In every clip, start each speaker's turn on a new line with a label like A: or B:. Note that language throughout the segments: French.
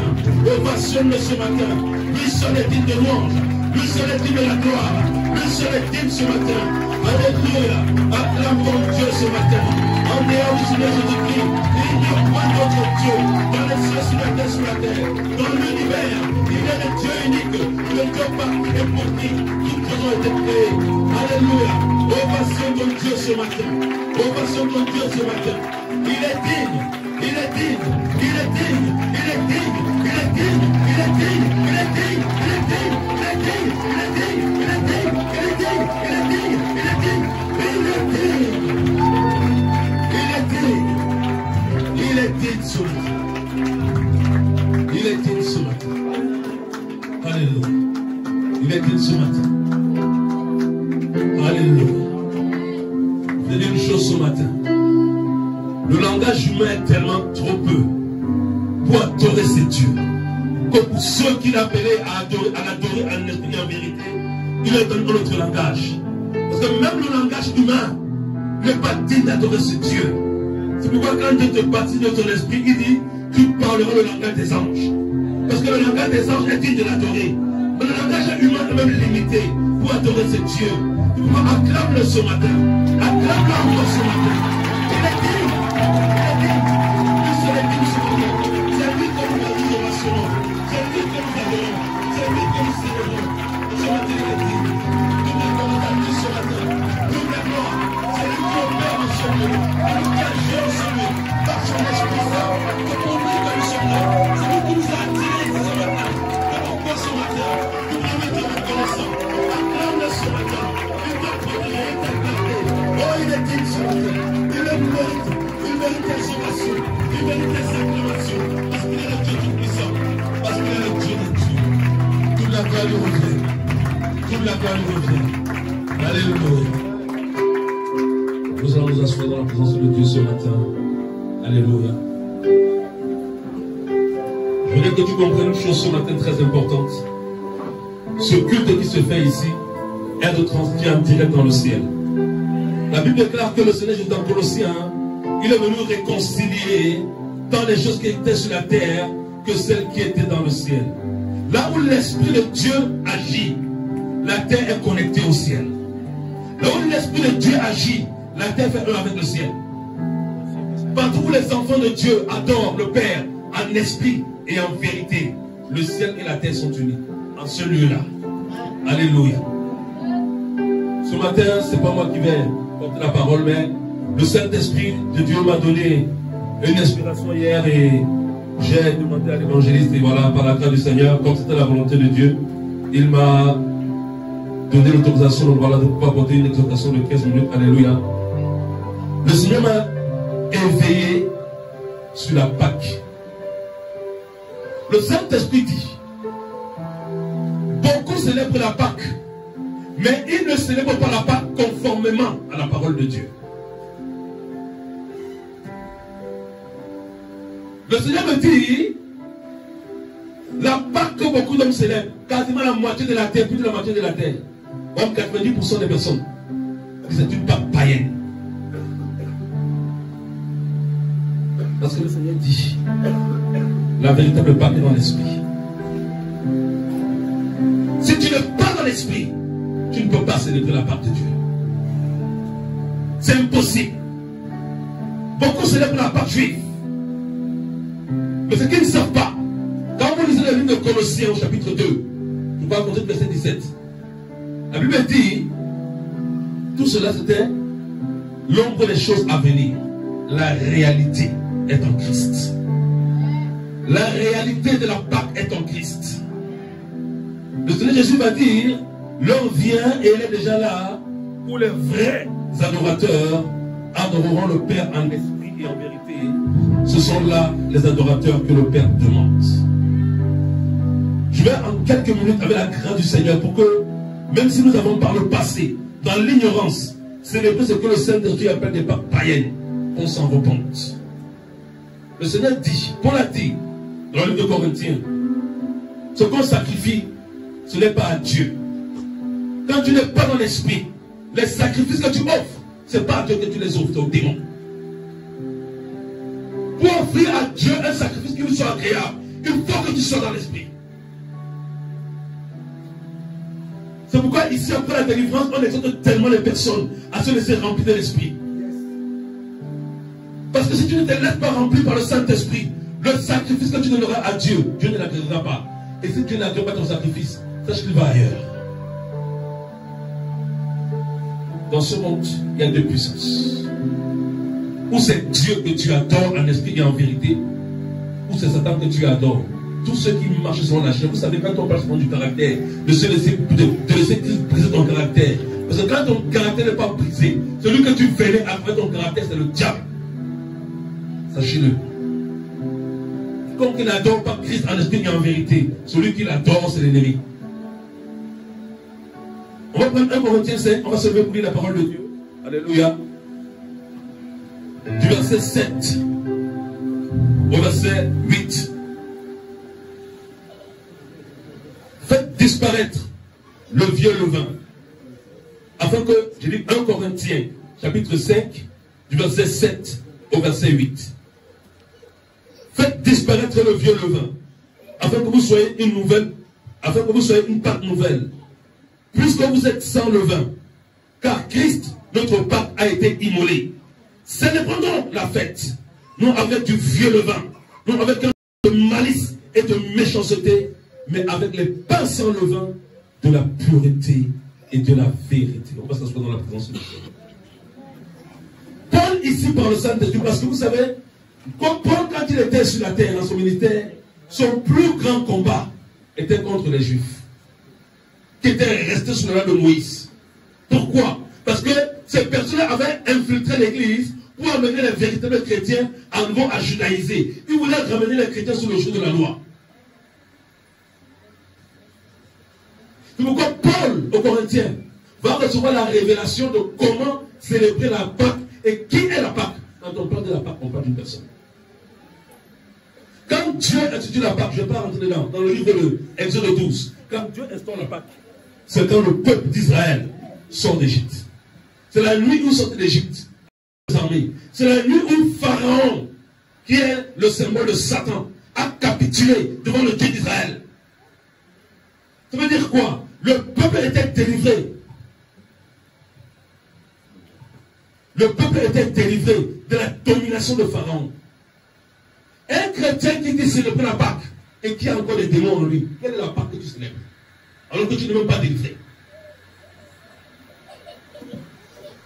A: matin. Ovationne-le ce matin. Lui seul est digne de louange. Lui seul est digne de la gloire. Lui seul est digne ce matin. Alléluia. Acclamons Dieu ce matin. En dehors du Seigneur Jésus-Christ, il n'y a point d'autre Dieu dans les cieux, sur la terre, sur la terre, dans l'univers. Il est le Dieu unique, le Dieu par et pour qui toutes choses ont été créées. Alléluia. Ovation de Dieu ce matin. Ovation de Dieu ce matin. Il est digne. Il est digne. Il est digne. Le langage humain est tellement trop peu pour adorer ces dieux. Que pour ceux qui l'appelaient à adorer, à l'adorer en esprit et en vérité, il leur donne un autre langage. Parce que même le langage humain n'est pas digne d'adorer ce Dieu. C'est pourquoi quand Dieu te baptise de ton esprit, il dit, tu parleras le langage des anges. Parce que le langage des anges est digne de l'adorer. Mais le langage humain est même limité pour adorer ce Dieu. C'est pourquoi acclame-le ce matin. Acclame-le ce matin. Il est digne. Il est digne. Il mérite sa acclamation, parce qu'il est le Dieu tout gloire lui revient. Toute la gloire lui revient. Alléluia. Nous allons nous asseoir dans la présence de Dieu ce matin. Alléluia. Je voudrais que tu comprennes une chose ce matin très importante. Ce culte qui se fait ici est de transmis en direct dans le ciel. La Bible déclare que le Seigneur Jésus dans Colossiens, il est venu réconcilier tant les choses qui étaient sur la terre que celles qui étaient dans le ciel. Là où l'Esprit de Dieu agit, la terre est connectée au ciel. Là où l'Esprit de Dieu agit, la terre fait un avec le ciel. Partout où les enfants de Dieu adorent le Père en esprit et en vérité, le ciel et la terre sont unis en ce lieu-là. Alléluia. Ce matin, ce n'est pas moi qui vais porter la parole, mais le Saint-Esprit de Dieu m'a donné une inspiration hier et j'ai demandé à l'évangéliste, et voilà, par la grâce du Seigneur, comme c'était la volonté de Dieu, il m'a donné l'autorisation donc voilà, de pouvoir porter une exhortation de 15 minutes. Alléluia. Le Seigneur m'a éveillé sur la Pâque. Le Saint-Esprit dit, beaucoup célèbrent la Pâque, mais ils ne célèbrent pas la Pâque conformément à la parole de Dieu. Le Seigneur me dit, la Pâque que beaucoup d'hommes célèbrent, quasiment la moitié de la terre, plus de la moitié de la terre, comme 90% des personnes, c'est une Pâque païenne. Parce que le Seigneur dit, la véritable Pâque est dans l'esprit. Si tu n'es pas dans l'esprit, tu ne peux pas célébrer la Pâque de Dieu. C'est impossible. Beaucoup célèbrent la Pâque juive. Mais ce qu'ils ne savent pas, quand vous lisez la ligne de Colossiens au chapitre 2, je vais raconter le verset 17. La Bible dit, tout cela c'était l'ombre des choses à venir. La réalité est en Christ. La réalité de la Pâque est en Christ. Le Seigneur Jésus va dire, l'heure vient et elle est déjà là, où les vrais adorateurs adoreront le Père en esprit et en vérité. Ce sont là les adorateurs que le Père demande. Je vais en quelques minutes avec la grâce du Seigneur pour que, même si nous avons par le passé, dans l'ignorance, célébrer ce que le Saint-Esprit appelle des païennes, on s'en repente. Le Seigneur dit, Paul a dit, dans le livre de Corinthiens, ce qu'on sacrifie, ce n'est pas à Dieu. Quand tu n'es pas dans l'esprit, les sacrifices que tu offres, ce n'est pas à Dieu que tu les offres, c'est au démon. Offrir à Dieu un sacrifice qui lui soit agréable, Il faut que tu sois dans l'esprit. C'est pourquoi ici, après la délivrance, on exhorte tellement les personnes à se laisser remplir de l'esprit. Parce que si tu ne te laisses pas remplir par le Saint-Esprit, le sacrifice que tu donneras à Dieu, Dieu ne l'accueillera pas. Et si Dieu n'accueille pas ton sacrifice, sache qu'il va ailleurs. Dans ce monde, il y a deux puissances. Ou c'est Dieu que tu adores en esprit et en vérité, ou c'est Satan que tu adores. Tous ceux qui marchent selon la chair, vous savez, quand on parle souvent du caractère, de se laisser, de, laisser briser ton caractère. Parce que quand ton caractère n'est pas brisé, celui que tu venais après ton caractère, c'est le diable. Sachez-le. Quiconque n'adore pas Christ en esprit et en vérité, celui qui l'adore, c'est l'ennemi. On va prendre un Corinthiens 5, on va se lever pour lire la parole de Dieu. Alléluia. Du verset 7 au verset 8. Faites disparaître le vieux levain. Afin que, je dis 1 Corinthiens, chapitre 5, du verset 7 au verset 8. Faites disparaître le vieux levain, afin que vous soyez une nouvelle, afin que vous soyez une pâte nouvelle. Puisque vous êtes sans levain, car Christ, notre pâte, a été immolé. Célébrons la fête, non avec du vieux levain, non avec un de malice et de méchanceté, mais avec les pains sans levain de la pureté et de la vérité. On va s'asseoir dans la présence de Dieu. Paul ici par le Saint-Esprit, parce que vous savez, Paul quand il était sur la terre dans son ministère, son plus grand combat était contre les Juifs, qui étaient restés sous la loi de Moïse. Pourquoi? Parce que ces personnes avaient infiltré l'Église pour amener les véritables chrétiens à nouveau à judaïser. Ils voulaient ramener les chrétiens sous le jour de la loi. C'est pourquoi Paul, aux Corinthiens, va recevoir la révélation de comment célébrer la Pâque et qui est la Pâque. Quand on parle de la Pâque, on parle d'une personne. Quand Dieu institue la Pâque, je ne vais pas rentrer dans le livre de l'Exode 12, quand Dieu instaure la Pâque, c'est quand le peuple d'Israël sort d'Égypte. C'est la nuit où sort d'Égypte. C'est la nuit où Pharaon, qui est le symbole de Satan, a capitulé devant le Dieu d'Israël. Ça veut dire quoi? Le peuple était délivré. Le peuple était délivré de la domination de Pharaon. Un chrétien qui dit célébrer la Pâque et qui a encore des démons en lui, quelle est la Pâque que tu célèbres Alors que tu n'es même pas délivré.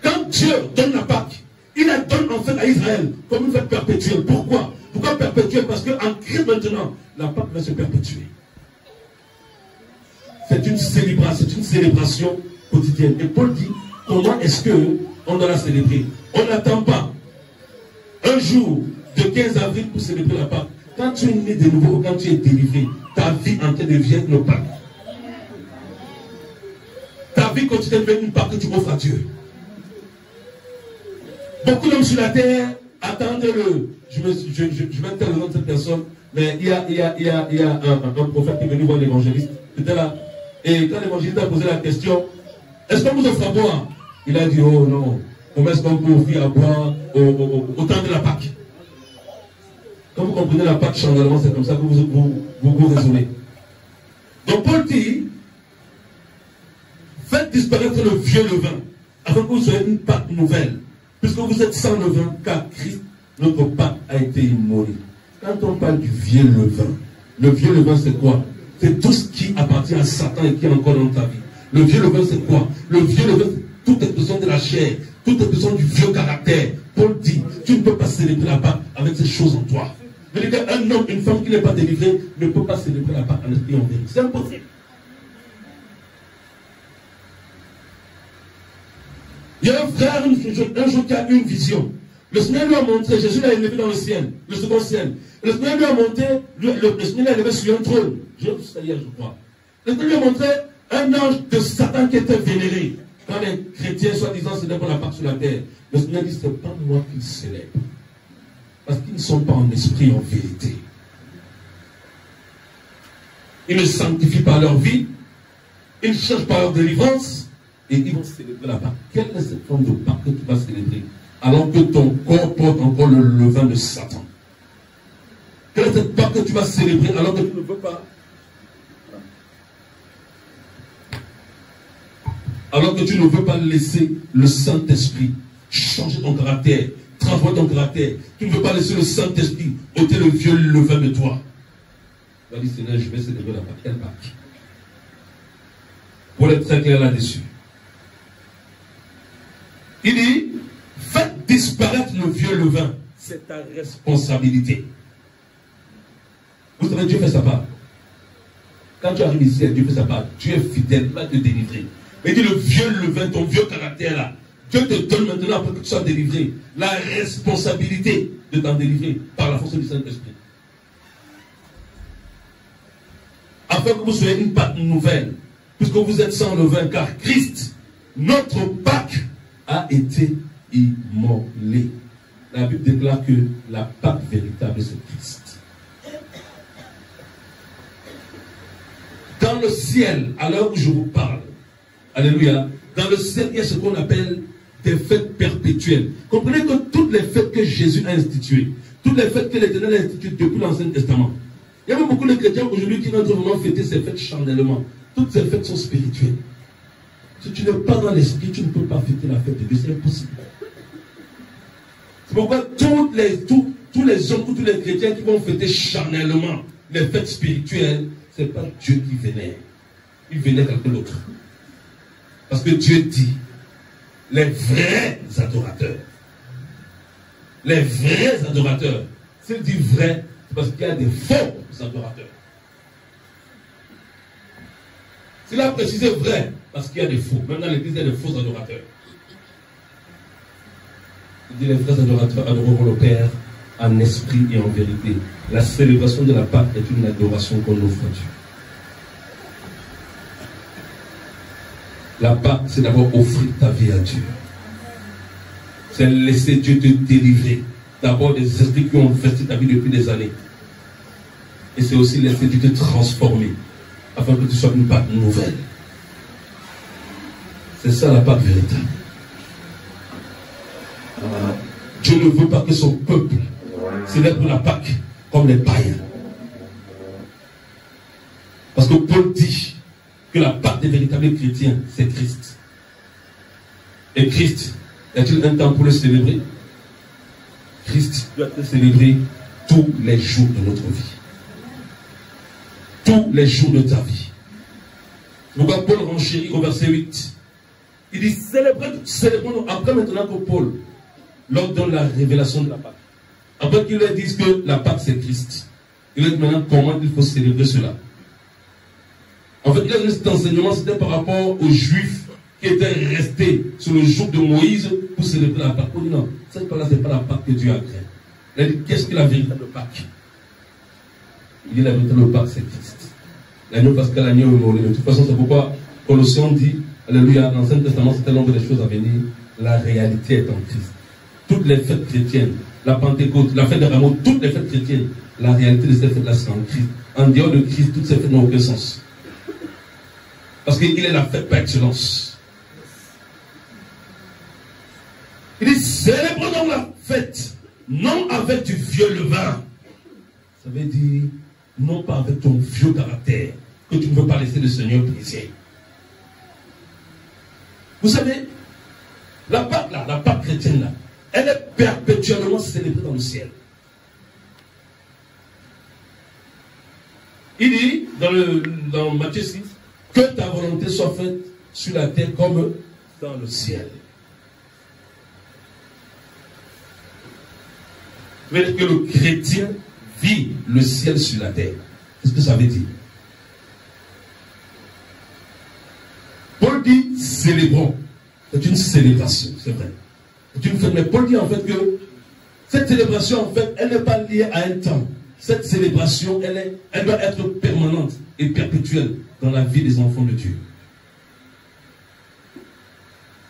A: Quand Dieu donne la Pâque, il la donne en fait à Israël comme une fête perpétuelle. Pourquoi? Pourquoi perpétuelle? Parce qu'en Christ maintenant, la Pâque va se perpétuer. C'est une célébration, c'est une célébration quotidienne. Et Paul dit, comment est-ce que on doit la célébrer? On n'attend pas un jour de 15 avril pour célébrer la Pâque. Quand tu es né de nouveau, quand tu es délivré, ta vie entière devient une Pâque. Ta vie continue de devenir une Pâque que tu offres à Dieu. Beaucoup d'hommes sur la terre attendent le. Je, je, je, le nom de cette personne, mais il y a, un, prophète qui est venu voir l'évangéliste. C'était là. Et quand l'évangéliste a posé la question, est-ce qu'on vous offre à boire? Il a dit, oh non, comment est-ce qu'on peut offrir à boire au, temps de la Pâque? Quand vous comprenez la Pâque, généralement, c'est comme ça que vous vous, vous, vous raisonnez. Donc Paul dit, faites disparaître le vieux levain, afin que vous soyez une Pâque nouvelle Puisque vous êtes sans levain, car Christ, notre Pâque, a été immolé. Quand on parle du vieux levain, le vieux levain, c'est quoi? C'est tout ce qui appartient à Satan et qui est encore dans ta vie. Le vieux levain, c'est quoi? Le vieux levain, c'est toute expression de la chair, toute expression du vieux caractère. Paul dit, tu ne peux pas célébrer la Pâque avec ces choses en toi. Un homme, une femme qui n'est pas délivré ne peut pas célébrer la Pâque en esprit en vérité. C'est impossible. Il y a un frère un jour qui a eu une vision. Le Seigneur lui a montré, Jésus l'a élevé dans le ciel, le second ciel. Le Seigneur lui a montré, le, Seigneur l'a élevé sur un trône. Hier, je crois. Le Seigneur lui a montré un ange de Satan qui était vénéré. Quand les chrétiens, soi-disant, célèbrent la part sur la terre, le Seigneur dit, ce n'est pas moi qui célèbre. Parce qu'ils ne sont pas en esprit, en vérité. Ils ne sanctifient pas leur vie. Ils ne cherchent pas leur délivrance et ils vont célébrer Pâque. Quelle est cette forme de Pâque que tu vas célébrer alors que ton corps porte encore le levain de Satan? Quelle est peut-être pas que tu vas célébrer alors que tu ne veux pas? Alors que tu ne veux pas laisser le Saint-Esprit changer ton caractère, transformer ton caractère. Tu ne veux pas laisser le Saint-Esprit ôter le vieux levain de toi. Tu vas dire, Seigneur, je vais célébrer la Pâque. Quelle Pâque Pour être très clair là-dessus. Il dit, faites disparaître le vieux levain. C'est ta responsabilité. Vous savez, Dieu fait sa part. Quand tu arrives ici, Dieu fait sa part. Dieu est fidèle, va te délivrer. Mais dit le vieux levain, ton vieux caractère là, Dieu te donne maintenant, après que tu sois délivré, la responsabilité de t'en délivrer par la force du Saint-Esprit. Afin que vous soyez une Pâque nouvelle, puisque vous êtes sans levain, car Christ, notre Pâque, a été immolé. La Bible déclare que la Pâque véritable, c'est Christ. Dans le ciel, à l'heure où je vous parle, Alléluia, dans le ciel, il y a ce qu'on appelle des fêtes perpétuelles. Comprenez que toutes les fêtes que Jésus a instituées, toutes les fêtes que l'Éternel a instituées depuis l'Ancien Testament, il y a même beaucoup de chrétiens aujourd'hui qui n'ont vraiment fêter ces fêtes charnellement. Toutes ces fêtes sont spirituelles. Si tu n'es pas dans l'esprit, tu ne peux pas fêter la fête de Dieu. C'est impossible. C'est pourquoi tous les, tous, tous les tous les chrétiens qui vont fêter charnellement les fêtes spirituelles, ce n'est pas Dieu qui venait. Il venait quelqu'un d'autre. Parce que Dieu dit, les vrais adorateurs, les vrais adorateurs, s'il dit vrai, c'est parce qu'il y a des faux adorateurs. S'il a précisé vrai, parce qu'il y a des faux. Même dans l'église, il y a des faux adorateurs. Il dit les vrais adorateurs adoreront le Père en esprit et en vérité. La célébration de la Pâque est une adoration qu'on offre à Dieu. La Pâque, c'est d'abord offrir ta vie à Dieu. C'est laisser Dieu te délivrer. D'abord des esprits qui ont infesté ta vie depuis des années. Et c'est aussi laisser Dieu te transformer afin que tu sois une Pâque nouvelle. C'est ça la Pâque véritable. Dieu ne veut pas que son peuple célèbre la Pâque comme les païens. Parce que Paul dit que la Pâque des véritables chrétiens, c'est Christ. Et Christ, y a-t-il un temps pour le célébrer? Christ doit être célébré tous les jours de notre vie. Tous les jours de ta vie. Pourquoi Paul renchérit au verset 8 Il dit célébrez, célébrons après maintenant que Paul leur donne la révélation de la Pâque. Après qu'il leur dise que la Pâque c'est Christ. Il leur dit maintenant comment il faut célébrer cela. En fait, il a donné cet enseignement, c'était par rapport aux Juifs qui étaient restés sur le jour de Moïse pour célébrer la Pâque. Il dit non, cette Pâque-là, ce n'est pas la Pâque que Dieu a créée. Il a dit, qu'est-ce que la véritable Pâque? Il dit, la véritable Pâque, c'est Christ. L'agneau que l'agneau est mort. De toute façon, c'est pourquoi Colossiens dit, Alléluia, dans l'Ancien Testament, c'était l'ombre des choses à venir. La réalité est en Christ. Toutes les fêtes chrétiennes, la Pentecôte, la fête de Rameau, toutes les fêtes chrétiennes, la réalité de ces fêtes-là, c'est en Christ. En dehors de Christ, toutes ces fêtes n'ont aucun sens. Parce qu'il est la fête par excellence. Il dit, célébrons donc la fête, non avec du vieux levain. Ça veut dire, non pas avec ton vieux caractère, que tu ne veux pas laisser le Seigneur briser. Vous savez, la Pâque là, la chrétienne là, elle est perpétuellement célébrée dans le ciel. Il dit dans, le, dans Matthieu 6, que ta volonté soit faite sur la terre comme dans le ciel. dire que le chrétien vit le ciel sur la terre. Qu'est-ce que ça veut dire Paul dit célébrons. C'est une célébration, c'est vrai. C'est une fête. Mais Paul dit en fait que cette célébration, en fait, elle n'est pas liée à un temps. Cette célébration, elle, est, elle doit être permanente et perpétuelle dans la vie des enfants de Dieu.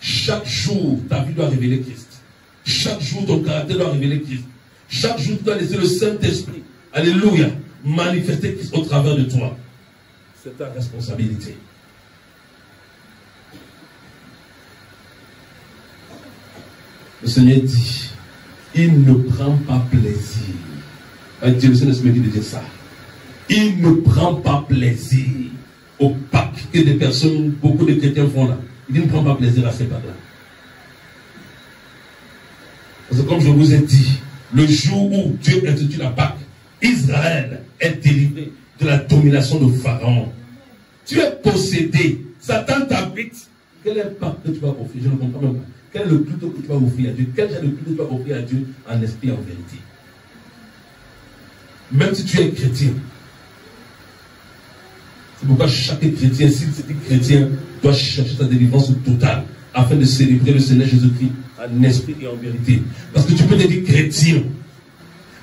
A: Chaque jour, ta vie doit révéler Christ. Chaque jour, ton caractère doit révéler Christ. Chaque jour, tu dois laisser le Saint-Esprit, Alléluia, manifester Christ au travers de toi. C'est ta responsabilité. Le Seigneur dit, il ne prend pas plaisir Dieu le Seigneur me dit de dire ça. Il ne prend pas plaisir au Pâques que des personnes, beaucoup de chrétiens font là. Il ne prend pas plaisir à ces Pâques-là. Parce que comme je vous ai dit, le jour où Dieu institue la Pâque, Israël est délivré de la domination de Pharaon. Tu es possédé. Satan t'habite. Quel est le Pâque que tu vas offrir Je ne comprends même pas. Quel est le culte que tu vas offrir à Dieu? Quel est le culte tu vas offrir à Dieu en esprit et en vérité? Même si tu es chrétien. C'est pourquoi chaque chrétien, si c'est chrétien, doit chercher sa délivrance totale afin de célébrer le Seigneur Jésus-Christ en esprit et en vérité. Parce que tu peux te dire chrétien,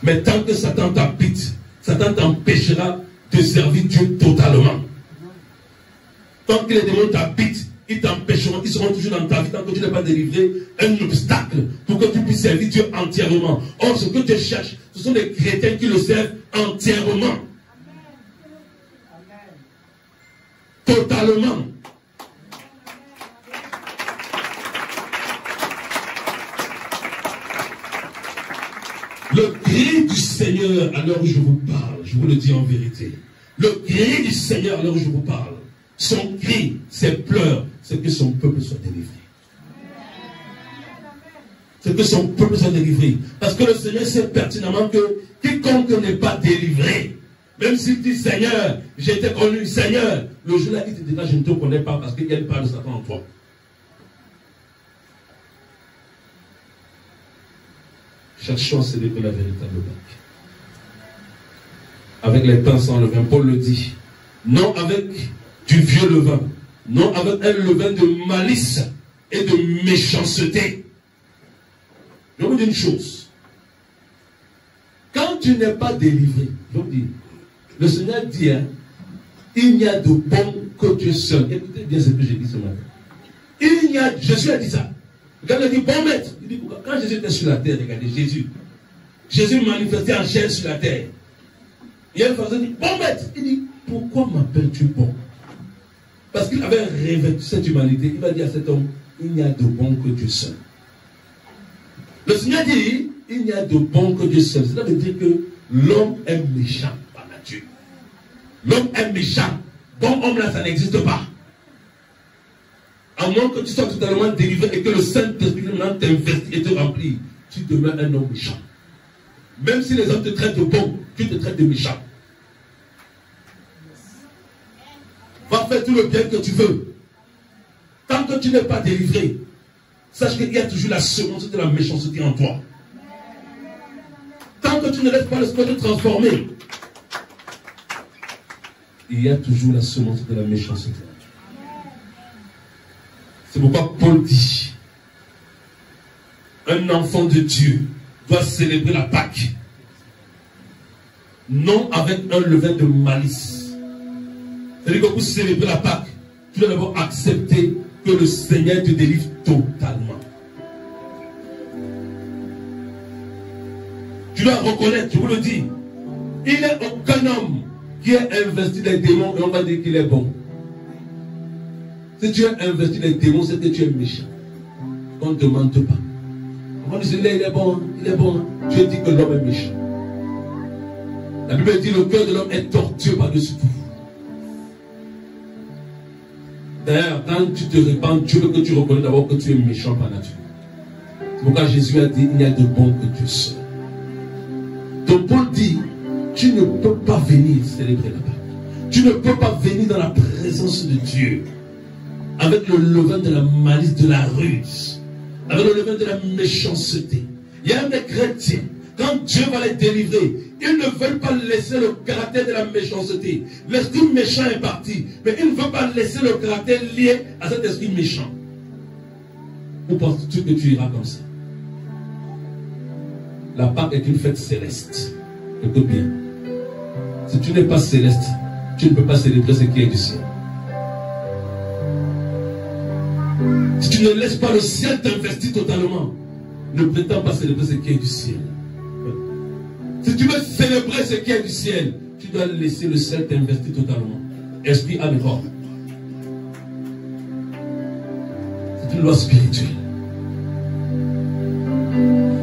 A: mais tant que Satan t'habite, Satan t'empêchera de servir Dieu totalement. Tant que les démons t'habitent, ils t'empêcheront, ils seront toujours dans ta vie tant que tu n'es pas délivré un obstacle pour que tu puisses servir Dieu entièrement. Or, ce que tu cherches, ce sont des chrétiens qui le servent entièrement. Totalement. Le cri du Seigneur à l'heure où je vous parle, je vous le dis en vérité. Le cri du Seigneur à l'heure où je vous parle, son cri, ses pleurs, c'est que son peuple soit délivré. C'est que son peuple soit délivré. Parce que le Seigneur sait pertinemment que quiconque n'est pas délivré, même s'il dit Seigneur, été connu, Seigneur, le jour-là, il te dira, je ne te connais pas parce qu'il y a une part de Satan en toi. Cherchons à célébrer la véritable Pâque. Avec les pains sans levain, Paul le dit. Non avec du vieux levain. Non avec un levain de malice et de méchanceté. Je vous dis une chose. Quand tu n'es pas délivré, je vous dis, le Seigneur dit, hein, il n'y a de bon que Dieu seul. Écoutez bien ce que j'ai dit ce matin. Il n'y a, Jésus a dit ça. Quand il dit, bon maître, il dit, quand Jésus était sur la terre, regardez, Jésus, Jésus manifestait en chair sur la terre. Il y a une personne qui dit, bon maître, il dit, pourquoi m'appelles-tu bon? Parce qu'il avait revêtu cette humanité. Il va dire à cet homme, il n'y a de bon que Dieu seul. Le Seigneur dit, il n'y a de bon que Dieu seul. Cela veut dire que l'homme est méchant par nature. L'homme est méchant. Bon homme là, ça n'existe pas. À moins que tu sois totalement délivré et que le Saint-Esprit t'investit et te remplit, tu demeures un homme méchant. Même si les hommes te traitent de bon, tu te traites de méchant. Va faire tout le bien que tu veux. Tant que tu n'es pas délivré, sache qu'il y a toujours la semence de la méchanceté en toi. Tant que tu ne laisses pas l'esprit te transformer, il y a toujours la semence de la méchanceté. C'est pourquoi Paul dit, un enfant de Dieu doit célébrer la Pâque, non avec un levain de malice. C'est-à-dire que pour célébrer la Pâque, tu dois d'abord accepter que le Seigneur te délivre totalement. Tu dois reconnaître, je vous le dis, il n'est aucun homme qui est investi des démons et on va dire qu'il est bon. Si tu as investi les démons, c'est que tu es méchant. On ne te mente pas. On dit, il est bon, il est bon. Dieu dit que l'homme est méchant. La Bible dit le cœur de l'homme est tortueux par-dessus tout. D'ailleurs, quand tu te répands, Dieu veut que tu reconnais d'abord que tu es méchant par nature. Pourquoi Jésus a dit, il n'y a de bon que Dieu seul. Donc Paul dit, tu ne peux pas venir célébrer la Pâque. Tu ne peux pas venir dans la présence de Dieu avec le levain de la malice, de la ruse, avec le levain de la méchanceté. Il y a des chrétiens, quand Dieu va les délivrer, ils ne veulent pas laisser le caractère de la méchanceté. L'esprit méchant est parti, mais ils ne veulent pas laisser le caractère lié à cet esprit méchant. Où penses-tu que tu iras comme ça La Pâque est une fête céleste. Écoute bien. Si tu n'es pas céleste, tu ne peux pas célébrer ce qui est du ciel. Si tu ne laisses pas le ciel t'investir totalement, ne prétends pas célébrer ce qui est du ciel. Si tu veux célébrer ce qui est du ciel, tu dois laisser le ciel t'investir totalement. Esprit, âme corps. C'est une loi spirituelle.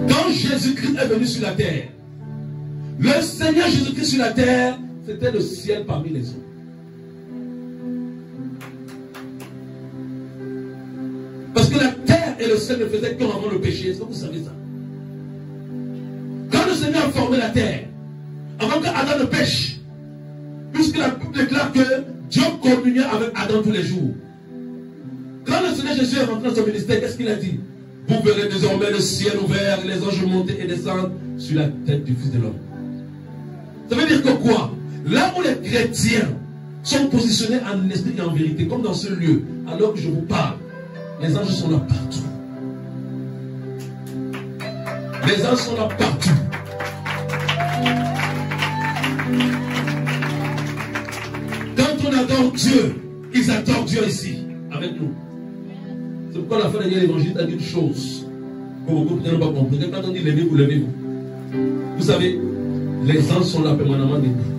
A: Quand Jésus-Christ est venu sur la terre, Le Seigneur Jésus-Christ sur la terre, c'était le ciel parmi les hommes. Parce que la terre et le ciel ne faisaient qu'un avant le péché. Est-ce que vous savez ça? Seigneur a formé la terre, avant qu'Adam ne pêche, puisque la Bible déclare que Dieu communiait avec Adam tous les jours. Quand le Seigneur Jésus est rentré dans son ministère, qu'est-ce qu'il a dit? Vous verrez désormais le ciel ouvert, les anges monter et descendre sur la tête du Fils de l'homme. Ça veut dire que quoi? Là où les chrétiens sont positionnés en esprit et en vérité, comme dans ce lieu, alors que je vous parle, les anges sont là partout. Les anges sont là partout. Quand on adore Dieu, ils adorent Dieu ici, avec nous. C'est pourquoi la fin de l'évangile a dit une chose que beaucoup n'ont pas compris. Quand on dit levez-vous, levez-vous. Vous savez, les anges sont là permanemment debout.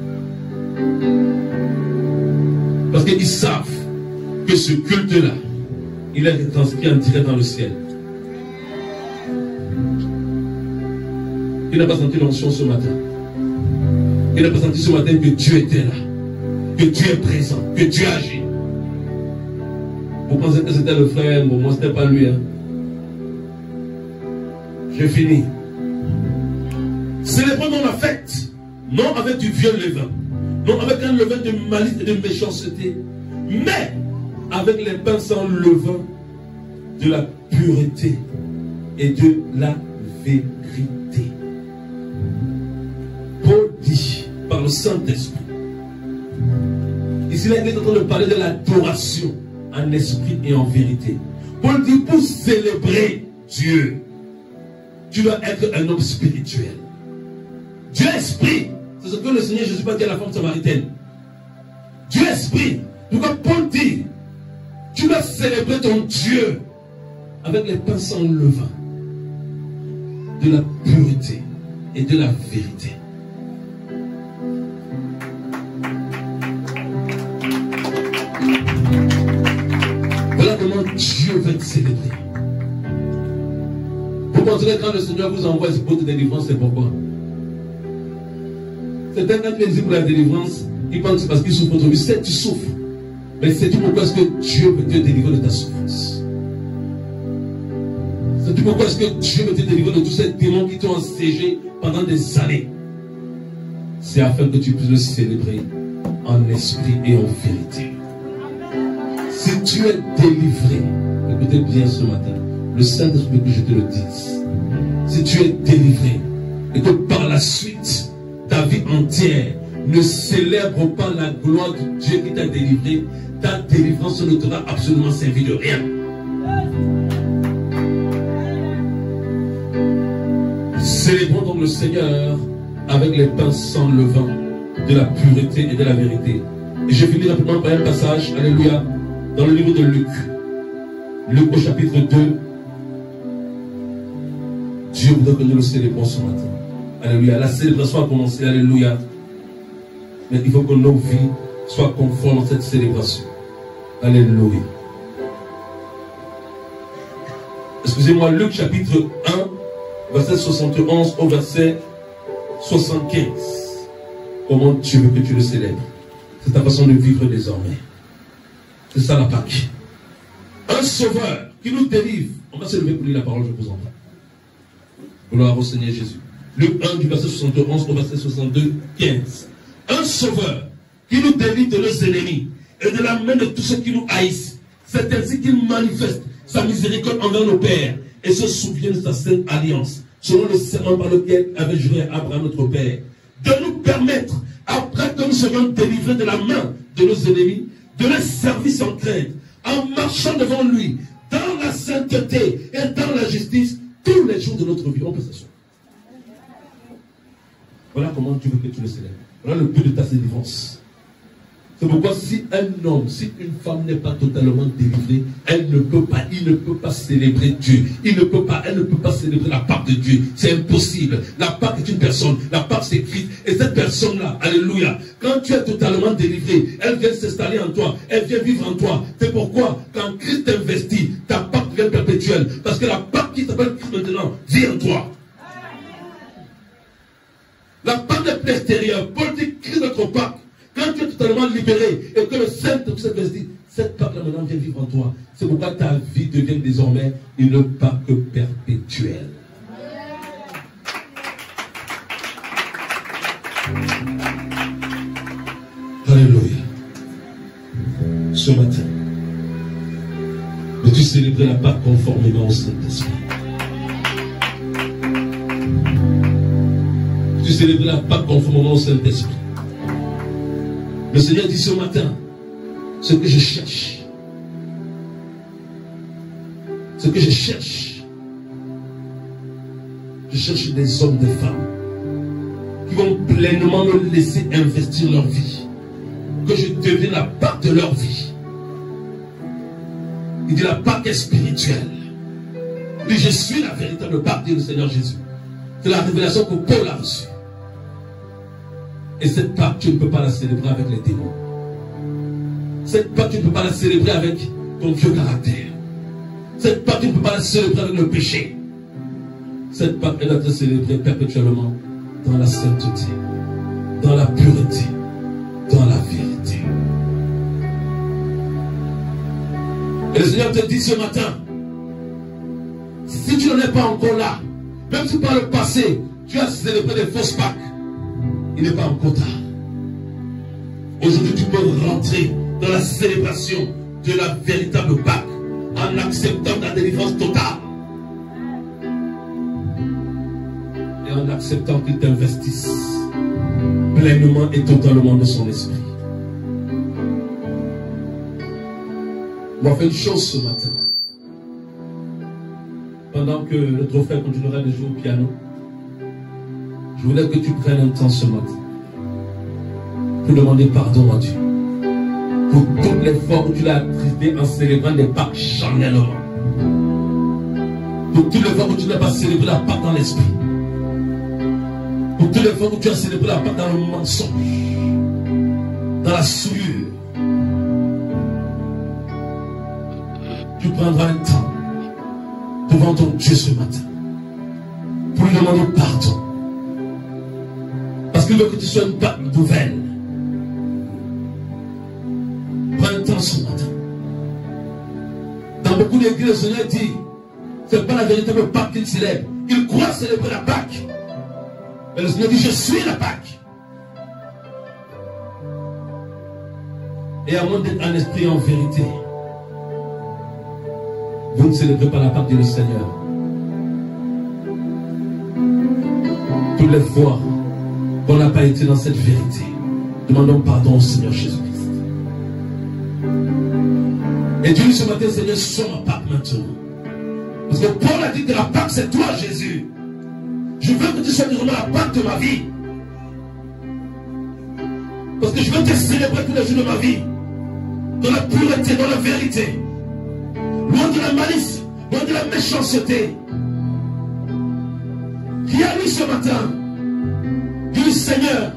A: Parce qu'ils savent que ce culte-là, il est transcrit en direct dans le ciel. Il n'a pas senti l'onction ce matin. Il n'a pas senti ce matin que Dieu était là, que Dieu est présent, que Dieu agit. Vous pensez que c'était le frère, bon, moi c'était pas lui. Hein? J'ai fini. Célébrons la fête, non avec du vieux levain, non avec un levain de malice et de méchanceté, mais avec les pains sans levain de la pureté et de la vérité. Paul dit par le Saint-Esprit. Ici, il est en train de parler de l'adoration en esprit et en vérité. Paul dit pour célébrer Dieu, tu dois être un homme spirituel. Dieu esprit. C'est ce que le Seigneur Jésus a dit à la femme samaritaine. Dieu esprit. Pourquoi Paul dit, tu dois célébrer ton Dieu avec les pains sans levain, de la pureté et de la vérité. Dieu veut te célébrer. Vous pensez quand le Seigneur vous envoie ce pot de délivrance, c'est pourquoi? C'est un tu pour la délivrance, il pense que c'est parce qu'il souffre trop. C'est tu souffres. Mais c'est tout pourquoi est-ce que Dieu peut te délivrer de ta souffrance? C'est tout pourquoi est-ce que Dieu veut te délivrer de tous ces démons qui t'ont assiégé pendant des années? C'est afin que tu puisses le célébrer en esprit et en vérité. Si tu es délivré, écoutez bien ce matin, le Saint-Esprit que je te le dise. Si tu es délivré et que par la suite, ta vie entière ne célèbre pas la gloire de Dieu qui t'a délivré, ta délivrance ne t'aura absolument servi de rien. Célébrons donc le Seigneur avec les pains sans levain, de la pureté et de la vérité. Et je finis rapidement par un passage, Alléluia, dans le livre de Luc. Luc au chapitre 2. Dieu voudrait que nous le célébrons ce matin. Alléluia. La célébration a commencé. Alléluia. Mais il faut que nos vies soient conformes à cette célébration. Alléluia. Excusez-moi, Luc chapitre 1, verset 71 au verset 75. Comment tu veux que tu le célèbres? C'est ta façon de vivre désormais. C'est ça la Pâque. Un sauveur qui nous délivre. On va se lever pour lire la parole, je vous en prie. Gloire au Seigneur Jésus. Luc 1 du verset 71 au verset 62, 15. Un sauveur qui nous délivre de nos ennemis et de la main de tous ceux qui nous haïssent. C'est ainsi qu'il manifeste sa miséricorde envers nos pères et se souvient de sa sainte alliance, selon le serment par lequel avait juré Abraham notre père, de nous permettre, après que nous soyons délivrés de la main de nos ennemis, de les servir sans crainte, en marchant devant lui, dans la sainteté et dans la justice, tous les jours de notre vie. On peut s'asseoir. Voilà comment tu veux que tu le célèbres. Voilà le but de ta délivrance. C'est pourquoi si un homme, si une femme n'est pas totalement délivrée, elle ne peut pas, il ne peut pas célébrer Dieu. Il ne peut pas, elle ne peut pas célébrer la part de Dieu. C'est impossible. La part est une personne. La part c'est Christ. Et cette personne-là, alléluia, quand tu es totalement délivré, elle vient s'installer en toi. Elle vient vivre en toi. C'est pourquoi, quand Christ t'investit, ta part devient perpétuelle. Parce que la part qui s'appelle Christ maintenant vit en toi. La Pâque n'est plus extérieure. Paul dit Christ notre Pâque. Quand tu es totalement libéré et que le Saint-Esprit dit cette Pâque là maintenant vient vivre en toi. C'est pourquoi ta vie devient désormais une Pâque perpétuelle. Alléluia. Ce matin, veux-tu célébrer la Pâque conformément au Saint-Esprit? Tu célébrer la Pâque conformément au Saint-Esprit? Le Seigneur dit ce matin, ce que je cherche, ce que je cherche, je cherche des hommes, des femmes qui vont pleinement me laisser investir leur vie que je devienne la part de leur vie. Il dit la part est spirituelle. Il dit je suis la véritable part du Seigneur Jésus. C'est la révélation que Paul a reçue. Et cette part, tu ne peux pas la célébrer avec les démons. Cette part, tu ne peux pas la célébrer avec ton vieux caractère. Cette part, tu ne peux pas la célébrer avec le péché. Cette part, elle doit être célébrée perpétuellement dans la sainteté, dans la pureté, dans la vérité. Et le Seigneur te dit ce matin, si tu n'en es pas encore là, même si par le passé, tu as célébré des fausses Pâques, il n'est pas encore tard. Aujourd'hui, tu peux rentrer dans la célébration de la véritable Pâque en acceptant ta délivrance totale. Et en acceptant qu'il t'investisse pleinement et totalement dans son esprit. On va faire une chose ce matin. Pendant que notre frère continuera de jouer au piano, je voulais que tu prennes un temps ce matin pour demander pardon à Dieu. Pour toutes les fois où tu l'as attristé en célébrant des Pâques charnellement. Pour toutes les fois où tu n'as pas célébré la Pâque dans l'esprit. Pour toutes les fois où tu as célébré la Pâque dans le mensonge, dans la souillure. Tu prendras un temps devant ton Dieu ce matin pour lui demander pardon. Que tu sois une Pâque nouvelle. Prends un temps ce matin. Dans beaucoup d'églises, le Seigneur dit, ce n'est pas la véritable Pâque qu'il célèbre. Il croit célébrer la Pâque. Mais le Seigneur dit, je suis la Pâque. Et moins d'être un esprit en vérité, vous ne célébrez pas la Pâque du Seigneur. Toutes les fois qu'on n'a pas été dans cette vérité, demandons pardon au Seigneur Jésus-Christ. Et Dieu ce matin, Seigneur, sois ma Pâque maintenant. Parce que Paul a dit que la Pâque, c'est toi, Jésus. Je veux que tu sois vraiment la Pâque de ma vie. Parce que je veux te célébrer tous les jours de ma vie. Dans la pureté, dans la vérité. Loin de la malice, loin de la méchanceté. Viens lui ce matin? Dis Seigneur,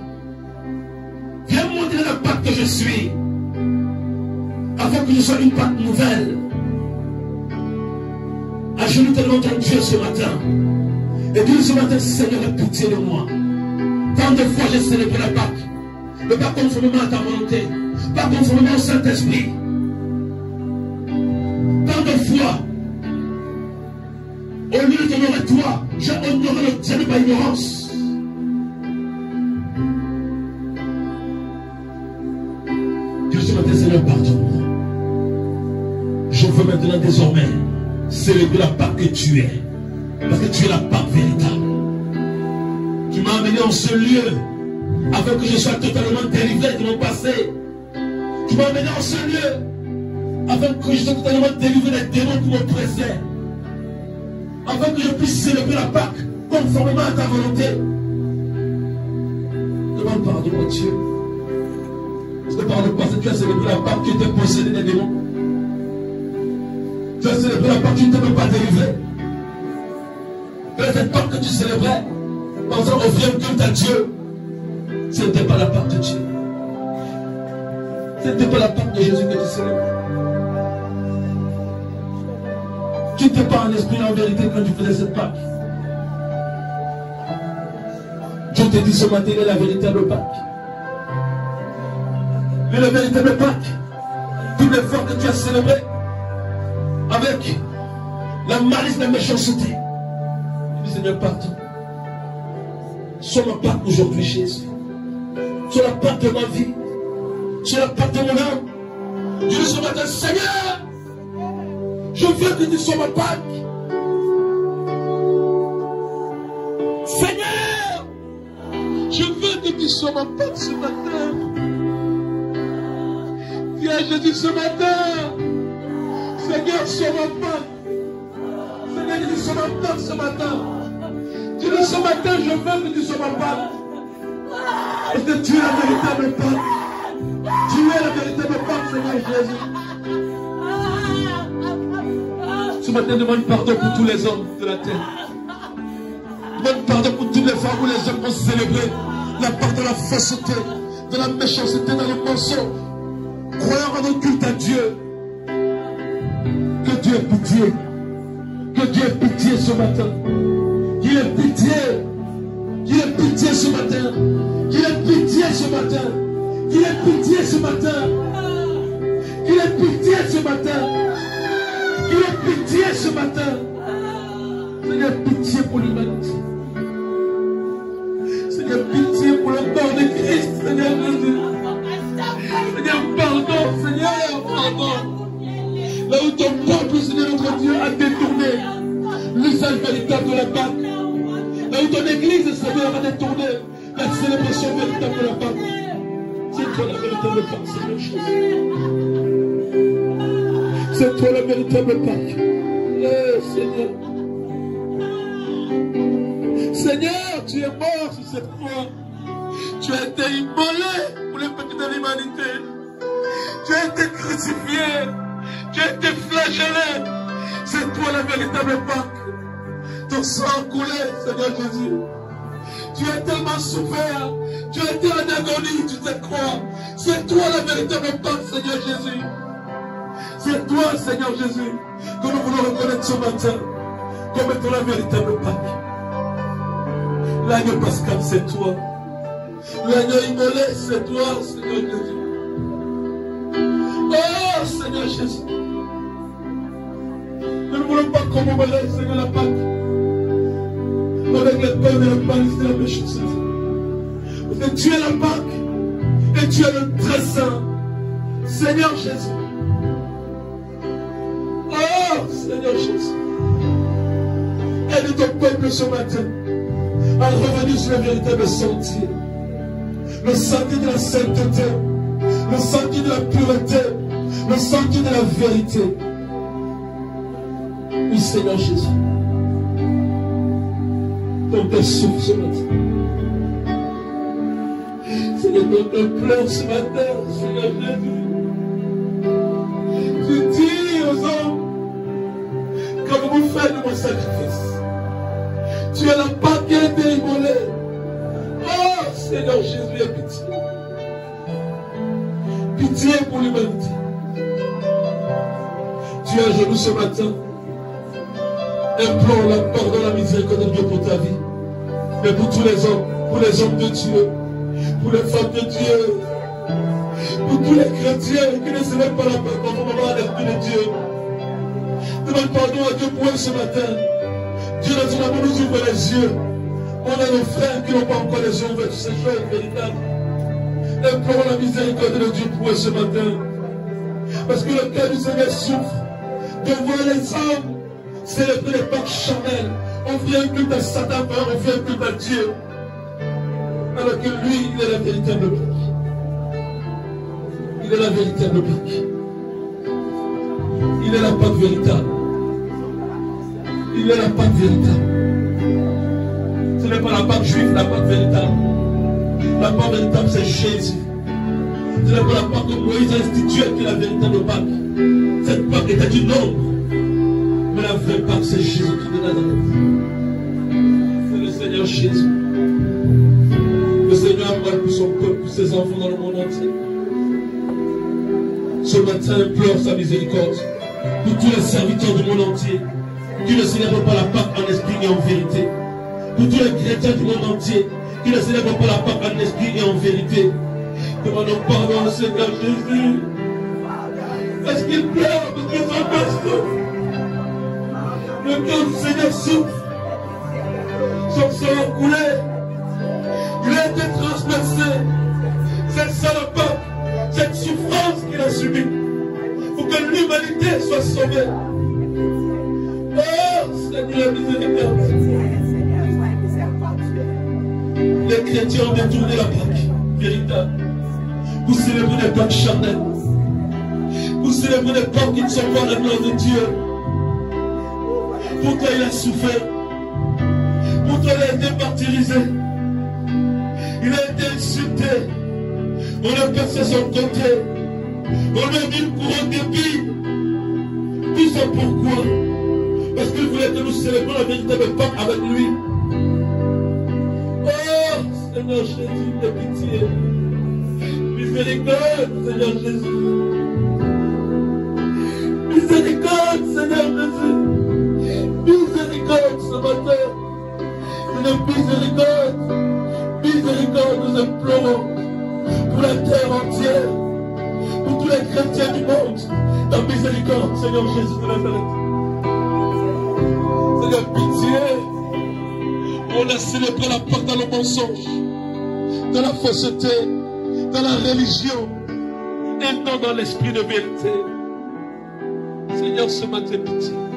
A: viens montrer la Pâque que je suis. Afin que je sois une Pâque nouvelle. Ajoute devant ton Dieu ce matin. Et dis ce matin, Seigneur, pitié de moi. Tant de fois j'ai célébré la Pâque. Mais pas conformément à ta volonté. Pas conformément au Saint-Esprit. Tant de fois, au lieu d'honorer toi, j'ai honoré le Dieu de ma ignorance. Célébrer la Pâque que tu es. Parce que tu es la Pâque véritable. Tu m'as amené en ce lieu afin que je sois totalement délivré de mon passé. Tu m'as amené en ce lieu afin que je sois totalement délivré des démons qui m'oppressaient. Afin que je puisse célébrer la Pâque conformément à ta volonté. Demande pardon à Dieu. Parce que par le passé, tu as célébré la Pâque, tu étais possédé des démons? Tu as célébré la Pâque, tu ne t'es même pas délivré. Mais cette Pâque que tu célébrais, pensant offrir culte à Dieu, ce n'était pas la Pâque de Dieu. Ce n'était pas la Pâque de Jésus que tu célébrais. Tu n'étais pas en esprit en vérité quand tu faisais cette Pâque. Je te dis ce matin, il est la véritable Pâque. Est la véritable Pâque. Toutes les fois que tu as célébré avec la malice, la méchanceté. Seigneur, pardon. Sois ma Pâque aujourd'hui, Jésus. Sois la Pâque de ma vie. Sois la Pâque de mon âme. Je dis ce matin, Seigneur, je veux que tu sois ma Pâque. Seigneur, je veux que tu sois ma Pâque ce matin. Viens Jésus ce matin. Seigneur, Pâque. Seigneur, je dis Pâque ce matin. Tu dis ce matin, je veux que tu ma Pâque. Parce que tu es la véritable Pâque. Tu es la véritable Pâque, Seigneur Jésus. Ce matin, demande pardon pour tous les hommes de la terre. Demande pardon pour toutes les femmes où les hommes ont célébré la part de la fausseté, de la méchanceté, dans le mensonge. Croyant en culte à Dieu. Dieu ait pitié. Que Dieu ait pitié ce matin. Qu'il ait pitié. Qu'il ait pitié ce matin. Qu'il ait pitié ce matin. Qu'il ait pitié ce matin. Qu'il ait pitié ce matin. Qu'il ait pitié ce matin. Seigneur, pitié pour l'humanité. Seigneur, pitié pour le corps de Christ. Seigneur. Seigneur, pardon. Seigneur, pardon. Là où ton peuple, Seigneur notre Dieu, a détourné l'usage véritable de la Pâque. Là où ton église, Seigneur, a détourné la célébration véritable de la Pâque. C'est toi la véritable Pâque, Seigneur Jésus. C'est toi la véritable Pâque. Eh, Seigneur. Seigneur, tu es mort sur cette croix. Tu as été immolé pour les péchés de l'humanité. Tu as été crucifié. Tu as été flagellé. C'est toi la véritable Pâque. Ton sang coulé, Seigneur Jésus. Tu as tellement souffert. Tu as été en agonie sur cette croix. C'est toi la véritable Pâque, Seigneur Jésus. C'est toi, Seigneur Jésus, que nous voulons reconnaître ce matin comme étant la véritable Pâque. L'agneau pascal, c'est toi. L'agneau immolé, c'est toi, Seigneur Jésus. Oh, Seigneur Jésus. Nous ne voulons pas commémorer, Seigneur, la Pâque. Avec les peurs et la malice de la méchanceté. Parce que tu es la Pâque. Et tu es le très saint. Seigneur Jésus. Oh, Seigneur Jésus. Aide ton peuple ce matin à revenir sur le véritable sentier. Le sentier de la sainteté, le sentier de la pureté, le sentier de la vérité. Oui, Seigneur Jésus. Ton Père souffle ce matin. Seigneur, ton Père pleure ce matin, Seigneur Jésus. Tu dis aux hommes, comme vous faites mon sacrifice. Tu es la Pâque qui a été immolée. Oh, Seigneur Jésus, aie pitié. Pitié pour l'humanité. Tu es à genoux ce matin. Implore la pardon, la miséricorde de Dieu pour ta vie. Mais pour tous les hommes, pour les hommes de Dieu, pour les femmes de Dieu, pour tous les chrétiens qui ne se mettent pas la conformément à l'esprit de Dieu. Demande pardon à Dieu pour eux ce matin. Dieu dans son amour nous ouvre les yeux. On a nos frères qui n'ont pas encore les yeux ouverts sur ces choses véritables. Implorons la miséricorde de Dieu pour eux ce matin. Parce que le cœur du Seigneur souffre de voir les hommes célébrer les Pâques charnelles. On vient culte à Satan, on vient culte à Dieu. Alors que lui, il est la véritable Pâque. Il est la véritable Pâque. Il est la Pâque véritable. Il est la Pâque véritable. Ce n'est pas la Pâque juive, la Pâque véritable. La Pâque véritable, c'est Jésus. Ce n'est pas la Pâque que Moïse a instituée qui est la véritable Pâque. Cette Pâque était du nombre. Vraie Pâque, c'est Jésus de Nazareth. C'est le Seigneur Jésus. Le Seigneur a pour son peuple, pour ses enfants dans le monde entier. Ce matin, implore sa miséricorde pour tous les serviteurs du monde entier qui ne célèbrent pas la Pâque en esprit et en vérité. Pour tous les chrétiens du monde entier qui ne célèbre pas la Pâque en esprit et en vérité. Demandons pardon au Seigneur Jésus. Est-ce qu'il pleure? Parce que son souffre Le cœur du Seigneur souffre. Son sang coulé. Il a été transpercé. Cette salopard, cette souffrance qu'il a subie, pour que l'humanité soit sauvée. Oh Seigneur miséricorde. Les chrétiens ont détourné la Pâque véritable. Vous célébrez des Pâques charnelles. Vous célébrez des Pâques qui ne sont pas la gloire de Dieu. Pourquoi il a souffert Pourquoi il a été martyrisé Il a été insulté. On a percé son côté. On a mis une couronne d'épines. Tout ça pourquoi? Parce qu'il voulait que nous célébrions la véritable Pâque avec lui. Oh, Seigneur Jésus, de pitié. Miséricorde, Seigneur Jésus. Miséricorde, Seigneur Jésus. Ce matin. Seigneur, miséricorde. Miséricorde, nous implorons pour la terre entière, pour tous les chrétiens du monde. La miséricorde, Seigneur Jésus de Nazareth. Seigneur, pitié. On a célébré la porte dans le mensonge, dans la fausseté, dans la religion, et non dans l'esprit de vérité. Seigneur, ce matin, pitié.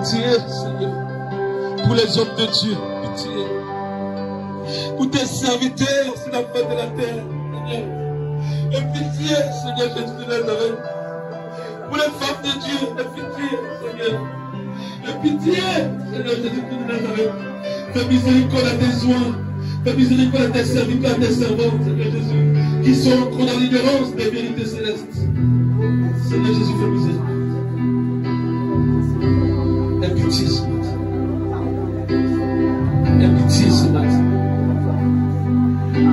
A: Pitié, Seigneur, pour les hommes de Dieu, pitié. Pour tes serviteurs sur la fin de la terre, Seigneur. Et pitié, Seigneur Jésus de Nazareth. Pour les femmes de Dieu, et pitié, Seigneur. Et pitié, Seigneur Jésus de Nazareth. Fais miséricorde à tes soins. Fais miséricorde à tes serviteurs, à tes servantes, Seigneur Jésus, qui sont encore dans l'ignorance des vérités célestes. Seigneur Jésus, fais miséricorde. Aie pitié ce matin. Aie pitié ce matin.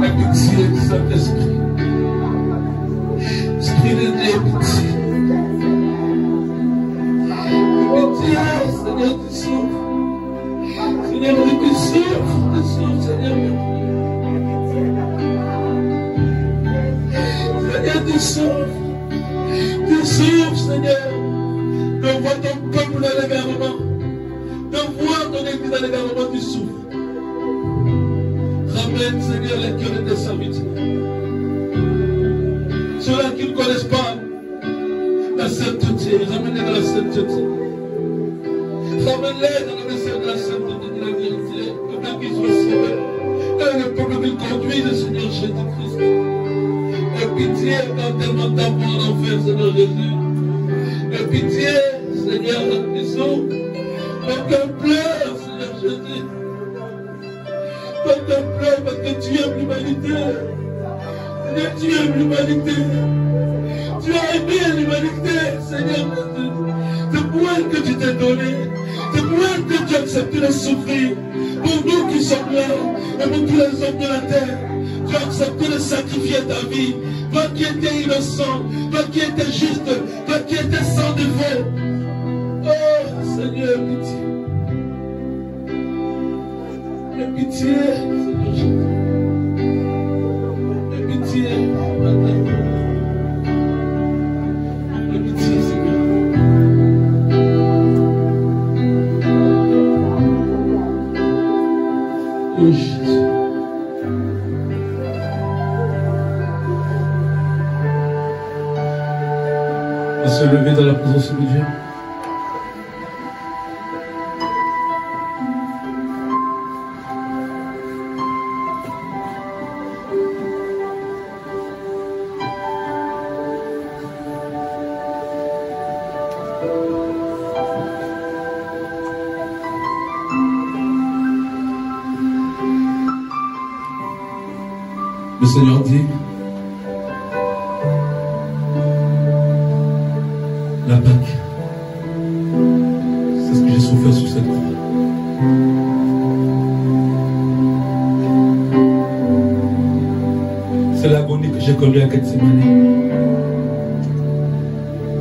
A: Aie pitié, Saint-Esprit. Esprit de Dieu, pitié. Pitié, Seigneur, tu souffres. Seigneur, tu souffres, tu souffres, Seigneur. Seigneur, tu souffres. Tu souffres, Seigneur. De voir ton peuple dans l'égarement. De voir ton église dans l'égarement, tu souffres. Ramène, Seigneur, les cœurs de tes serviteurs. Ceux-là qui ne connaissent pas la sainteté, ramène-les dans la sainteté. Ramène-les dans le message de la sainteté, de la vérité, afin qu'ils soient sauvés. Et le peuple qu'ils conduisent, Seigneur Jésus-Christ. Et pitié, quand tellement d'amour en enfer, Seigneur Jésus. Et pitié, Seigneur, sont. Quand on pleure, Seigneur Jésus. Quand on pleure parce que tu aimes l'humanité. Seigneur, tu aimes l'humanité. Tu as aimé l'humanité, Seigneur Jésus. C'est pour que tu t'es donné. C'est pour que tu as accepté de souffrir. Pour nous qui sommes là, et pour tous les hommes de la terre. Tu as sacrifier ta vie. Toi qui étais innocent, toi qui étais juste, toi qui étais sans défaut. Oh Seigneur, pitié. Aie pitié, Seigneur Jésus. Pitié, dans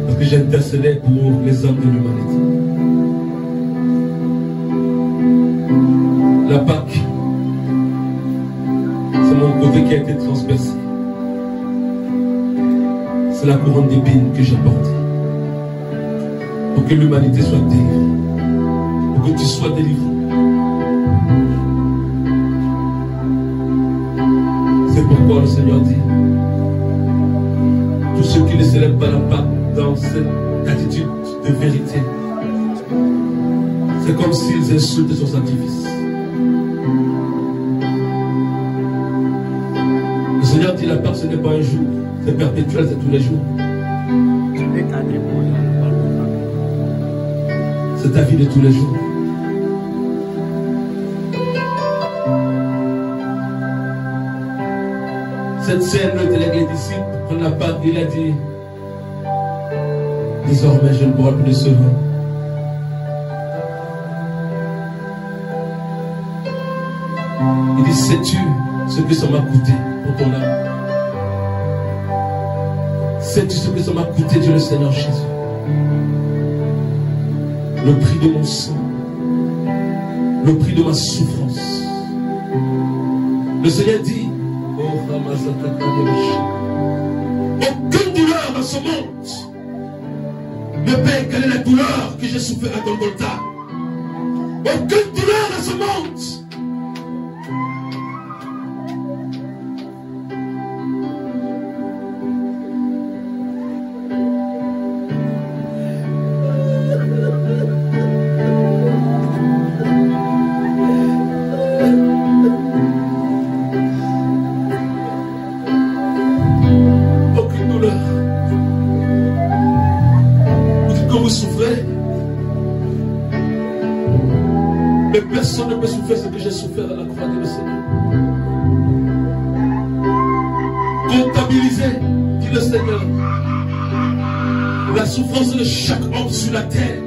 A: Parce que j'ai intercédé pour les hommes de l'humanité. La Pâque, c'est mon côté qui a été transpercé. C'est la couronne d'épines que j'ai portée. Pour que l'humanité soit délivrée. Son sacrifice. Le Seigneur dit la ce n'est pas un jour, c'est perpétuel, c'est tous les jours. C'est ta vie de tous les jours. Cette scène était les disciples, prendre la Pâque, il a dit, désormais je ne bois plus de ce vin. Sais-tu ce que ça m'a coûté pour ton âme? Sais-tu ce que ça m'a coûté, Dieu le Seigneur Jésus? Le prix de mon sang, le prix de ma souffrance. Le Seigneur dit, oh aucune douleur dans ce monde ne peut quelle est la douleur que j'ai souffert à Golgotha. Sur la terre.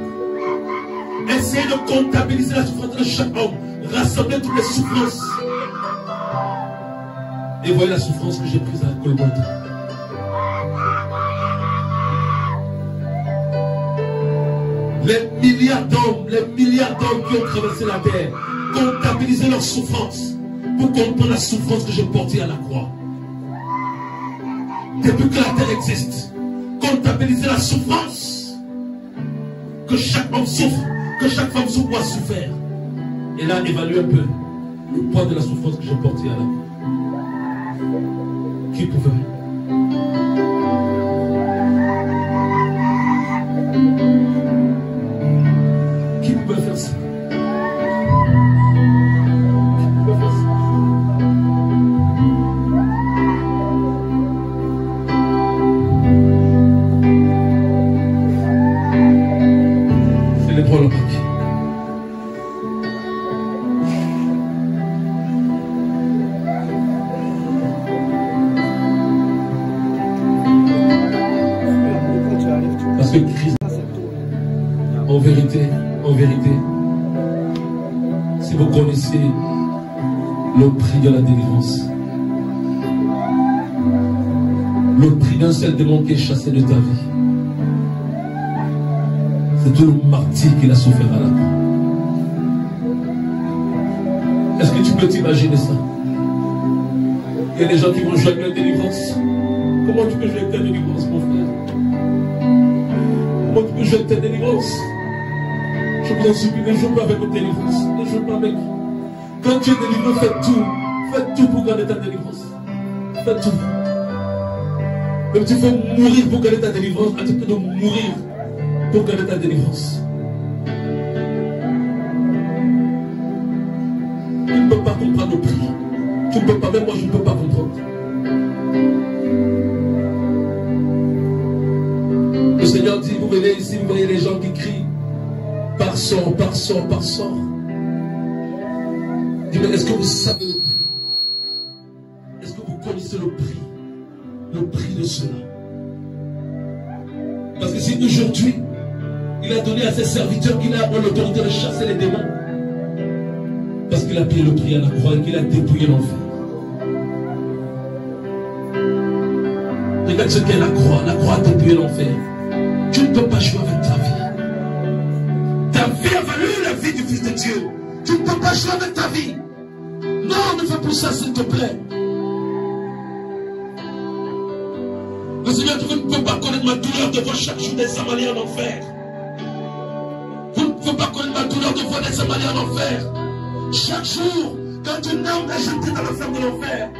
A: Essayez de comptabiliser la souffrance de chaque homme. Rassemblez toutes les souffrances. Et voyez la souffrance que j'ai prise à Golgotha. Les milliards d'hommes, les milliards d'hommes qui ont traversé la terre, comptabilisez leurs souffrances pour comprendre la souffrance que j'ai portée à la croix. Depuis que la terre existe, comptabilisez la souffrance souffre, que chaque femme souffre ou a souffert. Et là, évaluez un peu le poids de la souffrance que j'ai portée à la croix. Qui pouvait seul démon qui chassé de ta vie, c'est tout le martyr qu'il a souffert à la croix. Est-ce que tu peux t'imaginer ça? Il y a des gens qui vont jouer avec la délivrance. Comment tu peux jouer avec ta délivrance, mon frère? Comment tu peux jouer avec ta délivrance? Je vous en supplie, ne joue pas avec votre délivrance. Ne joue pas avec. Quand tu es délivré, fais tout. Fais tout pour garder ta délivrance. Fais tout. Même tu faut mourir pour garder ta délivrance. Accepte de mourir pour garder ta délivrance. Tu ne peux pas comprendre le prix. Tu ne peux pas, même moi je ne peux pas comprendre. Le Seigneur dit, vous venez ici, vous voyez les gens qui crient par sort, par sort, par sort. Dis, mais est-ce que vous savez cela Parce que si aujourd'hui, il a donné à ses serviteurs qu'il a l'autorité de chasser les démons, parce qu'il a payé le prix à la croix et qu'il a dépouillé l'enfer. Regarde ce qu'est la croix. La croix a dépouillé l'enfer. Tu ne peux pas jouer avec ta vie. Ta vie a valu la vie du Fils de Dieu. Tu ne peux pas jouer avec ta vie. Non, ne fais plus ça, s'il te plaît. Ma douleur de voir chaque jour des Samariens en enfer. Vous ne pouvez pas connaître ma douleur de voir des Samariens en enfer. Chaque jour, quand une âme est jetée dans le fer de l'enfer,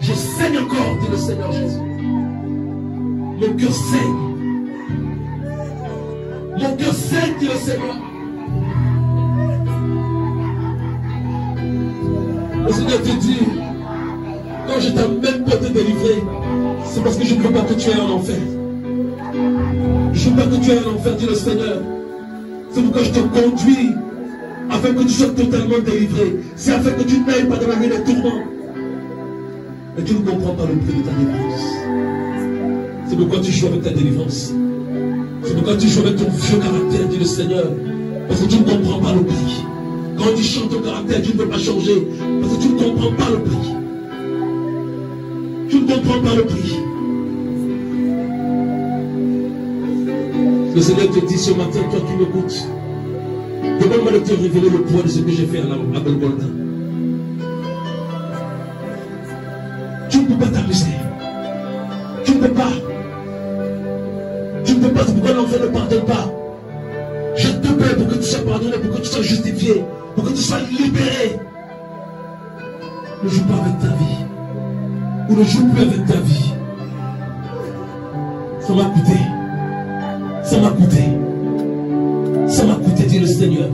A: je saigne encore, dit le Seigneur Jésus. Mon cœur saigne. Mon cœur saigne, dit le Seigneur. Le Seigneur te dit, quand je t'amène pour te délivrer, c'est parce que je ne veux pas que tu aies en enfer. Je ne veux pas que tu aies en enfer, dit le Seigneur. C'est pourquoi je te conduis, afin que tu sois totalement délivré. C'est afin que tu n'ailles pas dans la vie des tourments. Mais tu ne comprends pas le prix de ta délivrance. C'est pourquoi tu joues avec ta délivrance. C'est pourquoi tu joues avec ton vieux caractère, dit le Seigneur. Parce que tu ne comprends pas le prix. Quand tu chantes ton caractère, tu ne peux pas changer. Parce que tu ne comprends pas le prix. Comprends pas le prix. Le Seigneur te dit ce matin, toi qui m'écoutes, demande-moi de te révéler le poids de ce que j'ai fait à, la, à Golgotha. Tu ne peux pas t'amuser. Tu ne peux pas. Tu ne peux pas, pourquoi l'enfer ne pardonne pas. Je te paie pour que tu sois pardonné, pour que tu sois justifié, pour que tu sois libéré. Ne joue pas avec ta vie. Ou ne joue plus avec ta vie. Ça m'a coûté. Ça m'a coûté. Ça m'a coûté, dit le Seigneur.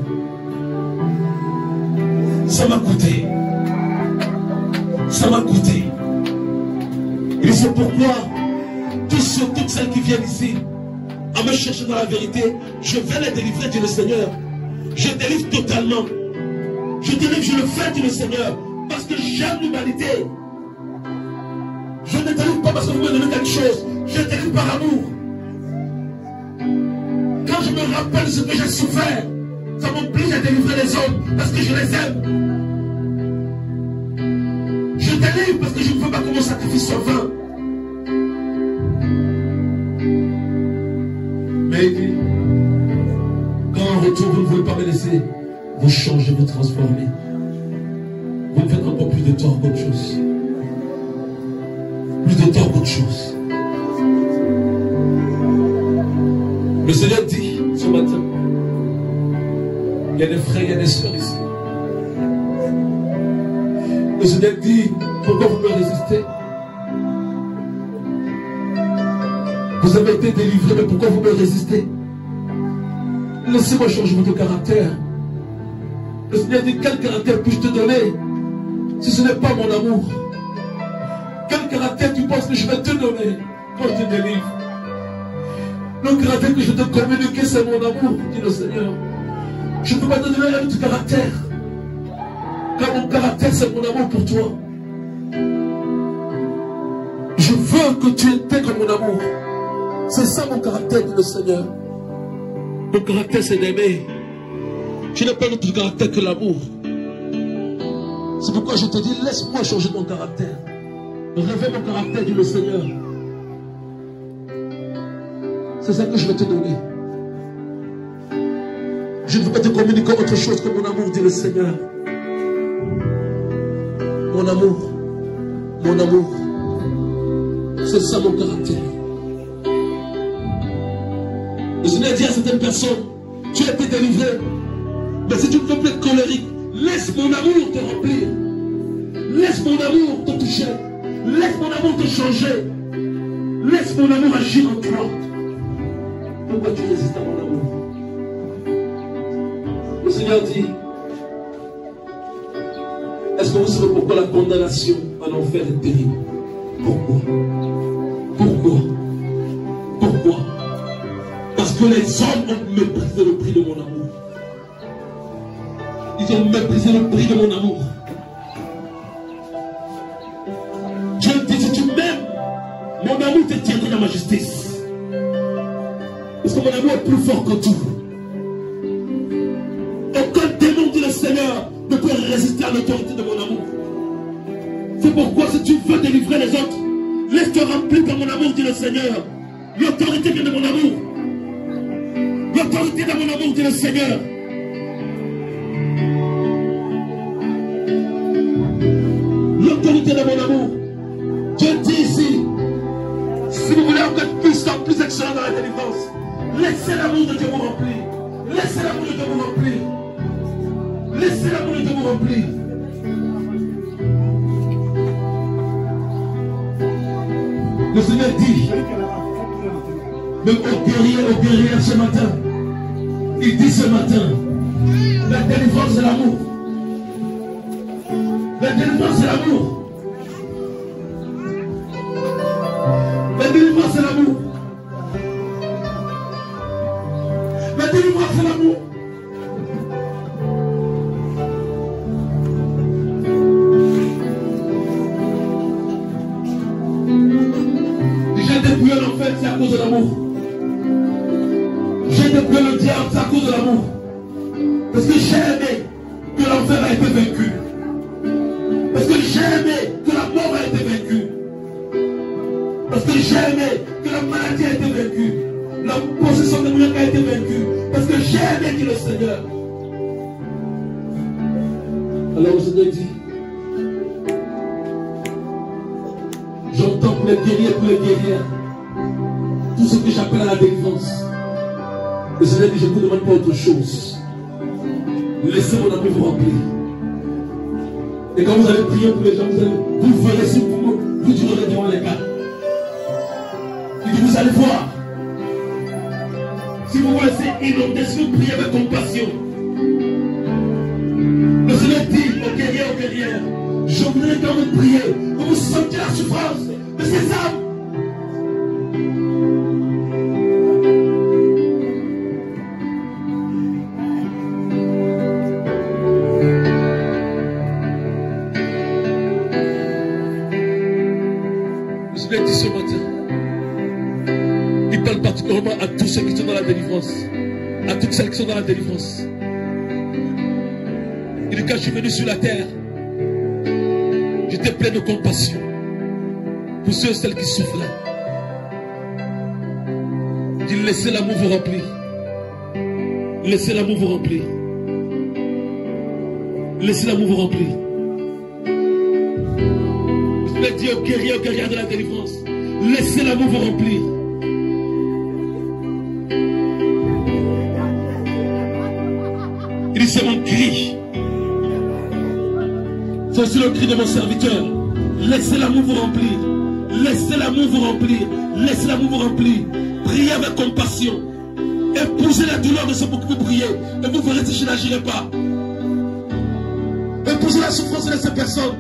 A: Ça m'a coûté. Ça m'a coûté. Et c'est pourquoi tous ceux, toutes celles qui viennent ici à me chercher dans la vérité, je vais les délivrer, dit le Seigneur. Je délivre totalement. Je délivre, je le fais, dit le Seigneur. Parce que j'aime l'humanité. Je ne délivre pas parce que vous me donnez quelque chose. Je délivre par amour. Quand je me rappelle ce que j'ai souffert, ça m'oblige à délivrer les hommes parce que je les aime. Je délivre parce que je ne veux pas que mon sacrifice soit vain. Mais il dit, quand en retour vous ne voulez pas me laisser, vous changez, vous transformez. Vous faites encore plus de tort qu'autre chose. Plus de tort qu'autre chose. Le Seigneur dit ce matin, il y a des frères, il y a des soeurs ici. Le Seigneur dit, pourquoi vous me résistez? Vous avez été délivré, mais pourquoi vous me résistez? Laissez-moi changer votre caractère. Le Seigneur dit, quel caractère puis-je te donner? Si ce n'est pas mon amour caractère tu penses que je vais te donner quand je te délivre Le caractère que je te communiquer, c'est mon amour, dit le Seigneur. Je ne peux pas te donner un autre caractère. Car mon caractère, c'est mon amour pour toi. Je veux que tu intègres mon amour. C'est ça mon caractère, dit le Seigneur. Mon caractère, c'est d'aimer. Je n'ai pas d'autre caractère que l'amour. C'est pourquoi je te dis, laisse-moi changer mon caractère. Révèle mon caractère, dit le Seigneur. C'est ça que je vais te donner. Je ne veux pas te communiquer autre chose que mon amour, dit le Seigneur. Mon amour, mon amour, c'est ça mon caractère. Le Seigneur dit à certaines personnes, tu as été délivré, mais si tu plus être colérique, laisse mon amour te remplir. Laisse mon amour te toucher. Laisse mon amour te changer. Laisse mon amour agir en toi. Pourquoi tu résistes à mon amour? Le Seigneur dit, est-ce que vous savez pourquoi la condamnation en enfer est terrible? Pourquoi? Pourquoi? Pourquoi? Parce que les hommes ont méprisé le prix de mon amour. Ils ont méprisé le prix de mon amour. te tiendrai dans ma justice. Parce que mon amour est plus fort que tout. Aucun démon, dit le Seigneur, ne peut résister à l'autorité de mon amour. C'est pourquoi si tu veux délivrer les autres, laisse-toi remplir par mon amour, dit le Seigneur. L'autorité vient de mon amour. L'autorité de mon amour, dit le Seigneur. L'autorité de mon amour. Plus excellent dans la délivrance. Laissez l'amour de Dieu vous remplir. Laissez l'amour de Dieu vous remplir. Laissez l'amour de Dieu vous remplir. Le Seigneur dit, même aux guerriers, aux guerriers ce matin, il dit ce matin, la délivrance c'est l'amour. La délivrance c'est l'amour. Il dit laissez l'amour vous remplir. Laissez l'amour vous remplir. Laissez l'amour vous remplir. Je l'ai dit aux guerriers, aux guerrières de la délivrance. Laissez l'amour vous remplir. Il dit c'est mon cri. C'est aussi le cri de mon serviteur. Laissez l'amour vous remplir. Laissez l'amour vous remplir. Laissez l'amour vous remplir. Priez avec compassion. Épousez la douleur de ce pour que vous priez. Et vous verrez si je n'agirai pas. Épousez la souffrance de ces personnes.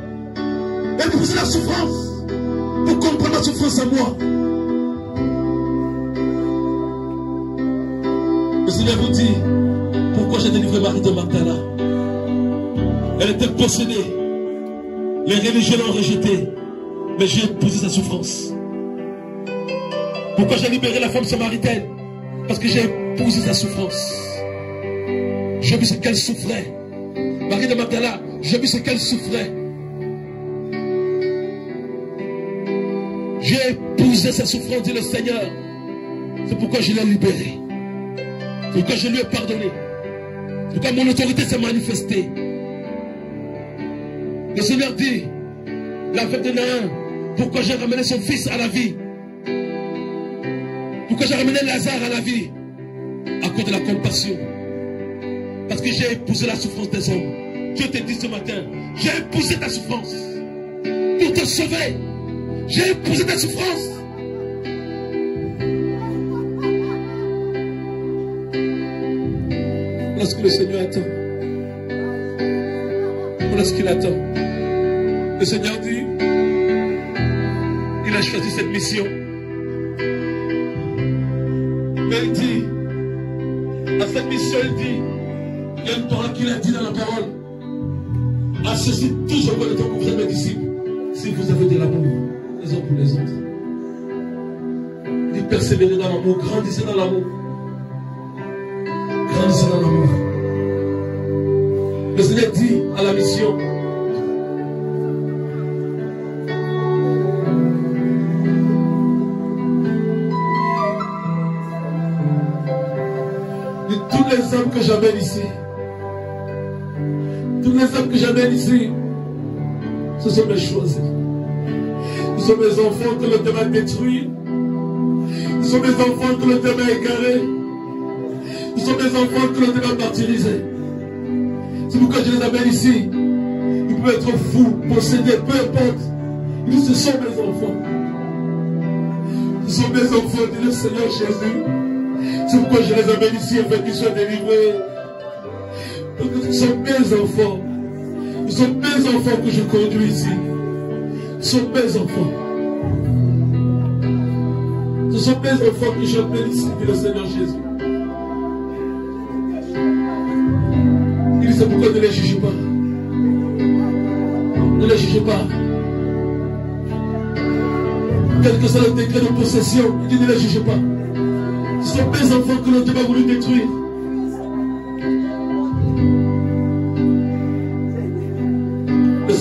A: Épousez la souffrance. Pour comprendre la souffrance à moi. Le Seigneur vous dit pourquoi j'ai délivré Marie de Magdala? Elle était possédée. Les religieux l'ont rejetée. Mais j'ai épousé sa souffrance. Pourquoi j'ai libéré la femme samaritaine? Parce que j'ai épousé sa souffrance. J'ai vu ce qu'elle souffrait. Marie de Magdala, j'ai vu ce qu'elle souffrait. J'ai épousé sa souffrance, dit le Seigneur. C'est pourquoi je l'ai libérée. C'est pourquoi je lui ai pardonné. C'est pourquoi mon autorité s'est manifestée. Le Seigneur dit, la fête de Nain, pourquoi j'ai ramené son fils à la vie Pourquoi j'ai ramené Lazare à la vie À cause de la compassion. Parce que j'ai épousé la souffrance des hommes. Dieu te dit ce matin, j'ai épousé ta souffrance pour te sauver. J'ai épousé ta souffrance. Voilà ce que le Seigneur attend. Voilà ce qu'il attend. Le Seigneur dit, il a choisi cette mission. Mais il dit, à cette mission, il dit, il y a une parole qu'il a dit dans la parole. À ceci, tout je connais que vous mes disciples. Si vous avez de l'amour les uns pour les autres. Il dit, persévérer dans l'amour, grandissez dans l'amour. Ici, tous les hommes que j'amène ici, ce sont mes choisis. Ce sont mes enfants que le diable a détruits. Ce sont des enfants que le diable a égarés. Ce sont des enfants que le diable a martyrisés. C'est pourquoi je les amène ici. Ils peuvent être fous, possédés, peu importe. Ils ce sont mes enfants. Ce sont mes enfants, dit le Seigneur Jésus. C'est pourquoi je les amène ici afin qu'ils soient délivrés. Que ce sont mes enfants. Ce sont mes enfants que je conduis ici. Ce sont mes enfants. Ce sont mes enfants que j'appelle ici, dit le Seigneur Jésus. Il dit, c'est pourquoi ne les jugez pas. Ne les jugez pas. Quel que soit le degré de possession, il dit, ne les jugez pas. Ce sont mes enfants que l'on a voulu détruire.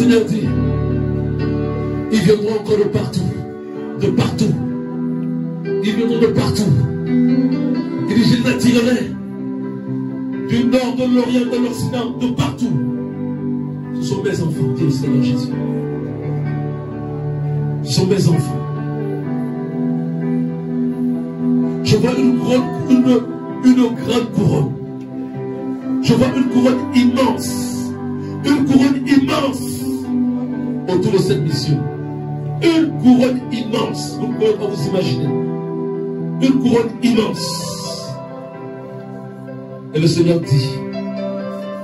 A: Seigneur dit, ils viendront encore de partout, de partout. Ils viendront de partout. Il dit, je les du nord, de l'Orient, de l'Occident, de partout. Ce sont mes enfants, dit le Seigneur Jésus. Ce sont mes enfants. Je vois une grande couronne. Je vois une couronne immense. Une couronne immense autour de cette mission. Une couronne immense. Vous ne pouvez pas vous imaginer. Une couronne immense. Et le Seigneur dit,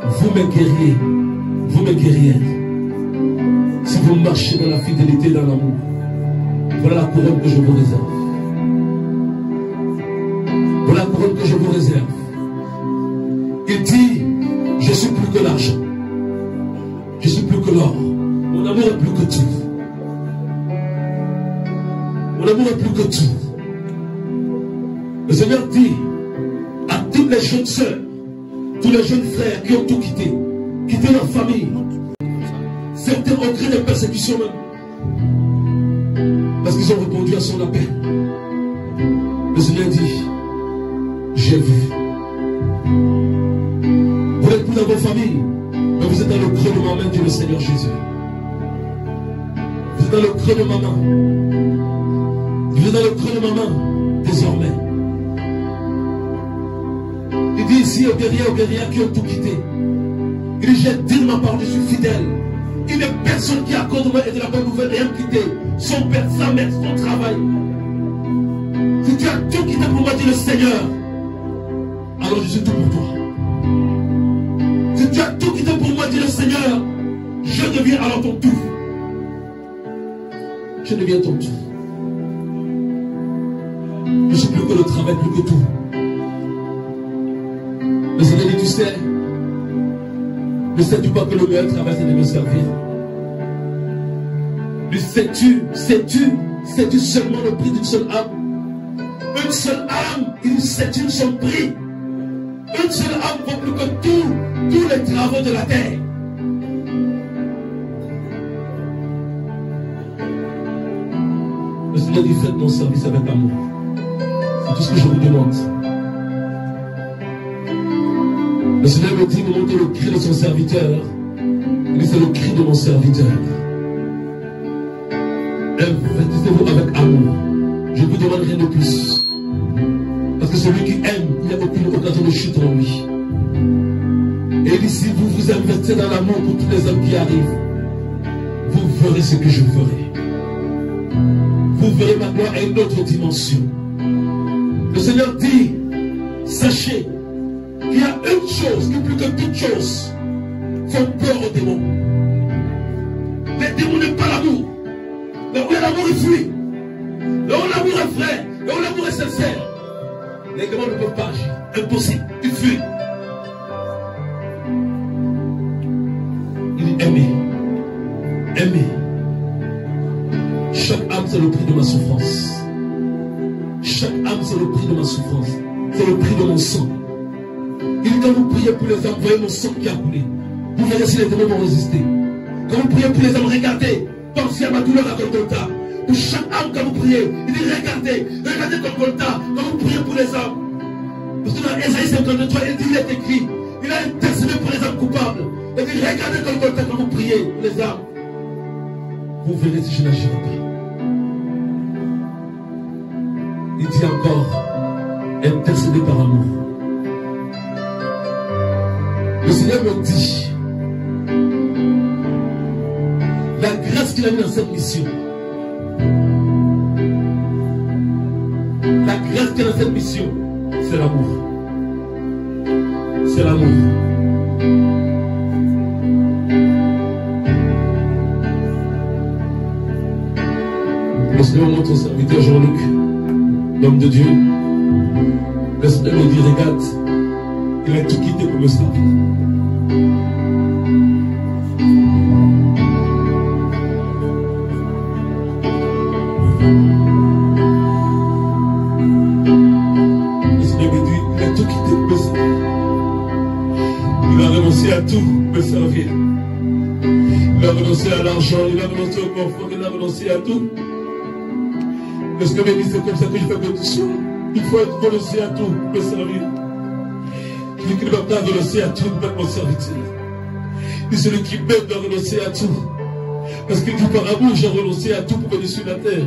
A: vous mes guerriers, vous mes guerrières, si vous marchez dans la fidélité, dans l'amour, voilà la couronne que je vous réserve. Voilà la couronne que je vous réserve. Il dit, je suis plus que l'argent. Je suis plus que l'or. Mon amour est plus que tout. Mon amour est plus que tout. Le Seigneur dit à toutes les jeunes sœurs, tous les jeunes frères qui ont tout quitté, quitté leur famille, certains ont créé des persécutions même, parce qu'ils ont répondu à son appel. Le Seigneur dit, j'ai vu. Vous n'êtes plus dans vos familles, mais vous êtes dans le main, dit le Seigneur Jésus. Dans le creux de ma main. Vous êtes dans le creux de ma main, désormais. Il dit ici aux guerriers, aux guerrières qui ont tout quitté. Il dit, j'ai dit ma parole, je suis fidèle. Il n'y a personne qui accorde moi et de la bonne nouvelle et quitté. Son père, sa mère, son travail. Si tu as tout quitté pour moi, dit le Seigneur, alors je suis tout pour toi. Si tu as tout quitté pour moi, dit le Seigneur, je deviens alors ton tout. Je deviens ton tout. Je suis plus que le travail, plus que tout. Le Seigneur dit, tu sais, ne sais-tu pas que le meilleur travail, c'est de me servir? Mais sais-tu, sais-tu, sais-tu seulement le prix d'une seule âme? Une seule âme, il sais-tu son prix? Une seule âme vaut plus que tout, tous les travaux de la terre. Seigneur dit, faites mon service avec amour. C'est tout ce que je vous demande. Le Seigneur me dit, me montre le cri de son serviteur. Dit, c'est le cri de mon serviteur. Investissez-vous avec amour. Je ne vous demande rien de plus. Parce que celui qui aime, il n'y a aucune occasion de chute en lui. Et il si vous vous investissez dans l'amour pour tous les hommes qui arrivent, vous verrez ce que je ferai. Vous verrez ma gloire à une autre dimension. Le Seigneur dit, sachez il y a une chose qui plus que toute chose font peur aux démons. Les démons n'aiment pas l'amour. Là où l'amour, il fuit. Là où l'amour est vrai, là où l'amour est sincère, les démons ne peuvent pas agir. Impossible. Ils fuient. Il aimer. Aimer. Le prix de ma souffrance. Chaque âme, c'est le prix de ma souffrance. C'est le prix de mon sang. Il quand vous priez pour les âmes, voyez mon sang qui a coulé. Vous verrez si les démons vont résister. Quand vous priez pour les âmes, regardez. Pensez à ma douleur à Golgotha. Pour chaque âme, quand vous priez, il dit regardez, regardez Golgotha. Quand vous priez pour les âmes. Parce que dans Esaïe 53, il dit il est écrit. Il a intercédé pour les âmes coupables. Il dit regardez Golgotha quand vous priez pour les âmes. Vous verrez si je n'agirai pas. Il dit encore, intercéder par amour. Le Seigneur me dit, la grâce qu'il a mis dans cette mission, la grâce qu'il a dans cette mission, c'est l'amour. C'est l'amour. Le Seigneur montre au serviteur Jean-Luc, l'homme de Dieu. Le Seigneur me dit, regarde, il a tout quitté pour me servir. Le Seigneur me dit, il a tout quitté pour me servir. Il a renoncé à tout pour me servir. Il a renoncé à l'argent, il a renoncé au confort, il a renoncé à tout. Le Seigneur me dit, c'est comme ça que je fais que sois. Il faut être renoncer à tout me servir. Dis qu'il ne va pas renoncer à tout être mon serviteur. Il celui qui m'aime doit renoncer à tout. Parce qu'il dit par amour, j'ai renoncé à tout pour venir sur la terre.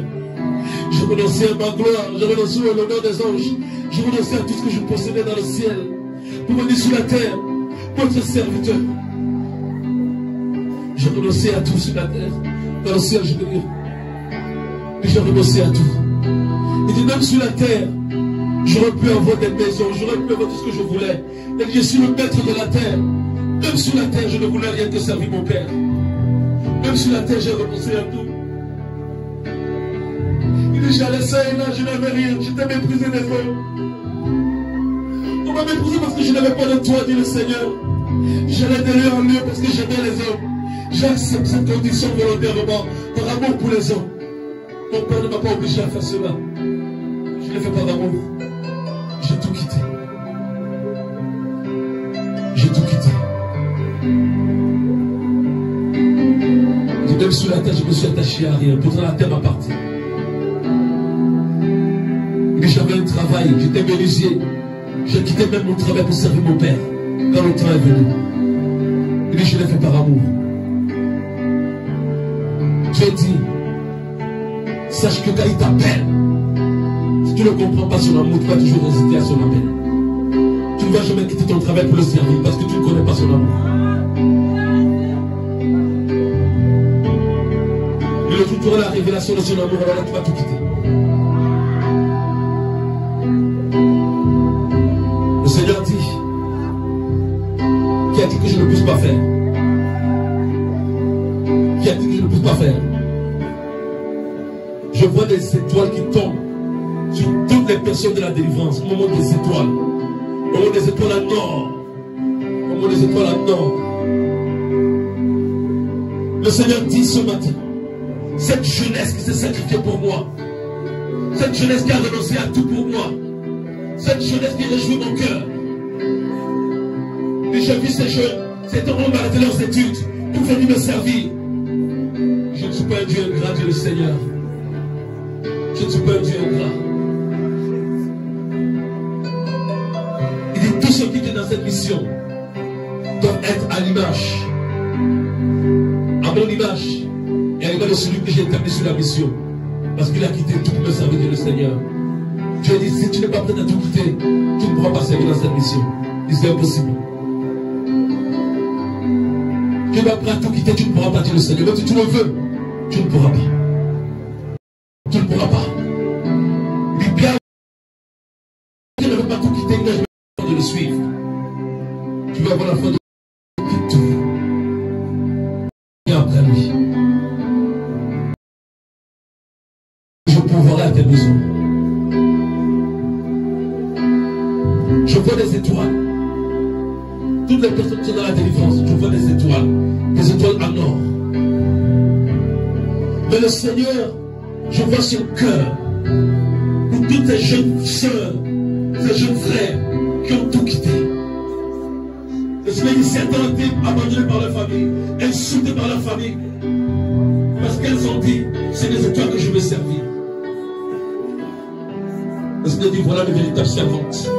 A: J'ai renoncé à ma gloire, j'ai renoncé à l'honneur des anges. J'ai renoncé à tout ce que je possédais dans le ciel. Pour venir sur la terre, pour être serviteur. J'ai renoncé à tout sur la terre. Dans le ciel, je veux dire. Et j'ai renoncé à tout. Il dit, même sur la terre, j'aurais pu avoir des maisons, j'aurais pu avoir tout ce que je voulais. Mais je suis le maître de la terre. Même sur la terre, je ne voulais rien que servir mon Père. Même sur la terre, j'ai renoncé à tout. Il dit, j'allais ça et là, je n'avais rien. J'étais méprisé des hommes. On m'a méprisé parce que je n'avais pas de toi, dit le Seigneur. J'allais de lieu en lieu parce que j'aimais les hommes. J'ai accepté cette condition volontairement par amour pour les hommes. Mon Père ne m'a pas obligé à faire cela. Je ne fais pas d'amour. J'ai tout quitté. J'ai tout quitté. Et même sur la terre, je me suis attaché à rien. Pourtant, la terre m'appartient. Mais j'avais un travail, j'étais menuisier. J'ai quitté même mon travail pour servir mon Père. Quand le temps est venu. Il dit, je l'ai fait par amour. Dieu dit, sache que quand il t'appelle, si tu ne comprends pas son amour, tu vas toujours résister à son appel. Tu ne vas jamais quitter ton travail pour le servir parce que tu ne connais pas son amour. Et le jour où tu auras la révélation de son amour, alors là, tu vas tout quitter. Le Seigneur dit, qui a dit que je ne puisse pas faire? Qui a dit que je ne puisse pas faire? Je vois des étoiles qui tombent sur toutes les personnes de la délivrance. Au moment des étoiles. Au moment des étoiles à nord. Au moment des étoiles à nord. Le Seigneur dit ce matin, cette jeunesse qui s'est sacrifiée pour moi, cette jeunesse qui a renoncé à tout pour moi, cette jeunesse qui réjouit mon cœur. Et j'ai vu ces jeunes, ces hommes arrêter leurs études pour venir me servir. Je ne suis pas un Dieu ingrat, Dieu le Seigneur. Suis pas un Dieu ingrat. Il dit tous ceux qui étaient dans cette mission doivent être à l'image. À mon image. Et à l'image de celui que j'ai établi sur la mission. Parce qu'il a quitté tout pour me servir le Seigneur. Dieu dit, si tu n'es pas prêt à tout quitter, tu ne pourras pas servir dans cette mission. C'est impossible. Tu n'es pas prêt à tout quitter, tu ne pourras pas dire le Seigneur. Même si tu le veux, tu ne pourras pas. Je vois son cœur. Pour toutes ces jeunes sœurs, ces jeunes frères qui ont tout quitté. Le Seigneur dit certains ont été abandonnés par leur famille, insultés par leur famille. Parce qu'elles ont dit, c'est des étoiles que je veux servir. Le Seigneur dit, voilà les véritables servantes.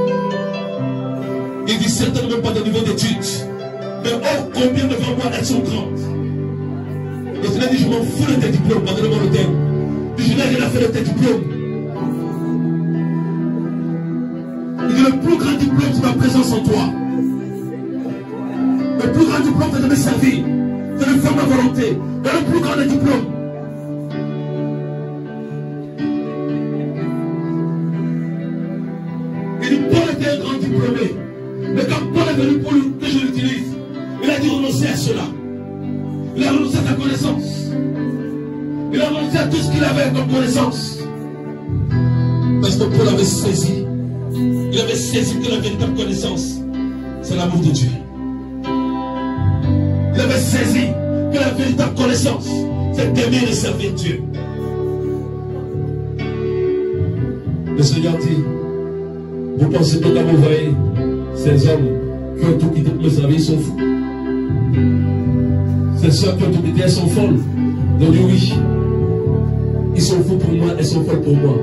A: Il dit, certains n'ont pas de niveau d'études. Mais oh, combien devant moi elles sont grandes. Le Seigneur dit, je m'en fous de tes diplômes, pardonnez-moi le terme. Je n'ai rien à faire de tes diplômes. Il dit, le plus grand diplôme, c'est ma présence en toi. Le plus grand diplôme, c'est de me servir, c'est de faire ma volonté. Et le plus grand diplôme, avait connaissance. Parce que Paul avait saisi. Il avait saisi que la véritable connaissance, c'est l'amour de Dieu. Il avait saisi que la véritable connaissance, c'est d'aimer et servir Dieu. Le Seigneur dit, vous pensez que quand vous voyez ces hommes qui ont tout quitté pour me servir, ils sont fous. Ces soeurs qui ont tout quitté, elles sont folles. Donc oui, ils sont fous pour moi, elles sont folles pour moi.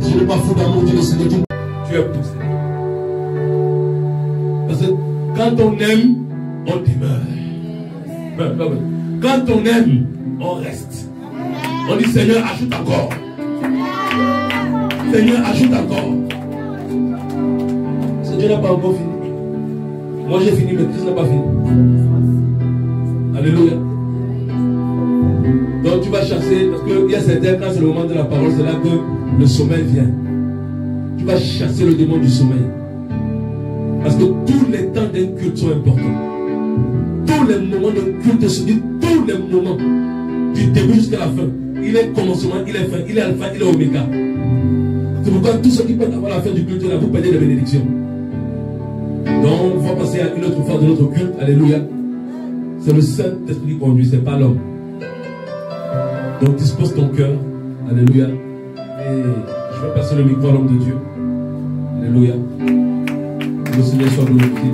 A: Je n'ai pas fou d'amour, Dieu le Seigneur, tu, tout Seigneur. Parce que quand on aime, on demeure. Quand on aime, on reste. On dit Seigneur, ajoute encore. Seigneur, ajoute encore. Ce Dieu n'a pas encore fini. Moi j'ai fini, mais Christ n'a pas fini. Alléluia. Parce qu'il y a certains, quand c'est le moment de la parole, c'est là que le sommeil vient. Tu vas chasser le démon du sommeil. Parce que tous les temps d'un culte sont importants. Tous les moments d'un culte se dit tous les moments, du début jusqu'à la fin. Il est commencement, il est fin, il est alpha, il est oméga. C'est pourquoi tous ceux qui peuvent avoir la fin du culte là, vous perdez les bénédictions. Donc, on va passer à une autre phase de notre culte. Alléluia. C'est le Saint-Esprit qui conduit, ce n'est pas l'homme. Donc, dispose ton cœur. Alléluia. Et je vais passer le micro à l'homme de Dieu. Alléluia. Le Seigneur soit glorifié.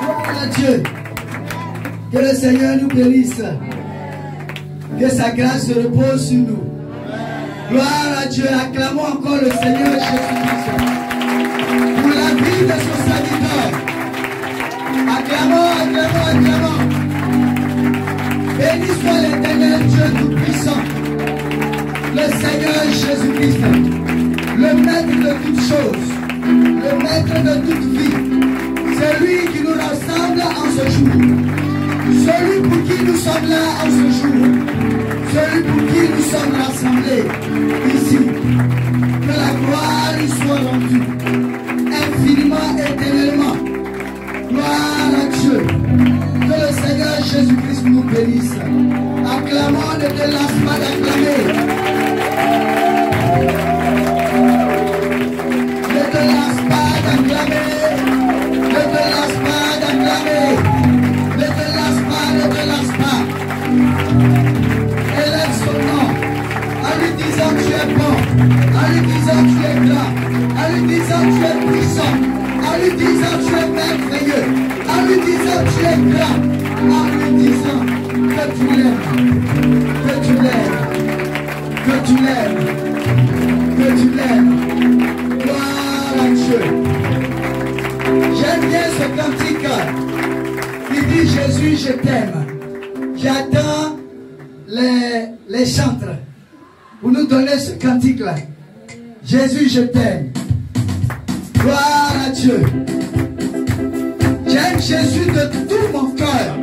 B: Gloire à Dieu. Que le Seigneur nous bénisse. Que sa grâce se repose sur nous. Gloire à Dieu. Acclamons encore le Seigneur Jésus-Christ. Son serviteur. Acclamons, acclamons, acclamons. Béni soit l'éternel Dieu Tout-Puissant. Le Seigneur Jésus-Christ. Le maître de toutes choses. Le maître de toute vie. Celui qui nous rassemble en ce jour. Celui pour qui nous sommes là en ce jour. Celui pour qui nous sommes rassemblés ici. Que la gloire lui soit rendue. Infiniment, éternellement. Gloire à Dieu. Que le Seigneur Jésus-Christ nous bénisse. Acclamons, ne te lasse pas d'acclamer. Ne te lasse pas d'acclamer. Ne te lasse pas d'acclamer. Ne te lasse pas, ne te lasse pas. Élève son nom. En lui disant tu es bon. En lui disant tu es grand. Lui disant tu es puissant. En lui disant tu es merveilleux. En lui disant tu es grand. En lui disant que tu l'aimes. Que tu l'aimes. Que tu l'aimes. Que tu l'aimes. Gloire à Dieu. J'aime bien ce cantique. Il dit Jésus, je t'aime. J'attends les, les chantres pour nous donner ce cantique-là. Jésus, je t'aime. J'aime Jésus de tout mon cœur,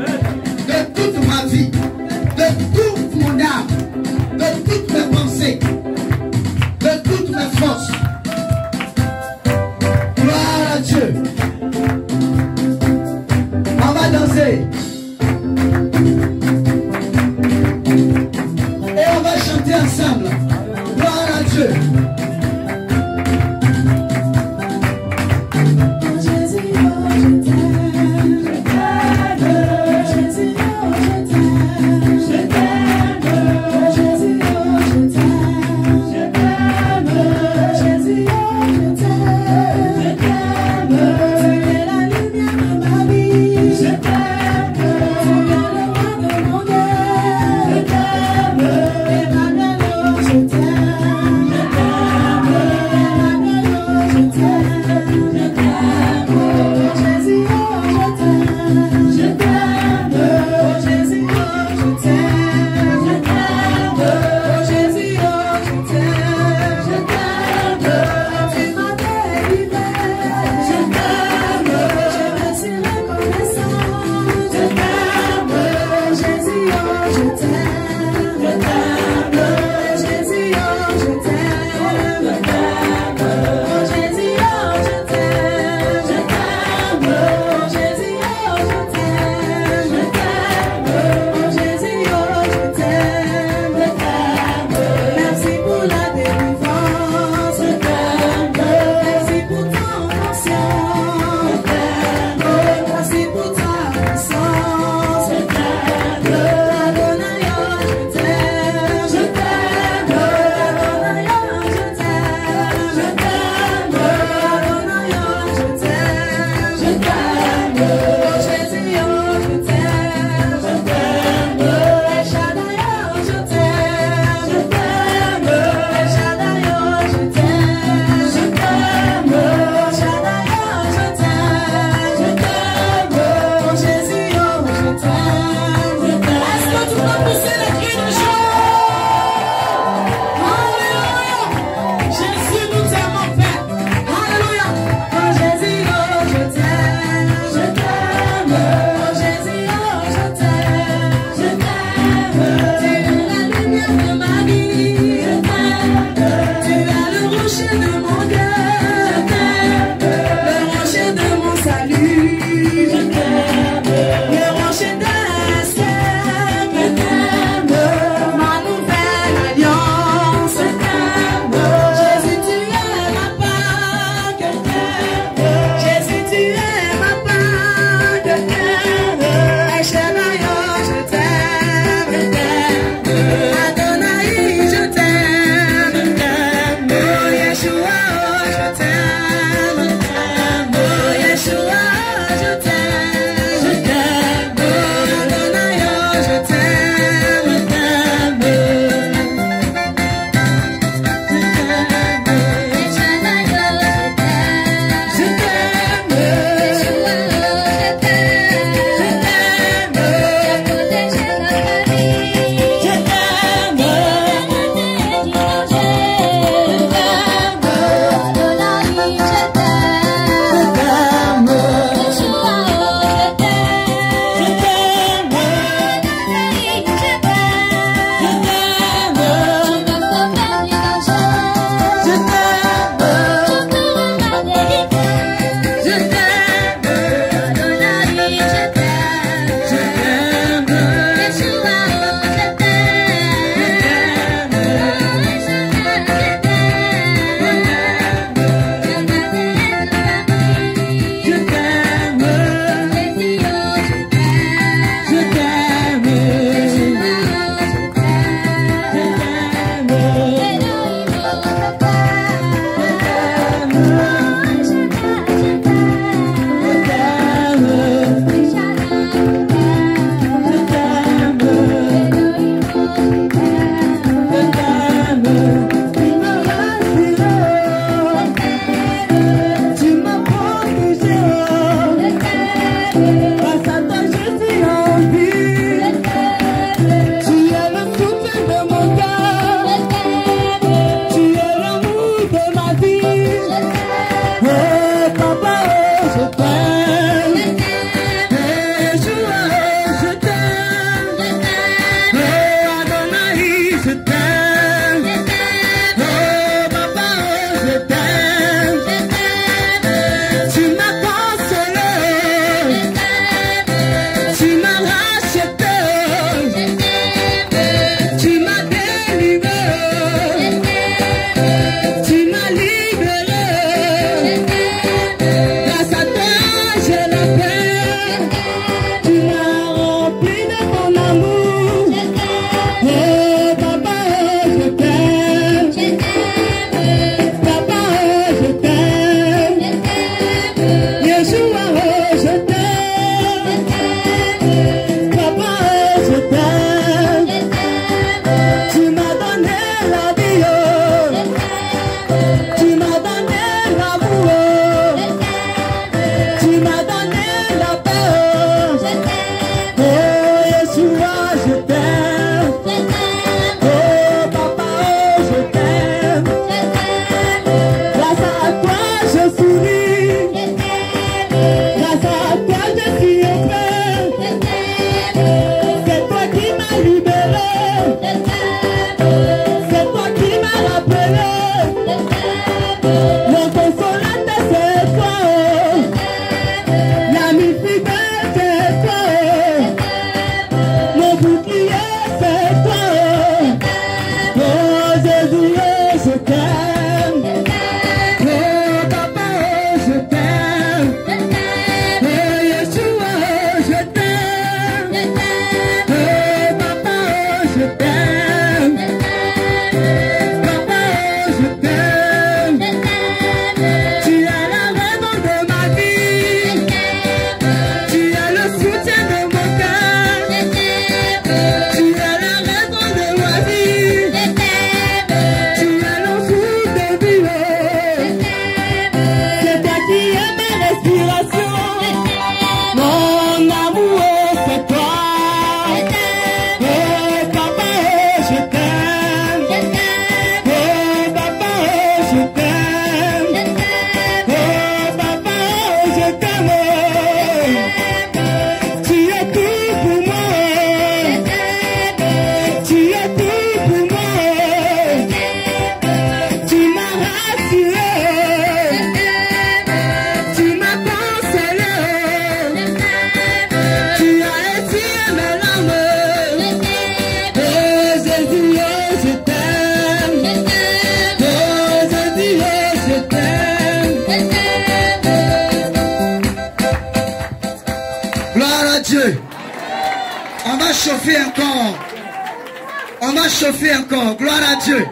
B: chauffer encore. Gloire à Dieu.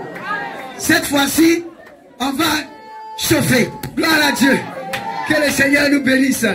B: Cette fois-ci, on va chauffer. Gloire à Dieu. Que le Seigneur nous bénisse.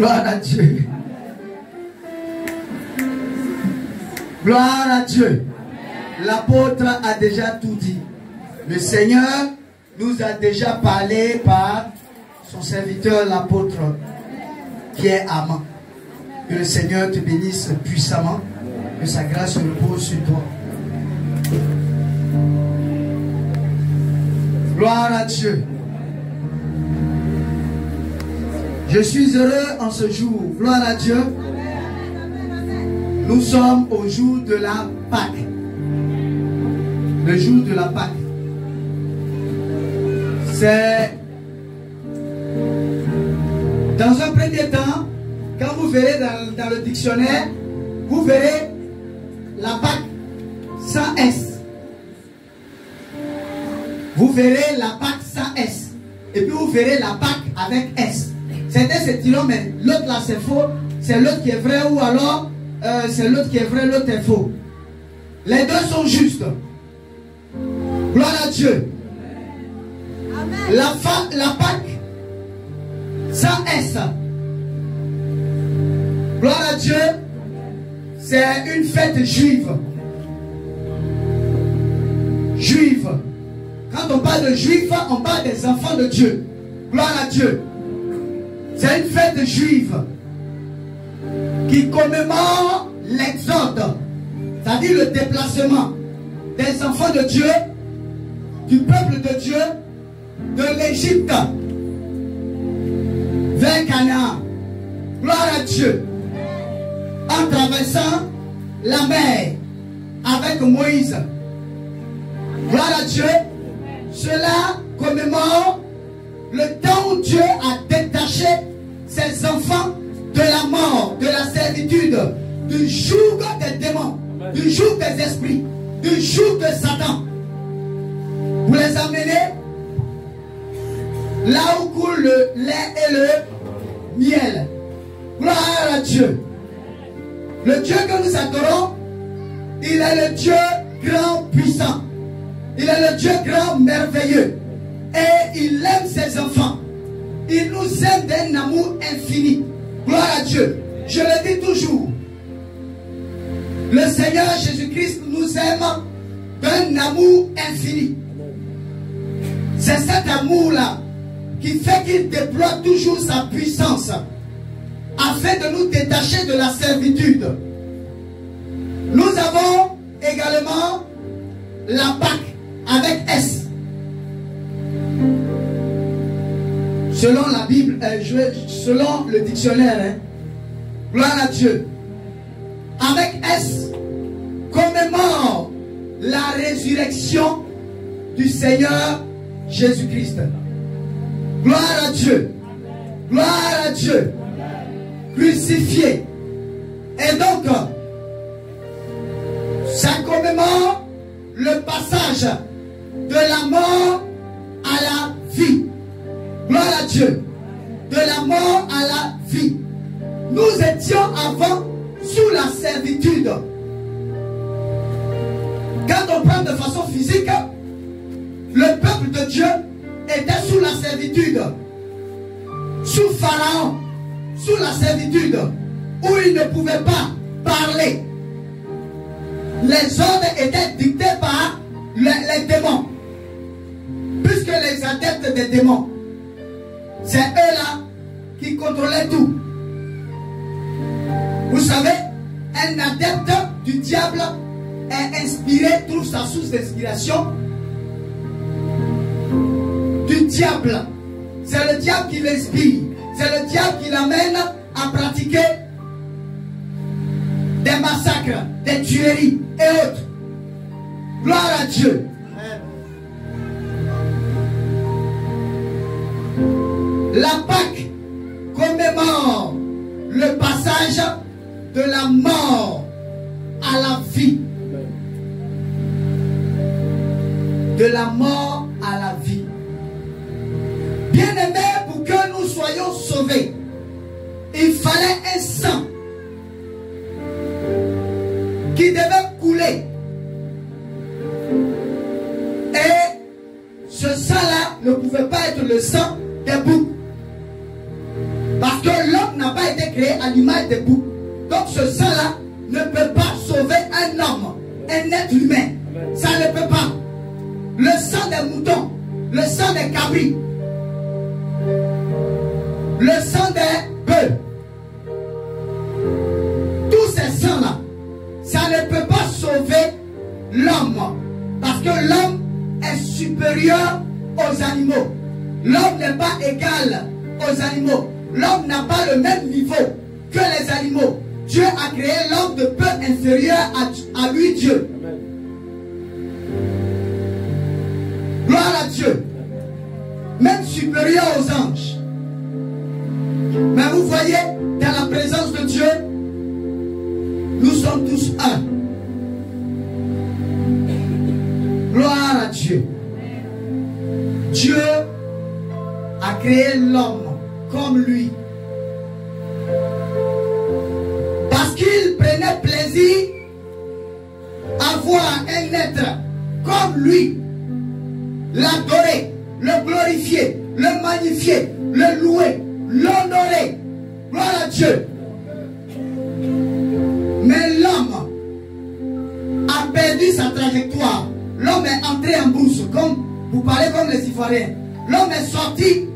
B: Gloire à Dieu. Gloire à Dieu. L'apôtre a déjà tout dit. Le Seigneur nous a déjà parlé par son serviteur, l'apôtre, qui est amant. Que le Seigneur te bénisse puissamment. Que sa grâce se repose sur toi. Gloire à Dieu. Je suis heureux en ce jour. Gloire à Dieu. Nous sommes au jour de la Pâque. Le jour de la Pâque. C'est dans un premier temps, quand vous verrez dans, dans le dictionnaire, vous verrez la Pâque sans S. Vous verrez la Pâque sans S. Et puis vous verrez la Pâque avec S. Diront, mais l'autre là c'est faux, c'est l'autre qui est vrai ou alors? Euh, c'est l'autre qui est vrai, l'autre est faux. Les deux sont justes. Gloire à Dieu. La, fa- la Pâque sans S. Gloire à Dieu. C'est une fête juive. Juive. Quand on parle de juifs, on parle des enfants de Dieu. Gloire à Dieu. C'est une fête juive qui commémore l'exode, c'est-à-dire le déplacement des enfants de Dieu, du peuple de Dieu, de l'Égypte vers Canaan. Gloire à Dieu. En traversant la mer avec Moïse. Gloire à Dieu. Cela commémore le temps où Dieu a détaché ses enfants de la mort, de la servitude, du joug des démons, du joug des esprits, du joug de Satan. Vous les amenez là où coule le lait et le miel. Gloire à Dieu. Le Dieu que nous adorons, il est le Dieu grand puissant. Il est le Dieu grand merveilleux. Et il aime ses enfants. Il nous aime d'un amour infini. Gloire à Dieu. Je le dis toujours. Le Seigneur Jésus-Christ nous aime d'un amour infini. C'est cet amour-là qui fait qu'il déploie toujours sa puissance afin de nous détacher de la servitude. Nous avons également la Pâque avec S. Selon la Bible, euh, selon le dictionnaire, hein, gloire à Dieu. Avec S, commémore la résurrection du Seigneur Jésus-Christ. Gloire à Dieu. Gloire à Dieu. Crucifié. Et donc, ça commémore le passage de la mort à la vie. Gloire à Dieu. De la mort à la vie. Nous étions avant sous la servitude. Quand on parle de façon physique, le peuple de Dieu était sous la servitude. Sous Pharaon, sous la servitude, où il ne pouvait pas parler. Les ordres étaient dictés par les, les démons. Puisque les adeptes des démons, c'est eux-là qui contrôlaient tout. Vous savez, un adepte du diable est inspiré, trouve sa source d'inspiration du diable. C'est le diable qui l'inspire. C'est le diable qui l'amène à pratiquer des massacres, des tueries et autres. Gloire à Dieu. La Pâque commémore le passage de la mort à la vie. De la mort à la vie. Bien-aimés, pour que nous soyons sauvés, il fallait un sang qui devait couler. Et ce sang-là ne pouvait pas être le sang des boucs. Parce que l'homme n'a pas été créé à l'image des boucs. Donc ce sang-là ne peut pas sauver un homme, un être humain. Ça ne peut pas. Le sang des moutons, le sang des cabris, le sang des bœufs, tous ces sangs-là, ça ne peut pas sauver l'homme. Parce que l'homme est supérieur aux animaux. L'homme n'est pas égal aux animaux. L'homme n'a pas le même niveau que les animaux. Dieu a créé l'homme de peu inférieur à, à lui, Dieu. Gloire à Dieu. Même supérieur aux anges. Mais vous voyez, dans la présence de Dieu, nous sommes tous un. Gloire à Dieu. Dieu a créé l'homme comme lui. Parce qu'il prenait plaisir à voir un être comme lui, l'adorer, le glorifier, le magnifier, le louer, l'honorer. Gloire à Dieu. Mais l'homme a perdu sa trajectoire. L'homme est entré en bourse, comme vous parlez comme les Ivoiriens. L'homme est sorti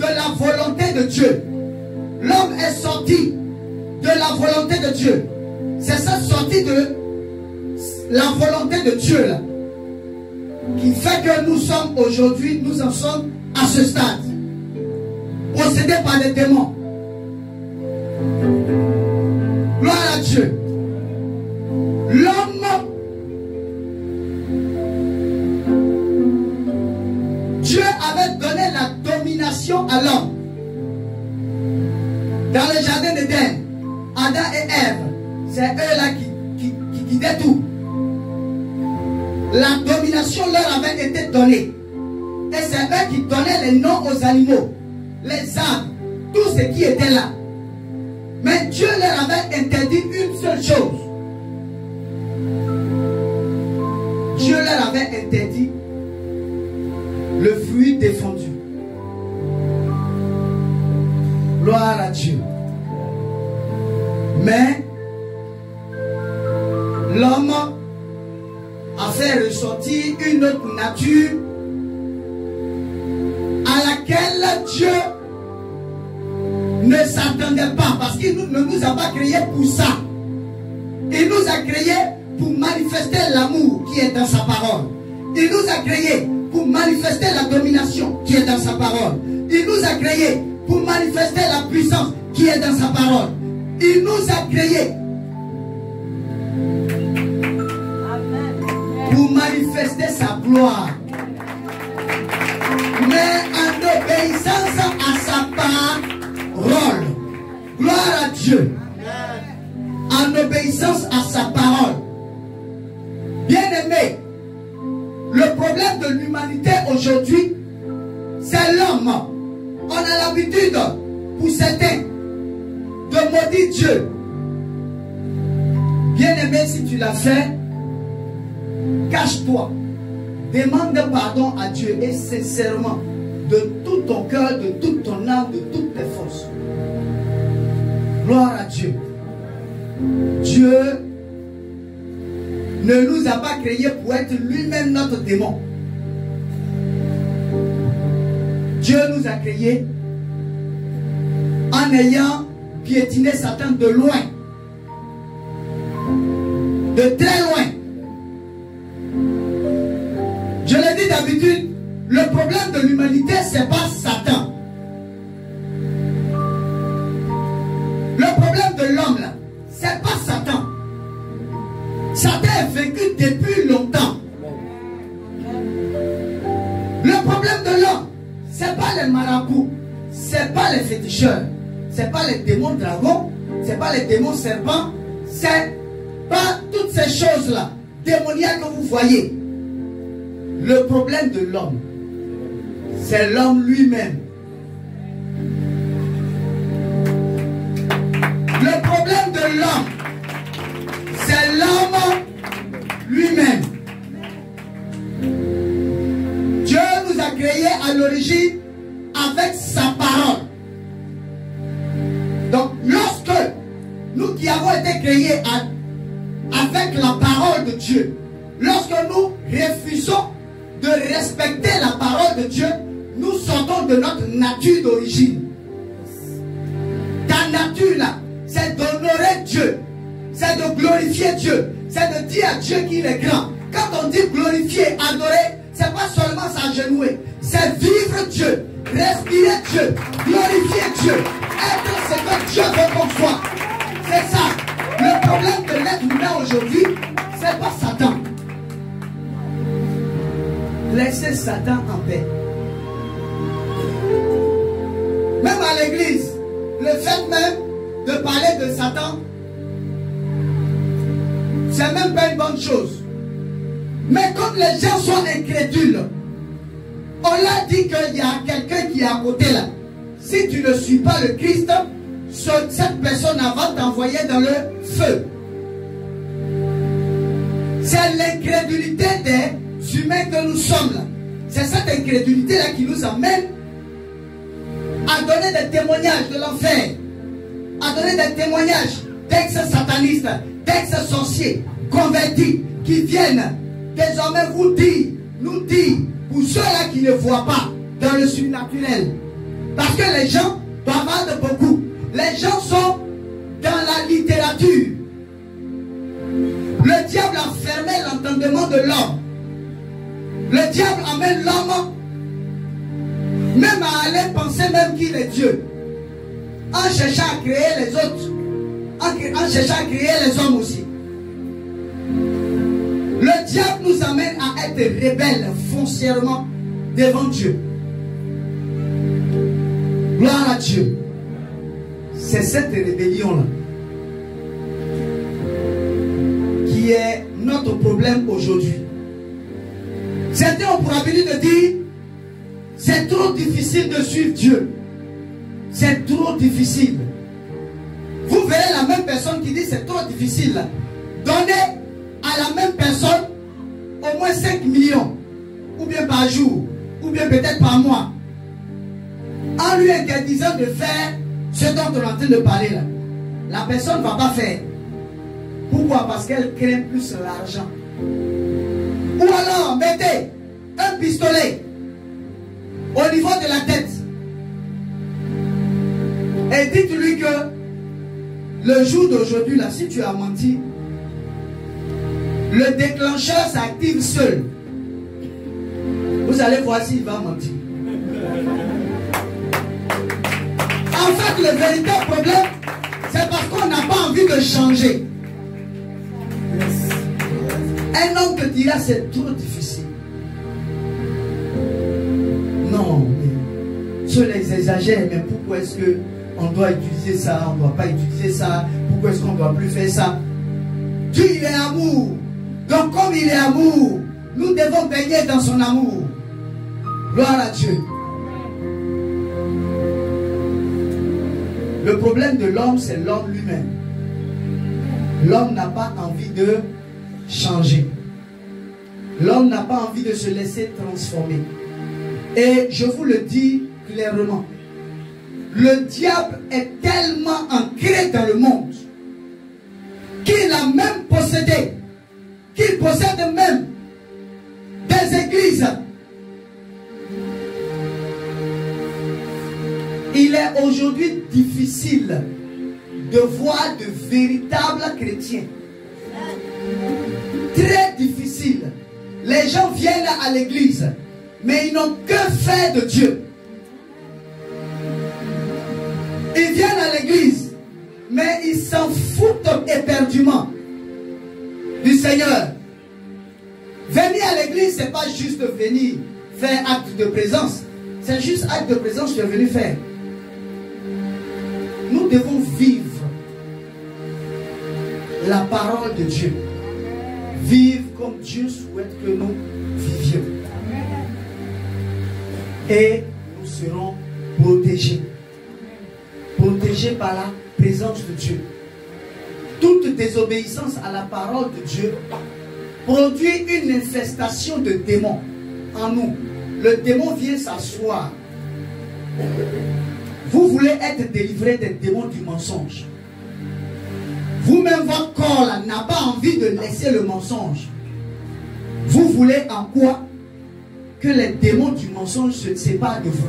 B: de la volonté de Dieu. L'homme est sorti de la volonté de Dieu. C'est cette sortie de la volonté de Dieu là, qui fait que nous sommes aujourd'hui, nous en sommes à ce stade. Possédés par les démons. Gloire à Dieu. L'homme, à l'homme. Dans le jardin d'Éden, Adam et Ève, c'est eux-là qui, qui, qui guidaient tout. La domination leur avait été donnée. Et c'est eux qui donnaient les noms aux animaux, les arbres, tout ce qui était là. Mais Dieu leur avait interdit une seule chose. Dieu leur avait interdit le fruit défendu. Gloire à Dieu. Mais l'homme a fait ressortir une autre nature à laquelle Dieu ne s'attendait pas parce qu'il ne nous a pas créés pour ça. Il nous a créés pour manifester l'amour qui est dans sa parole. Il nous a créés pour manifester la domination qui est dans sa parole. Il nous a créés pour manifester la puissance qui est dans sa parole. Il nous a créés pour manifester sa gloire. Mais en obéissance à sa parole. Gloire à Dieu. En obéissance à sa parole. Bien-aimé, le problème de l'humanité aujourd'hui, c'est l'homme. On a l'habitude, pour certains, de maudire Dieu. Bien-aimé, si tu l'as fait, cache-toi. Demande pardon à Dieu et sincèrement, de tout ton cœur, de toute ton âme, de toutes tes forces. Gloire à Dieu. Dieu ne nous a pas créés pour être lui-même notre démon. Dieu nous a créés en ayant piétiné Satan de loin, de très loin. Je l'ai dit d'habitude, le problème de l'humanité, c'est pas Satan. Les démons serpents, c'est pas toutes ces choses-là démoniaques que vous voyez. Le problème de l'homme, c'est l'homme lui-même. Le problème de l'homme, c'est l'homme lui-même. Dieu nous a créés à l'origine avec sa parole. Avec la parole de Dieu, lorsque nous refusons de respecter la parole de Dieu, nous sortons de notre nature d'origine. Ta nature là, c'est d'honorer Dieu, c'est de glorifier Dieu, c'est de dire à Dieu qu'il est grand. Quand on dit glorifier, adorer, c'est pas seulement s'agenouiller, c'est vivre Dieu, respirer Dieu, glorifier Dieu, être ce que Dieu veut qu'on soit. C'est ça. Problème de l'être humain aujourd'hui, c'est pas Satan. Laissez Satan en paix. Même à l'église, le fait même de parler de Satan, c'est même pas une bonne chose. Mais quand les gens sont incrédules, on leur dit qu'il y a quelqu'un qui est à côté là. Si tu ne suis pas le Christ, cette personne va t'envoyer dans le feu. C'est l'incrédulité des humains que nous sommes là. C'est cette incrédulité là qui nous amène à donner des témoignages de l'enfer, à donner des témoignages d'ex-satanistes, d'ex-sorciers, convertis, qui viennent désormais vous dire, nous dire, pour ceux-là qui ne voient pas dans le surnaturel. Parce que les gens bavardent beaucoup. Les gens sont dans la littérature. Le diable a fermé l'entendement de l'homme. Le diable amène l'homme même à aller penser même qu'il est Dieu. En cherchant à créer les autres. En, cherchant à créer les hommes aussi. Le diable nous amène à être rebelles foncièrement devant Dieu. Gloire à Dieu. C'est cette rébellion-là qui est notre problème aujourd'hui. Certains ont pour habitude de dire c'est trop difficile de suivre Dieu. C'est trop difficile. Vous verrez la même personne qui dit c'est trop difficile. Donnez à la même personne au moins 5 millions, ou bien par jour, ou bien peut-être par mois, en lui interdisant de faire ce dont on est en train de parler là. La personne ne va pas faire. Pourquoi? Parce qu'elle craint plus l'argent. Ou alors, mettez un pistolet au niveau de la tête. Et dites-lui que le jour d'aujourd'hui, là, si tu as menti, le déclencheur s'active seul. Vous allez voir s'il va mentir. En fait, le véritable problème, c'est parce qu'on n'a pas envie de changer. Un homme te dira c'est trop difficile. Non, mais ceux-là ils exagèrent, mais pourquoi est-ce que on doit utiliser ça, on ne doit pas utiliser ça, pourquoi est-ce qu'on ne doit plus faire ça? Dieu il est amour. Donc comme il est amour, nous devons baigner dans son amour. Gloire à Dieu. Le problème de l'homme, c'est l'homme lui-même. L'homme n'a pas envie de changer. L'homme n'a pas envie de se laisser transformer. Et je vous le dis clairement, le diable est tellement ancré dans le monde qu'il a même possédé, qu'il possède même aujourd'hui difficile de voir de véritables chrétiens. Très difficile. Les gens viennent à l'église, mais ils n'ont que faire de Dieu. Ils viennent à l'église, mais ils s'en foutent éperdument du Seigneur. Venir à l'église, c'est pas juste venir faire acte de présence. C'est juste acte de présence que tu es venu faire. Nous devons vivre la parole de Dieu. Vivre comme Dieu souhaite que nous vivions. Et nous serons protégés. Protégés par la présence de Dieu. Toute désobéissance à la parole de Dieu produit une infestation de démons en nous. Le démon vient s'asseoir. Vous voulez être délivré des démons du mensonge. Vous-même, votre corps n'a pas envie de laisser le mensonge. Vous voulez en quoi? Que les démons du mensonge se séparent de vous.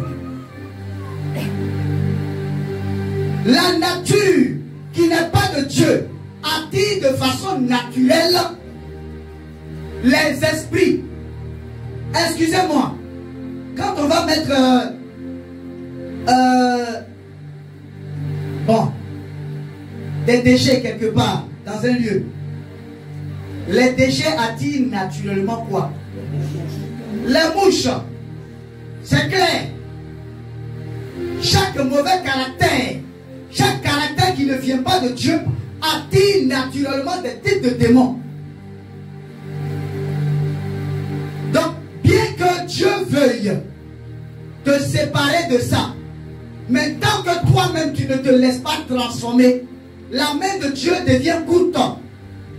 B: La nature qui n'est pas de Dieu attire de façon naturelle les esprits? Excusez-moi, quand on va mettre... euh, bon, des déchets quelque part dans un lieu, les déchets attirent naturellement quoi? Les mouches. C'est clair. Chaque mauvais caractère, chaque caractère qui ne vient pas de Dieu attire naturellement des types de démons. Donc, bien que Dieu veuille te séparer de ça, mais tant que toi-même tu ne te laisses pas transformer, la main de Dieu devient courte.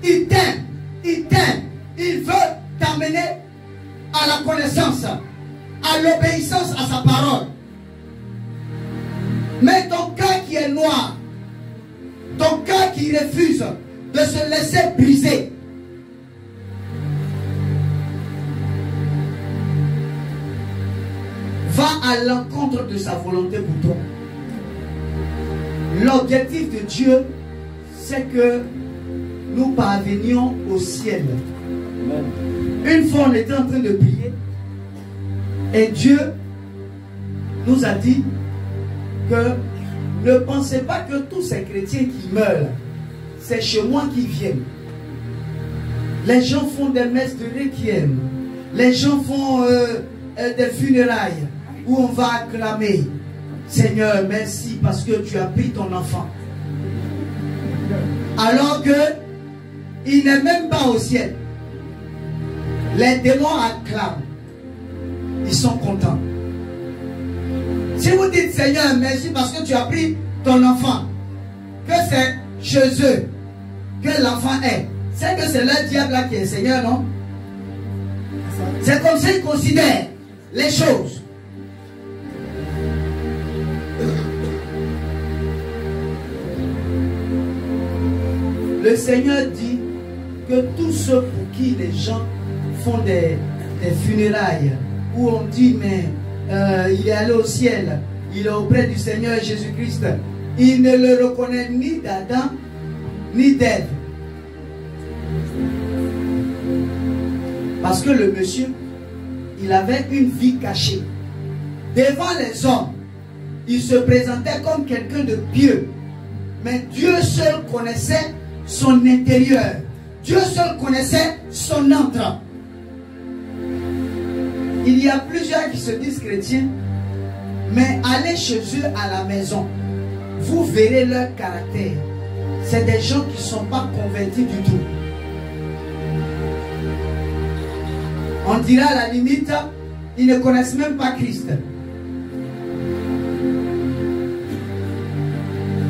B: Il t'aime, il t'aime, il veut t'amener à la connaissance, à l'obéissance à sa parole. Mais ton cœur qui est noir, ton cœur qui refuse de se laisser briser, va à l'encontre de sa volonté pour toi. L'objectif de Dieu, c'est que nous parvenions au ciel. Une fois, on était en train de prier et Dieu nous a dit que ne pensez pas que tous ces chrétiens qui meurent, c'est chez moi qu'ils viennent. Les gens font des messes de requiem. Les gens font euh, euh, des funérailles où on va acclamer. Seigneur, merci parce que tu as pris ton enfant. Alors que il n'est même pas au ciel. Les démons acclament. Ils sont contents. Si vous dites Seigneur, merci parce que tu as pris ton enfant, que c'est chez eux que l'enfant est, c'est que c'est le diable qui est Seigneur, non? C'est comme ça considèrent les choses. Le Seigneur dit que tous ceux pour qui les gens font des, funérailles, où on dit, mais euh, il est allé au ciel, il est auprès du Seigneur Jésus-Christ, il ne le reconnaît ni d'Adam, ni d'Ève. Parce que le monsieur, il avait une vie cachée. Devant les hommes, il se présentait comme quelqu'un de pieux. Mais Dieu seul connaissait son intérieur. Dieu seul connaissait son entrant. Il y a plusieurs qui se disent chrétiens, mais allez chez eux à la maison. Vous verrez leur caractère. C'est des gens qui ne sont pas convertis du tout. On dira à la limite, ils ne connaissent même pas Christ.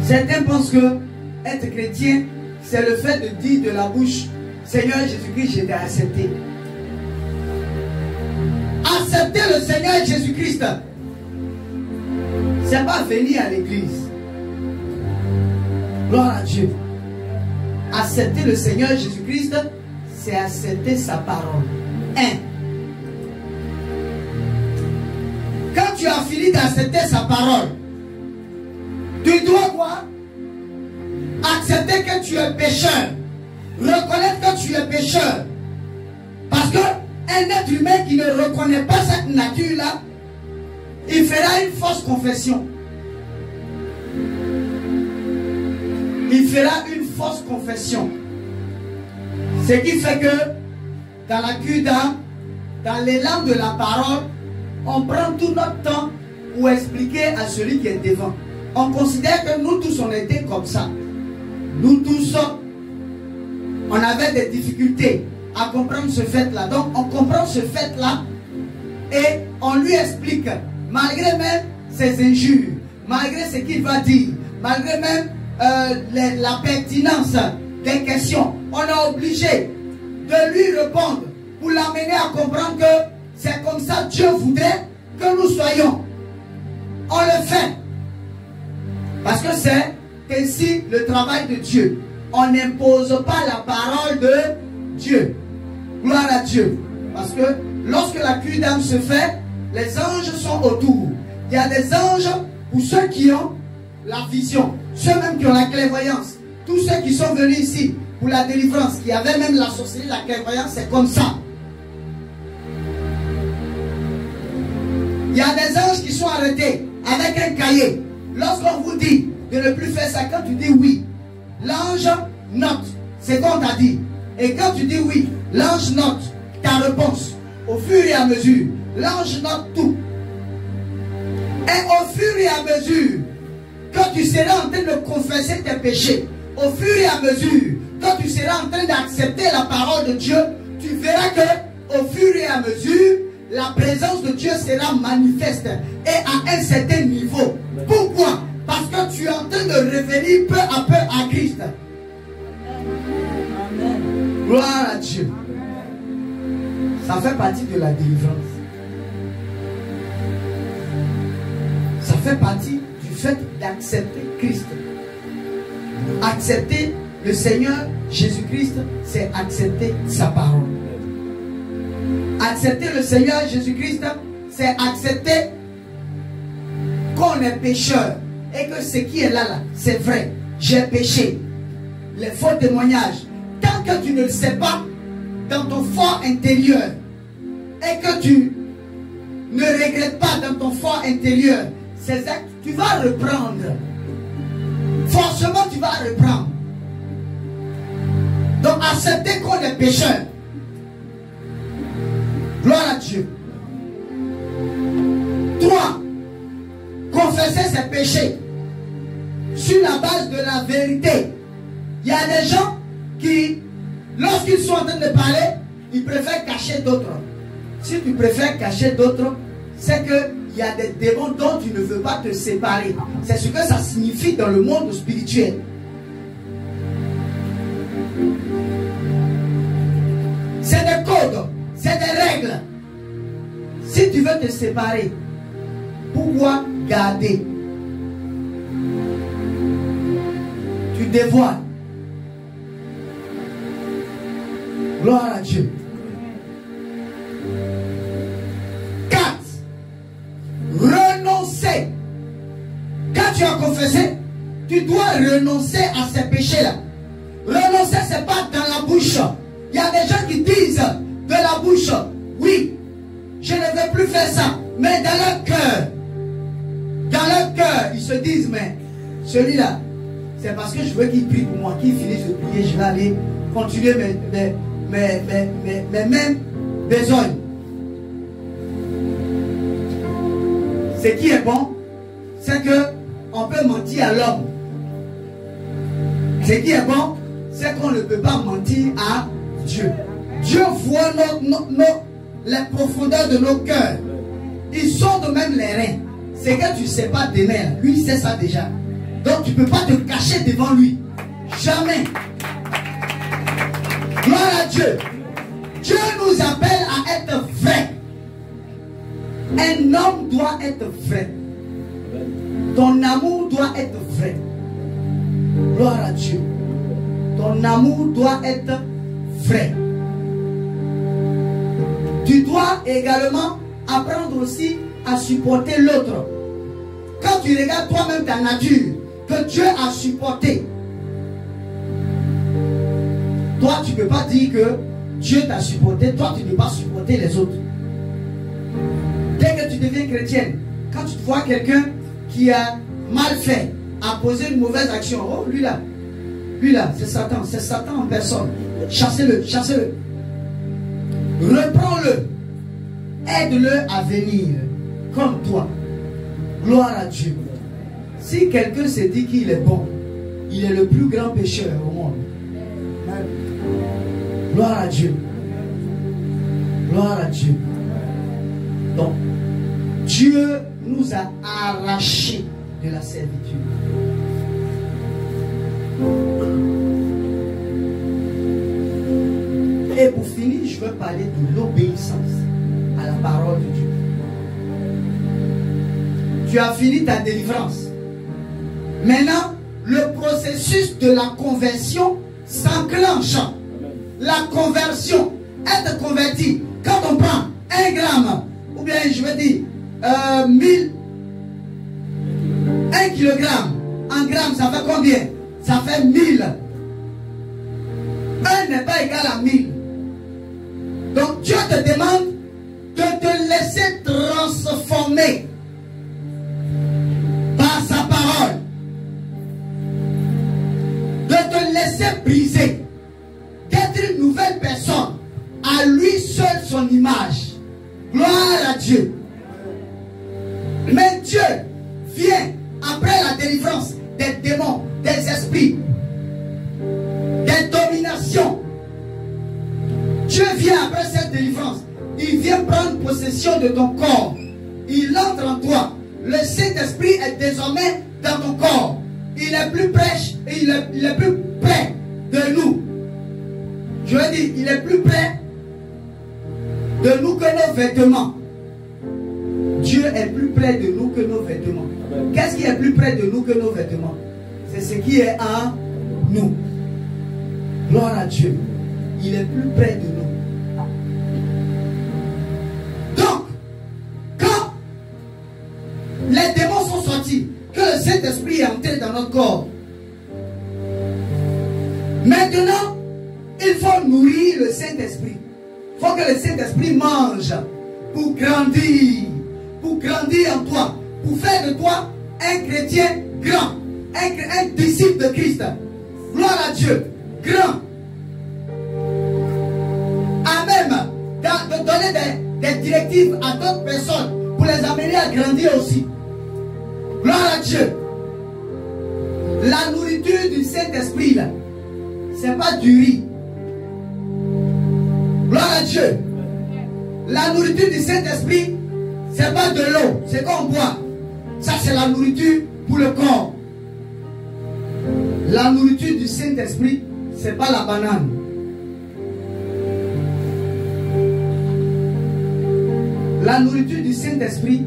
B: Certains pensent que être chrétien, c'est le fait de dire de la bouche, Seigneur Jésus-Christ, je t'ai accepté. Accepter le Seigneur Jésus-Christ, c'est pas venir à l'église. Gloire à Dieu. Accepter le Seigneur Jésus-Christ, c'est accepter sa parole. Un. Quand tu as fini d'accepter sa parole, tu dois quoi? Accepter que tu es pécheur. Reconnaître que tu es pécheur. Parce que un être humain qui ne reconnaît pas cette nature-là, il fera une fausse confession. Il fera une fausse confession. Ce qui fait que dans la CUDA, dans l'élan de la parole, on prend tout notre temps pour expliquer à celui qui est devant. on considère que nous tous, on était comme ça. Nous tous, on avait des difficultés à comprendre ce fait-là. Donc, on comprend ce fait-là et on lui explique, malgré même ses injures, malgré ce qu'il va dire, malgré même euh, la pertinence des questions, on est obligé de lui répondre pour l'amener à comprendre que c'est comme ça Dieu voudrait que nous soyons. On le fait. Parce que c'est ainsi le travail de Dieu. On n'impose pas la parole de Dieu. Gloire à Dieu. Parce que lorsque la curie d'âme se fait, les anges sont autour. Il y a des anges pour ceux qui ont la vision, ceux même qui ont la clairvoyance. Tous ceux qui sont venus ici pour la délivrance, qui avaient même la sorcellerie, la clairvoyance, c'est comme ça. Il y a des anges qui sont arrêtés avec un cahier. Lorsqu'on vous dit de ne plus faire ça, quand tu dis oui, l'ange note ce qu'on t'a dit. Et quand tu dis oui, l'ange note ta réponse. Au fur et à mesure, l'ange note tout. Et au fur et à mesure, quand tu seras en train de confesser tes péchés, au fur et à mesure, quand tu seras en train d'accepter la parole de Dieu, tu verras que au fur et à mesure, la présence de Dieu sera manifeste et à un certain niveau. Pourquoi? Parce que tu es en train de revenir peu à peu à Christ. Gloire à Dieu. Ça fait partie de la délivrance. Ça fait partie du fait d'accepter Christ. Accepter le Seigneur Jésus-Christ, c'est accepter sa parole. Accepter le Seigneur Jésus-Christ, c'est accepter qu'on est pécheur et que ce qui est là, là, c'est vrai. J'ai péché. Les faux témoignages. Tant que tu ne le sais pas, dans ton fort intérieur, et que tu ne regrettes pas dans ton fort intérieur ces actes, tu vas reprendre. Forcément, tu vas reprendre. Donc, accepter qu'on est pécheur. Gloire à Dieu. Trois, confesser ses péchés sur la base de la vérité. Il y a des gens qui, lorsqu'ils sont en train de parler, ils préfèrent cacher d'autres. Si tu préfères cacher d'autres, c'est qu'il y a des démons dont tu ne veux pas te séparer. C'est ce que ça signifie dans le monde spirituel. C'est des codes, c'est des règles. Si tu veux te séparer, pourquoi garder? Tu dévoiles. Gloire à Dieu. 4. Renoncer. Quand tu as confessé, tu dois renoncer à ces péchés-là. Renoncer, ce n'est pas dans la bouche. Il y a des gens qui disent de la bouche, oui, je ne vais plus faire ça. Mais dans leur cœur, dans leur cœur, ils se disent, mais celui-là, c'est parce que je veux qu'il prie pour moi, qu'il finisse de prier, je vais aller continuer mes, mes, mes, mes, mes, mes mêmes besognes. Ce qui est bon, c'est que on peut mentir à l'homme. Ce qui est bon, c'est qu'on ne peut pas mentir à Dieu. Dieu voit nos- nos- nos- les profondeurs de nos cœurs. Ils sont de même les reins. C'est que tu ne sais pas d'aimer. Lui, il sait ça déjà. Donc, tu ne peux pas te cacher devant lui. Jamais. Gloire à Dieu. Dieu nous appelle à être vrai. Un homme doit être vrai. Ton amour doit être vrai. Gloire à Dieu. Ton amour doit être vrai. Tu dois également apprendre aussi à supporter l'autre. Quand tu regardes toi-même ta nature, que Dieu a supporté, toi tu ne peux pas dire que Dieu t'a supporté, toi tu ne peux pas supporter les autres. Dès que tu deviens chrétienne, quand tu vois quelqu'un qui a mal fait, a posé une mauvaise action, oh lui là, lui là, c'est Satan, c'est Satan en personne. Chassez-le, chassez-le. Reprends-le. Aide-le à venir comme toi. Gloire à Dieu. Si quelqu'un se dit qu'il est bon, il est le plus grand pécheur au monde. Gloire à Dieu. Gloire à Dieu. Donc, Dieu nous a arrachés de la servitude. Et pour finir, je veux parler de l'obéissance à la parole de Dieu. Tu as fini ta délivrance. Maintenant, le processus de la conversion s'enclenche. La conversion, être converti, quand on prend un gramme, ou bien je veux dire, euh, 1000, un kilogramme, en gramme, ça fait combien? Ça fait 1000. Un n'est pas égal à 1000. Donc Dieu te demande de te laisser transformer laisser briser. D'être une nouvelle personne. À lui seul son image. Gloire à Dieu. Mais Dieu vient après la délivrance des démons, des esprits, des dominations. Dieu vient après cette délivrance. Il vient prendre possession de ton corps. Il entre en toi. Le Saint-Esprit est désormais dans ton corps. Il est plus près, il est, plus près de nous. Je veux dire, il est plus près de nous que nos vêtements. Dieu est plus près de nous que nos vêtements. Qu'est-ce qui est plus près de nous que nos vêtements? C'est ce qui est en nous. Gloire à Dieu. Il est plus près de nous. Maintenant, il faut nourrir le Saint-Esprit. Il faut que le Saint-Esprit mange pour grandir, pour grandir en toi, pour faire de toi un chrétien grand, un, disciple de Christ. Gloire à Dieu, grand. À même de, de donner des, des directives à d'autres personnes pour les amener à grandir aussi. Gloire à Dieu. La nourriture du Saint-Esprit, là, c'est pas du riz. Gloire à Dieu. La nourriture du Saint-Esprit, c'est pas de l'eau, c'est qu'on boit. Ça, c'est la nourriture pour le corps. La nourriture du Saint-Esprit, c'est pas la banane. La nourriture du Saint-Esprit,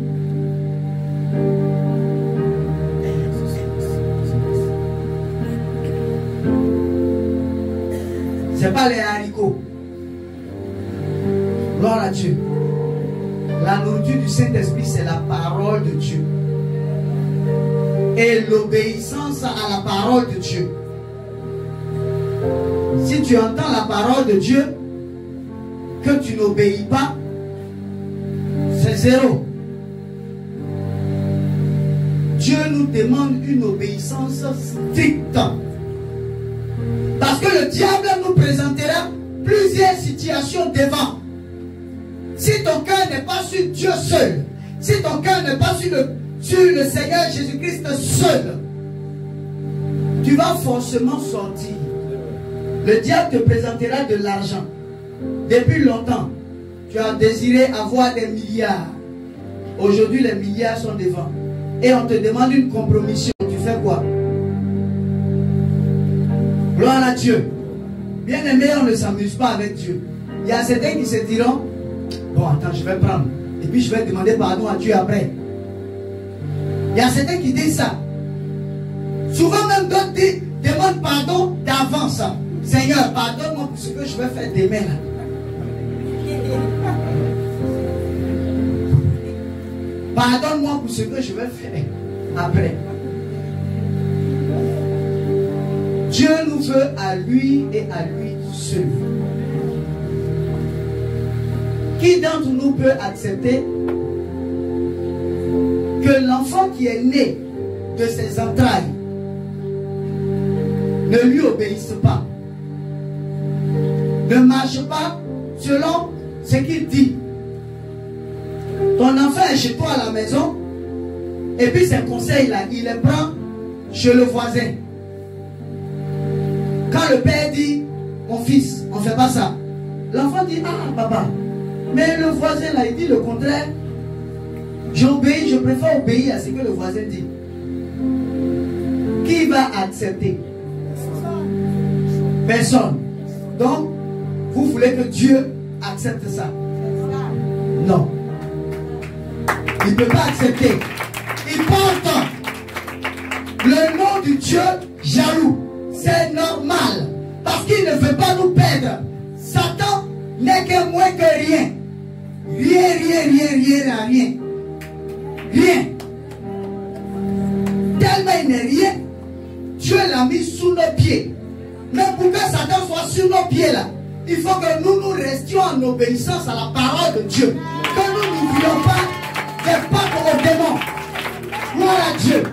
B: c'est pas les haricots. Gloire à Dieu. La nourriture du Saint-Esprit, c'est la parole de Dieu. Et l'obéissance à la parole de Dieu. Si tu entends la parole de Dieu, que tu n'obéis pas, c'est zéro. Dieu nous demande une obéissance stricte. Parce que le diable devant. Si ton cœur n'est pas sur Dieu seul, si ton cœur n'est pas sur le, sur le Seigneur Jésus-Christ seul, tu vas forcément sortir. Le diable te présentera de l'argent. Depuis longtemps, tu as désiré avoir des milliards. Aujourd'hui, les milliards sont devant. Et on te demande une compromission. Tu fais quoi? Gloire à Dieu. Bien aimé, on ne s'amuse pas avec Dieu. Il y a certains qui se diront, bon, attends, je vais prendre. Et puis je vais demander pardon à Dieu après. Il y a certains qui disent ça. Souvent même d'autres disent, demandent pardon d'avance. Seigneur, pardonne-moi pour ce que je vais faire demain. Pardonne-moi pour ce que je vais faire après. Dieu nous veut à lui et à lui seul. Qui d'entre nous peut accepter que l'enfant qui est né de ses entrailles ne lui obéisse pas, ne marche pas selon ce qu'il dit? Ton enfant est chez toi à la maison, Et puis ces conseils-là, il les prend chez le voisin. Quand le père dit, mon fils, on ne fait pas ça. L'enfant dit, ah papa, mais le voisin là, il dit le contraire. J'obéis, je préfère obéir à ce que le voisin dit. Qui va accepter? Personne. Donc, vous voulez que Dieu accepte ça? Non. Il ne peut pas accepter. Il porte le nom du Dieu jaloux. C'est normal. Parce qu'il ne veut pas nous perdre. Satan n'est que moins que rien. Rien, rien, rien, rien, rien. Rien. Tellement il n'est rien, Dieu l'a mis sous nos pieds. Mais pour que Satan soit sur nos pieds là, il faut que nous nous restions en obéissance à la parole de Dieu. Que nous ne voulions pas des portes aux démons. Gloire à Dieu.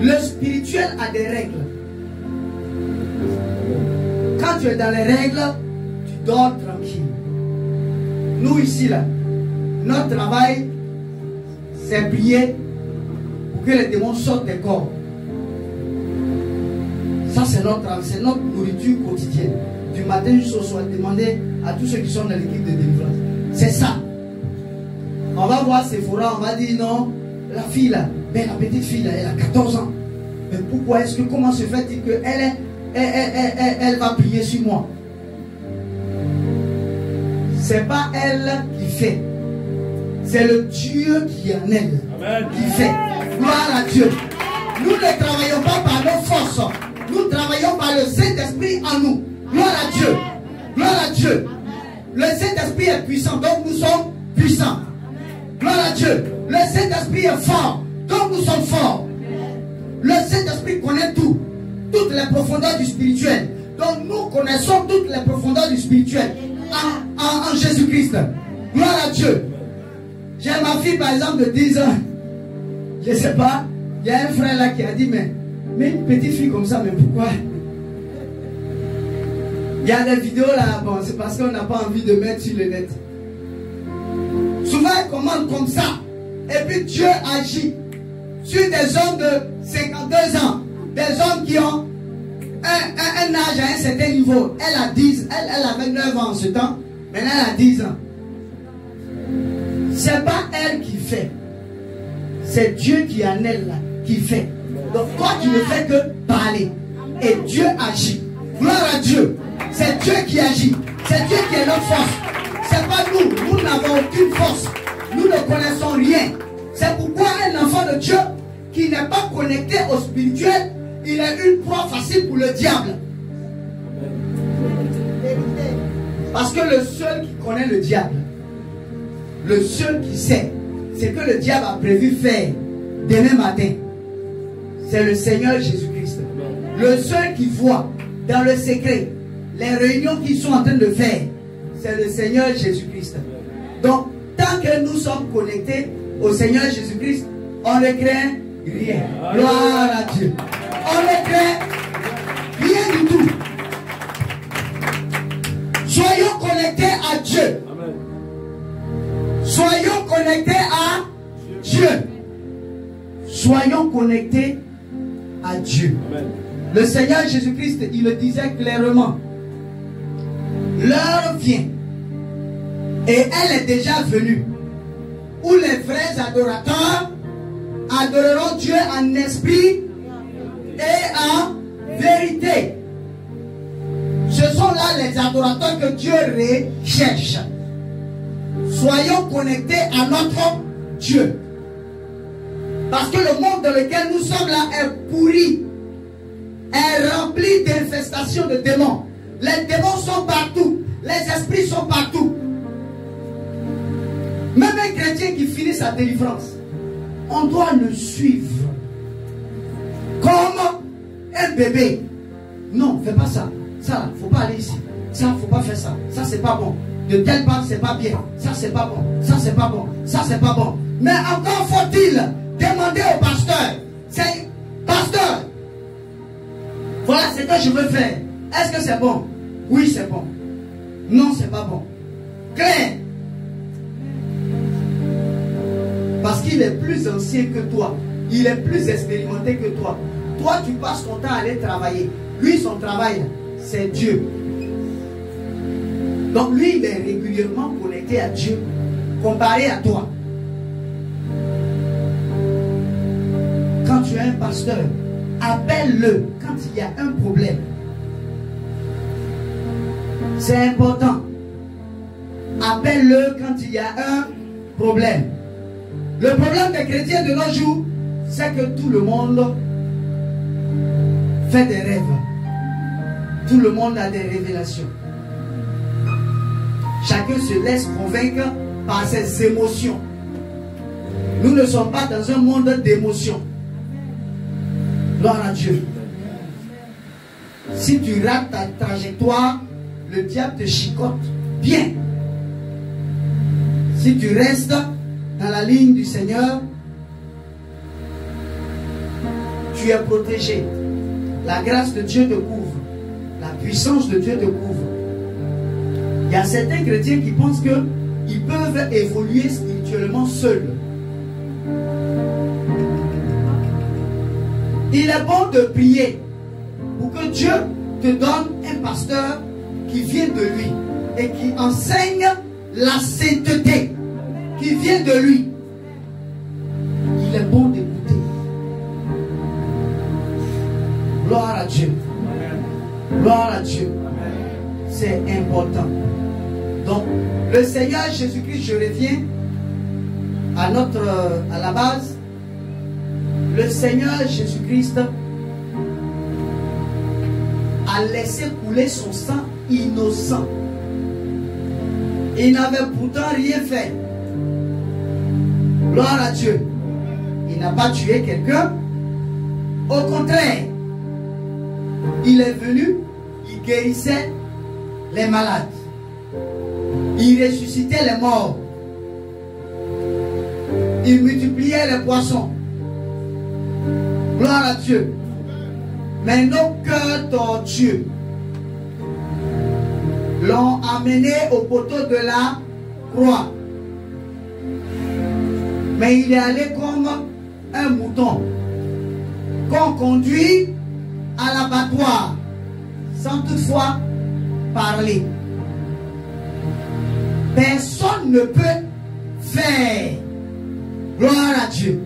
B: Le spirituel a des règles. Quand tu es dans les règles, tu dors tranquille. Nous ici là, notre travail, c'est prier pour que les démons sortent des corps. Ça, c'est notre travail, c'est notre nourriture quotidienne. Du matin jusqu'au soir, demander à tous ceux qui sont dans l'équipe de délivrance. C'est ça. On va voir Sephora, on va dire non, la fille là, ben, la petite fille là, elle a 14 ans. Mais pourquoi est-ce que, comment se fait-il qu'elle elle, elle- elle va prier sur moi? C'est pas elle qui fait. C'est le Dieu qui est en elle
A: Amen.
B: qui fait. Gloire à Dieu. Nous ne travaillons pas par nos forces. Nous travaillons par le Saint-Esprit en nous. Gloire à Dieu. Gloire à Dieu. Le Saint-Esprit est puissant, donc nous sommes puissants. Gloire à Dieu. Le Saint-Esprit est fort, donc nous sommes forts. Le Saint-Esprit connaît tout, toutes les profondeurs du spirituel. Donc nous connaissons toutes les profondeurs du spirituel en, Jésus-Christ. Gloire à Dieu. J'ai ma fille par exemple de 10 ans. Je ne sais pas. Il y a un frère là qui a dit, mais, mais une petite fille comme ça, mais pourquoi? Il y a des vidéos là, bon, c'est parce qu'on n'a pas envie de mettre sur le net. Souvent, elle commande comme ça. Et puis Dieu agit sur des hommes de 52 ans. Des hommes qui ont un, un- âge à un certain niveau. Elle a 10, elle, elle avait 9 ans en ce temps. Maintenant, elle a 10 ans. C'est pas elle qui fait. C'est Dieu qui en elle là, qui fait. Donc toi tu ne fais que parler. Et Dieu agit. Gloire à Dieu. C'est Dieu qui agit. C'est Dieu qui est notre force. C'est pas nous. Nous n'avons aucune force. Nous ne connaissons rien. C'est pourquoi un enfant de Dieu qui n'est pas connecté au spirituel, il est une proie facile pour le diable. Parce que le seul qui connaît le diable, le seul qui sait ce que le diable a prévu faire demain matin, c'est le Seigneur Jésus-Christ. Le seul qui voit dans le secret les réunions qu'ils sont en train de faire, c'est le Seigneur Jésus-Christ. Donc, tant que nous sommes connectés au Seigneur Jésus-Christ, on ne craint rien. Gloire à Dieu. On craint rien du tout. Soyons connectés à Dieu. Soyons connectés à Dieu. Soyons connectés à Dieu. Le Seigneur Jésus-Christ, il le disait clairement. L'heure vient. Et elle est déjà venue. Où les vrais adorateurs adoreront Dieu en esprit et en vérité. Ce sont là les adorateurs que Dieu recherche. Soyons connectés à notre Dieu. Parce que le monde dans lequel nous sommes là est pourri, est rempli d'infestations de démons. Les démons sont partout, les esprits sont partout. Même un chrétien qui finit sa délivrance, on doit le suivre. Comme un bébé? Non, fais pas ça. Ça, faut pas aller ici. Ça, faut pas faire ça. Ça, c'est pas bon. De telle part, c'est pas bien. Ça, c'est pas bon. Ça, c'est pas bon. Ça, c'est pas bon. Mais encore faut-il demander au pasteur. C'est pasteur. Voilà ce que je veux faire. Est-ce que c'est bon? Oui, c'est bon. Non, c'est pas bon. Claire. qu'il est plus ancien que toi. Il est plus expérimenté que toi. Toi, tu passes ton temps à aller travailler. Lui, son travail, c'est Dieu. Donc lui, il est régulièrement connecté à Dieu comparé à toi. Quand tu es un pasteur, appelle-le quand il y a un problème. C'est important. Appelle-le quand il y a un problème. Le problème des chrétiens de nos jours, c'est que tout le monde fait des rêves. Tout le monde a des révélations. Chacun se laisse convaincre par ses émotions. Nous ne sommes pas dans un monde d'émotions. Gloire à Dieu. Si tu rates ta trajectoire, le diable te chicote bien. Si tu restes dans la ligne du Seigneur, protégé. La grâce de Dieu te couvre. La puissance de Dieu te couvre. Il y certains chrétiens qui pensent qu'ils peuvent évoluer spirituellement seuls. Il est bon de prier pour que Dieu te donne un pasteur qui vient de lui et qui enseigne la sainteté qui vient de lui. Il est bon Gloire à Dieu. C'est important. Donc, le Seigneur Jésus-Christ, je reviens à notre à la base. Le Seigneur Jésus-Christ a laissé couler son sang innocent. Il n'avait pourtant rien fait. Gloire à Dieu. Il n'a pas tué quelqu'un. Au contraire, il est venu, guérissait les malades. Il ressuscitait les morts. Il multipliait les poissons. Gloire à Dieu. Mais nos cœurs tortueux l'ont amené au poteau de la croix. Mais il est allé comme un mouton qu'on conduit à l'abattoir sans toutefois parler. Personne ne peut faire gloire à Dieu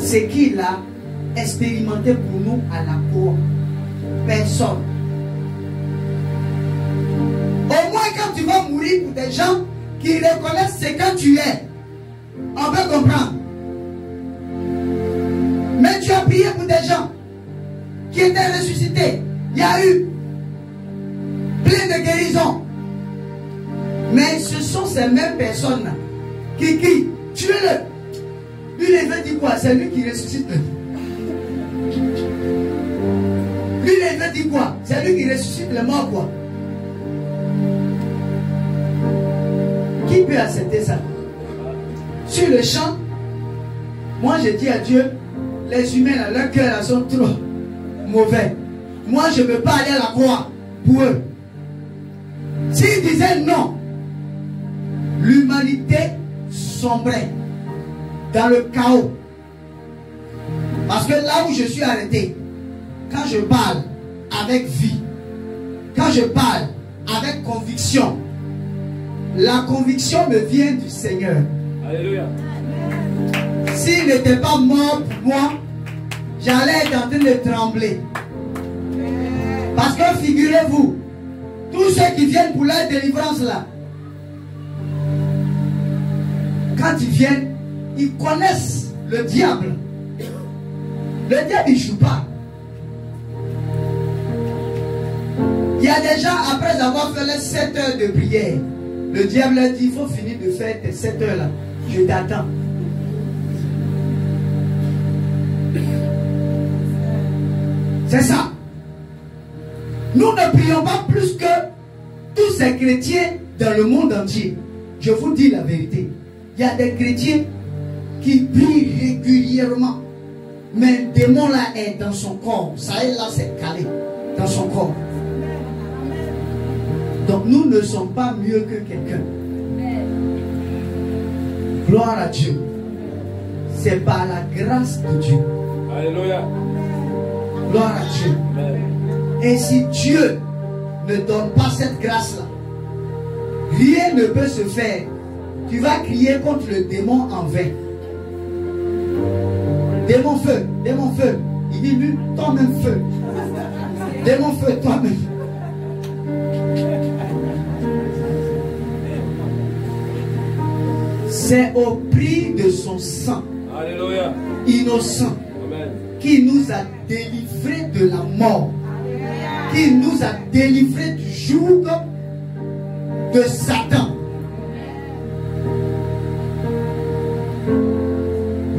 B: ce qu'il a expérimenté pour nous à la croix. Personne. Au moins quand tu vas mourir pour des gens qui reconnaissent ce que tu es, on peut comprendre. Mais tu as prié pour des gens qui étaient ressuscités. Il y a eu plein de guérisons. Mais ce sont ces mêmes personnes qui crient, tuez-le. Lui, veut dire quoi? C'est lui qui ressuscite. Lui, veut dire quoi? C'est lui qui ressuscite les morts, quoi. Qui peut accepter ça? Sur le champ, moi je dis à Dieu, les humains, là, leurs cœurs là, sont trop mauvais. Moi, je ne veux pas aller à la croix pour eux. S'ils disaient non, l'humanité sombrait dans le chaos. Parce que là où je suis arrêté, quand je parle avec vie, quand je parle avec conviction, la conviction me vient du Seigneur.
C: Alléluia.
B: S'il n'était pas mort pour moi, j'allais être en train de trembler. Parce que figurez-vous, tous ceux qui viennent pour leur délivrance là, quand ils viennent, ils connaissent le diable. Le diable, il ne joue pas. Il y a des gens, après avoir fait les 7 heures de prière, le diable leur dit, il faut finir de faire tes 7 heures là. Je t'attends. C'est ça. Nous ne prions pas plus que tous ces chrétiens dans le monde entier. Je vous dis la vérité. Il y a des chrétiens qui prient régulièrement. Mais le démon là est dans son corps. Ça est là, c'est calé dans son corps. Donc nous ne sommes pas mieux que quelqu'un. Gloire à Dieu. C'est par la grâce de Dieu.
A: Alléluia.
B: Gloire à Dieu.
A: Amen.
B: Et si Dieu ne donne pas cette grâce-là, rien ne peut se faire. Tu vas crier contre le démon en vain. Démon feu, démon feu. Il dit lui, toi-même feu. Démon feu, toi-même. C'est au prix de son sang
A: Alléluia.
B: innocent
A: Amen.
B: qui nous a délivrés de la mort, qui nous a délivrés du joug de Satan.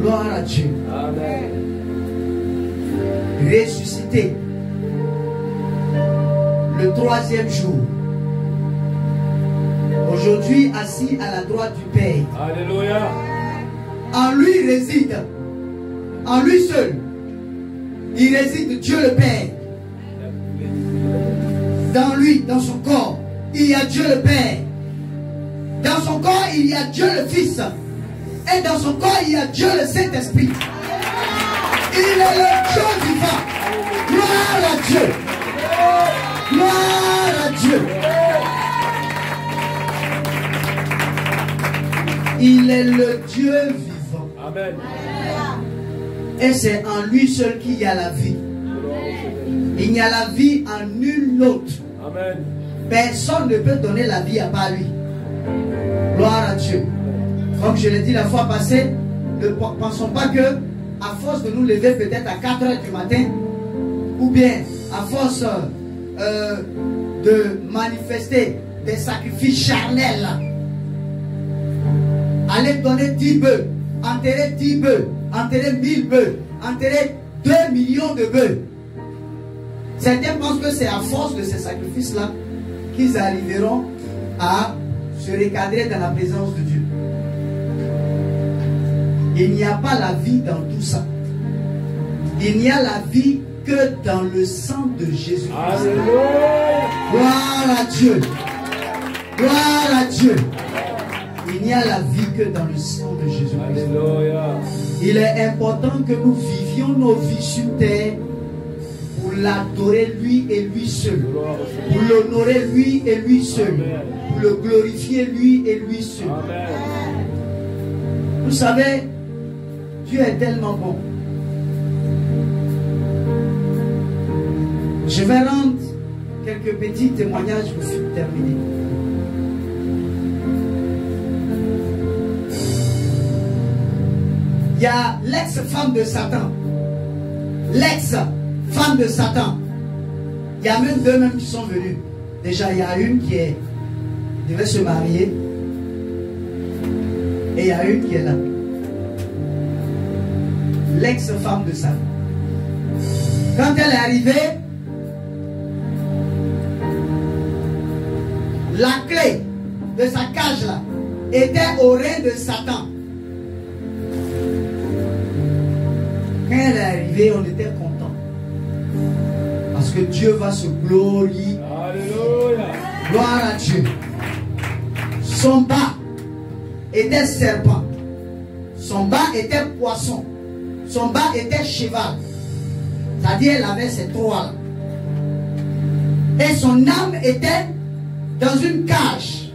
B: Gloire à Dieu.
A: Amen.
B: Ressuscité. Le troisième jour. Aujourd'hui assis à la droite du Père.
A: Alléluia.
B: En lui réside, en lui seul, il réside Dieu le Père. Dans lui, dans son corps, il y a Dieu le Père. Dans son corps, il y a Dieu le Fils. Et dans son corps, il y a Dieu le Saint-Esprit. Il est le Dieu vivant. Gloire à Dieu. Gloire à Dieu. Il est le Dieu vivant.
A: Amen.
B: Et c'est en lui seul qu'il y a la vie. Il n'y a la vie en nul autre.
A: Amen.
B: Personne ne peut donner la vie à part lui. Gloire à Dieu. Comme je l'ai dit la fois passée, ne pensons pas que, à force de nous lever peut-être à 4 heures du matin, ou bien à force euh, de manifester des sacrifices charnels, aller donner 10 bœufs, enterrer 10 bœufs, enterrer 1000 bœufs, enterrer 2 millions de bœufs. Certains pensent que c'est à force de ces sacrifices-là qu'ils arriveront à se recadrer dans la présence de Dieu. Il n'y a pas la vie dans tout ça. Il n'y a la vie que dans le sang de Jésus.
A: Alléluia.
B: Gloire à Dieu. Gloire à Dieu. Il n'y a la vie que dans le sang de Jésus.
A: Alléluia.
B: Il est important que nous vivions nos vies sur terre l'adorer lui et lui seul. Pour l'honorer lui et lui seul. Pour le glorifier lui et lui seul. Vous savez, Dieu est tellement bon. Je vais rendre quelques petits témoignages pour terminer. Il y a l'ex-femme de Satan. L'ex-femme de Satan. Il y a même deux mêmes qui sont venus. Déjà, il y a une qui est, devait se marier. Et il y a une qui est là. L'ex-femme de Satan. Quand elle est arrivée, la clé de sa cage là était au rein de Satan. Quand elle est arrivée, on était content. Que Dieu va se glorifier.
A: Alléluia.
B: Gloire à Dieu. Son bas était serpent. Son bas était poisson. Son bas était cheval. C'est-à-dire, elle avait ses trois là. Et son âme était dans une cage.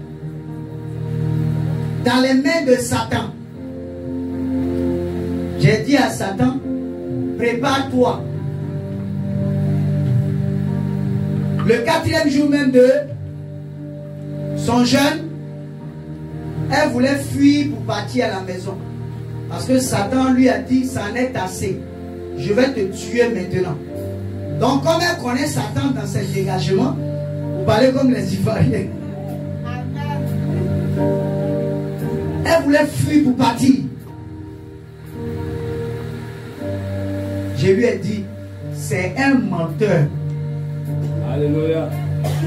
B: Dans les mains de Satan. J'ai dit à Satan, prépare-toi. Le quatrième jour même de son jeûne, elle voulait fuir pour partir à la maison. Parce que Satan lui a dit, ça en est assez. Je vais te tuer maintenant. Donc comme elle connaît Satan dans ses dégagements, vous parlez comme les Ivoiriens. Elle voulait fuir pour partir. Je lui ai dit, c'est un menteur.
A: Alléluia.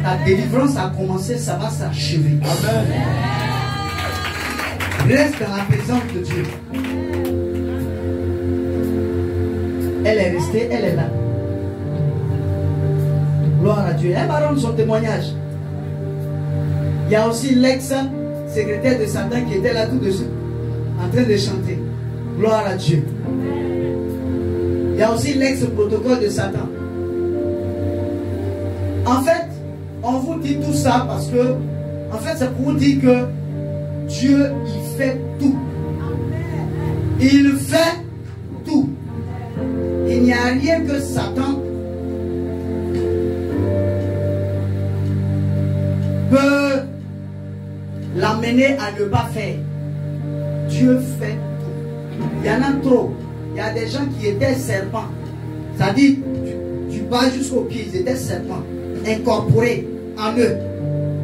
B: Ta délivrance a commencé, ça va s'achever.
A: Amen.
B: Reste dans la présence de Dieu. Elle est restée, elle est là. Gloire à Dieu. Elle va rendre son témoignage. Il y a aussi l'ex-secrétaire de Satan qui était là tout dessus. en train de chanter. Gloire à Dieu. Il y a aussi l'ex-protocole de Satan. En fait, on vous dit tout ça parce que, en fait, c'est pour vous dire que Dieu, il fait tout. Il fait tout. Il n'y a rien que Satan peut l'amener à ne pas faire. Dieu fait tout. Il y en a trop. Il y a des gens qui étaient serpents. C'est-à-dire, du, du bas jusqu'au pied, ils étaient serpents, incorporés en eux.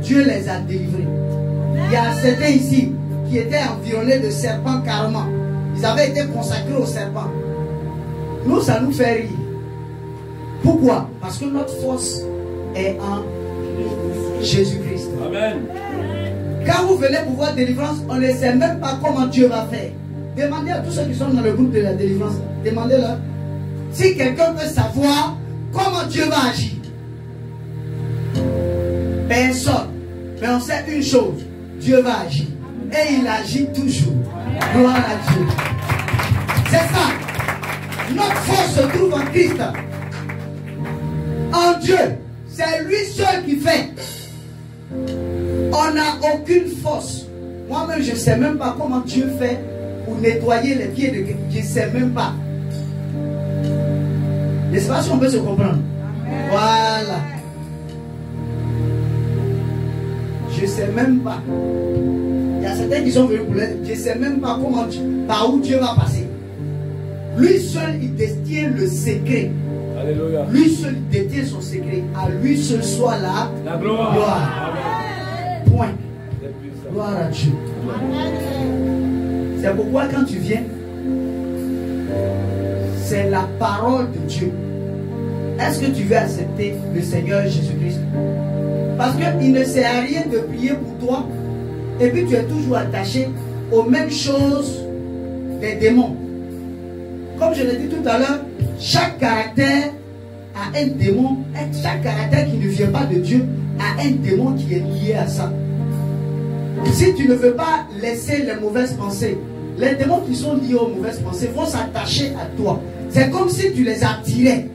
B: Dieu les a délivrés. Il y a certains ici qui étaient environnés de serpents carrément. Ils avaient été consacrés aux serpents. Nous, ça nous fait rire. Pourquoi? Parce que notre force est en Jésus-Christ.
A: Amen.
B: Quand vous venez pour voir délivrance, on ne sait même pas comment Dieu va faire. Demandez à tous ceux qui sont dans le groupe de la délivrance, demandez-leur si quelqu'un peut savoir comment Dieu va agir. Mais on sait une chose, Dieu va agir. Et il agit toujours. Gloire à Dieu. C'est ça. Notre force se trouve en Christ. En Dieu. C'est lui seul qui fait. On n'a aucune force. Moi-même, je ne sais même pas comment Dieu fait pour nettoyer les pieds de quelqu'un. Je ne sais même pas. Je ne sais pas si on peut se comprendre? Voilà. Je ne sais même pas. Il y a certains qui sont venus pour l'aide. Je ne sais même pas comment, Dieu- par où Dieu va passer. Lui seul, il détient le secret.
A: Alléluia.
B: Lui seul, il détient son secret. À lui seul soit là.
A: La gloire.
B: Gloire.
A: Amen.
B: Point. Gloire à Dieu. C'est pourquoi quand tu viens, c'est la parole de Dieu. Est-ce que tu veux accepter le Seigneur Jésus-Christ? Parce qu'il ne sert à rien de prier pour toi et puis tu es toujours attaché aux mêmes choses des démons. Comme je l'ai dit tout à l'heure, chaque caractère a un démon, chaque caractère qui ne vient pas de Dieu a un démon qui est lié à ça. Si tu ne veux pas laisser les mauvaises pensées, les démons qui sont liés aux mauvaises pensées vont s'attacher à toi. C'est comme si tu les attirais.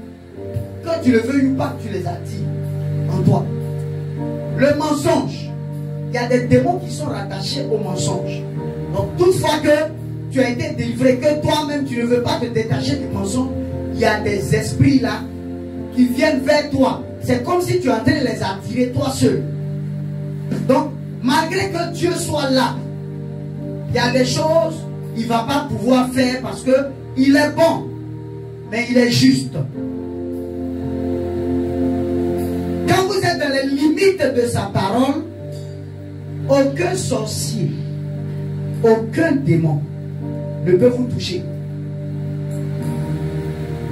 B: Quand tu le veux ou pas, tu les attires en toi. Le mensonge. Il y a des démons qui sont rattachés au mensonge. Donc, toutefois que tu as été délivré, que toi-même tu ne veux pas te détacher du mensonge, il y a des esprits là qui viennent vers toi. C'est comme si tu es en train de les attirer toi seul. Donc, malgré que Dieu soit là, il y a des choses qu'il ne va pas pouvoir faire parce que il est bon, mais il est juste. De sa parole, aucun sorcier, aucun démon ne peut vous toucher.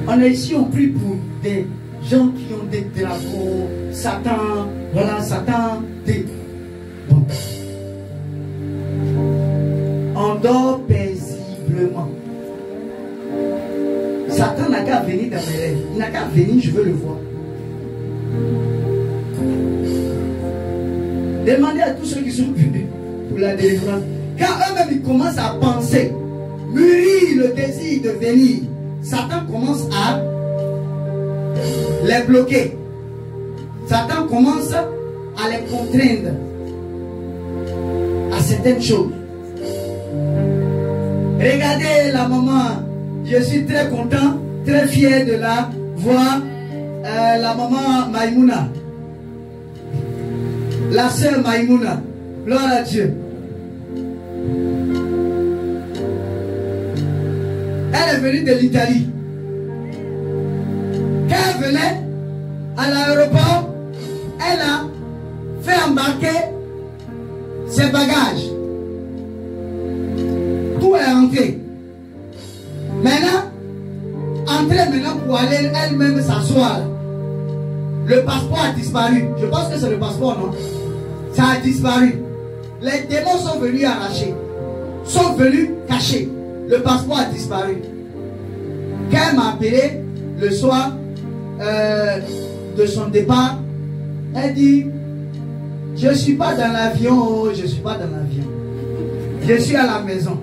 B: On est ici, on prie pour des gens qui ont des drapeaux, Satan, voilà, Satan, des... Bon. On dort paisiblement. Satan n'a qu'à venir dans mes rêves. Il n'a qu'à venir, je veux le voir. Demandez à tous ceux qui sont venus pour la délivrance. Quand eux-mêmes commencent à penser, mûrir le désir de venir, Satan commence à les bloquer. Satan commence à les contraindre à certaines choses. Regardez la maman. Je suis très content, très fier de la voir. euh, la maman Maïmouna. La sœur Maïmouna. Gloire à Dieu. Elle est venue de l'Italie. Quand elle venait à l'aéroport, elle a fait embarquer ses bagages. Tout est rentré. Maintenant, entrer maintenant pour aller elle-même s'asseoir. Le passeport a disparu. Je pense que c'est le passeport, non? Ça a disparu. Les démons sont venus arracher. Sont venus cacher. Le passeport a disparu. Quand m'a appelé le soir euh, de son départ, elle dit Je ne suis pas dans l'avion, oh, je ne suis pas dans l'avion. Je suis à la maison.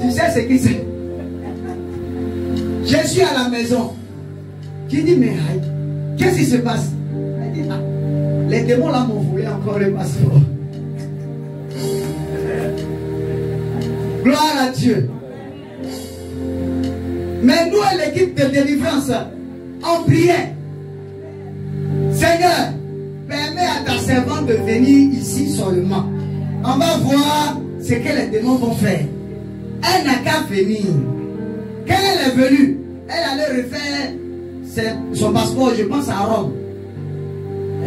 B: Tu sais ce qui c'est Je suis à la maison. Qui dit, mais qu'est-ce qui se passe? Ah, les démons là m'ont encore le passeport. Gloire à Dieu. Mais nous, l'équipe de délivrance, on priait. Seigneur, permets à ta servante de venir ici seulement. On va voir ce que les démons vont faire. Elle n'a qu'à venir. Quand elle est venue, elle allait refaire son passeport, je pense à Rome.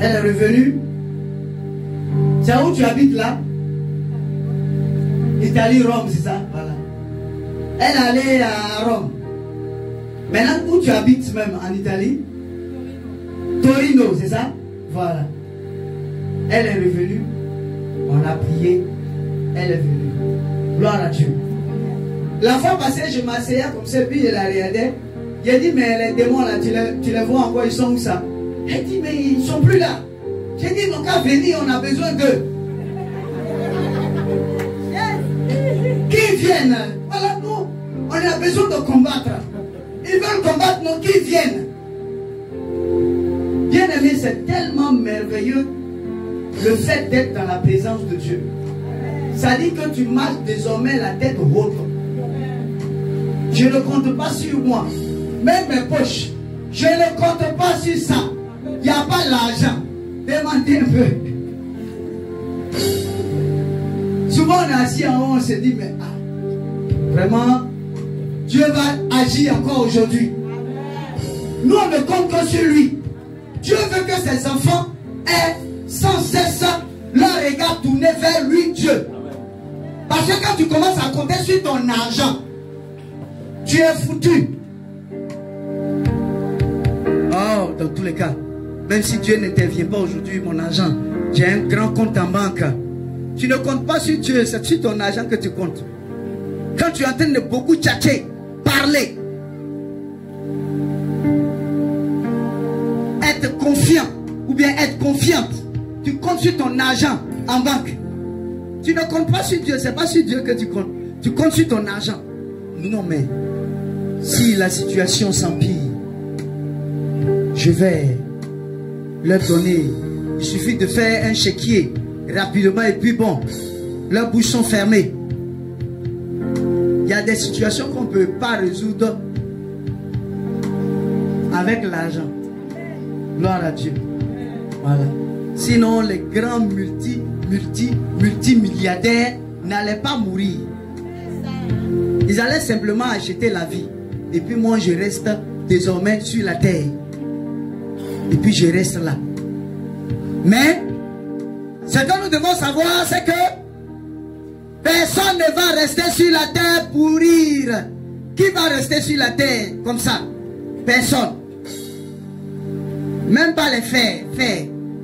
B: Elle est revenue. C'est où tu habites là Italie, Rome, c'est ça Voilà. Elle allait à Rome. Maintenant, où tu habites même en Italie Torino, c'est ça Voilà. Elle est revenue. On a prié. Elle est venue. Gloire à Dieu. La fois passée, je m'asseyais comme ça, puis je la regardais. J'ai dit, mais les démons là, tu les, tu les vois encore, ils sont où ça Elle dit, mais ils sont plus là. J'ai dit, donc à venir, on a besoin d'eux. Qui viennent? Voilà, nous, on a besoin de combattre. Ils veulent combattre, nous, qui viennent? Bien aimé, c'est tellement merveilleux le fait d'être dans la présence de Dieu. Ça dit que tu marches désormais la tête haute. Je ne compte pas sur moi. Même mes poches. Je ne compte pas sur ça. Il n'y a pas l'argent. Demandez un peu. Souvent on est assis en haut, on se dit, mais ah, vraiment, Dieu va agir encore aujourd'hui. Nous, on ne compte que sur lui. Dieu veut que ses enfants aient sans cesse leur regard tourné vers lui, Dieu. Parce que quand tu commences à compter sur ton argent, tu es foutu. Oh, dans tous les cas, même si Dieu n'intervient pas aujourd'hui, mon argent, j'ai un grand compte en banque. Tu ne comptes pas sur Dieu, c'est sur ton argent que tu comptes. Quand tu es en train de beaucoup tchatcher, parler, être confiant ou bien être confiante, tu comptes sur ton argent en banque. Tu ne comptes pas sur Dieu, c'est pas sur Dieu que tu comptes. Tu comptes sur ton argent. Non, mais si la situation s'empire, je vais leur donner. Il suffit de faire un chéquier rapidement et puis bon, leurs bouches sont fermées. Il y a des situations qu'on ne peut pas résoudre avec l'argent. Gloire à Dieu. Voilà. Sinon, les grands multi, multi, multimilliardaires n'allaient pas mourir. Ils allaient simplement acheter la vie. Et puis moi, je reste désormais sur la terre. Et puis je reste là. Mais, ce que nous devons savoir, c'est que personne ne va rester sur la terre pour rire. Qui va rester sur la terre comme ça? Personne. Même pas les fers.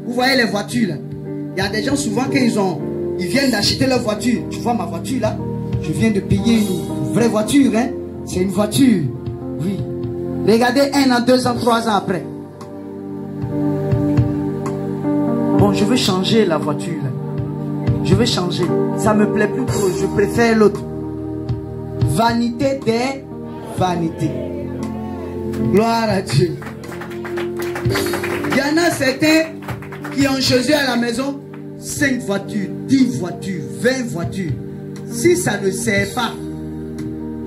B: Vous voyez les voitures. Il y a des gens souvent quand ils ont, ils viennent d'acheter leur voiture. Tu vois ma voiture là? Je viens de payer une vraie voiture. Hein? C'est une voiture. Oui. Regardez un an, deux ans, trois ans après. Je veux changer la voiture. Je veux changer. Ça me plaît plus trop. Je préfère l'autre. Vanité des vanités. Gloire à Dieu. Il y en a certains qui ont choisi à la maison 5 voitures, 10 voitures, 20 voitures. Si ça ne sert pas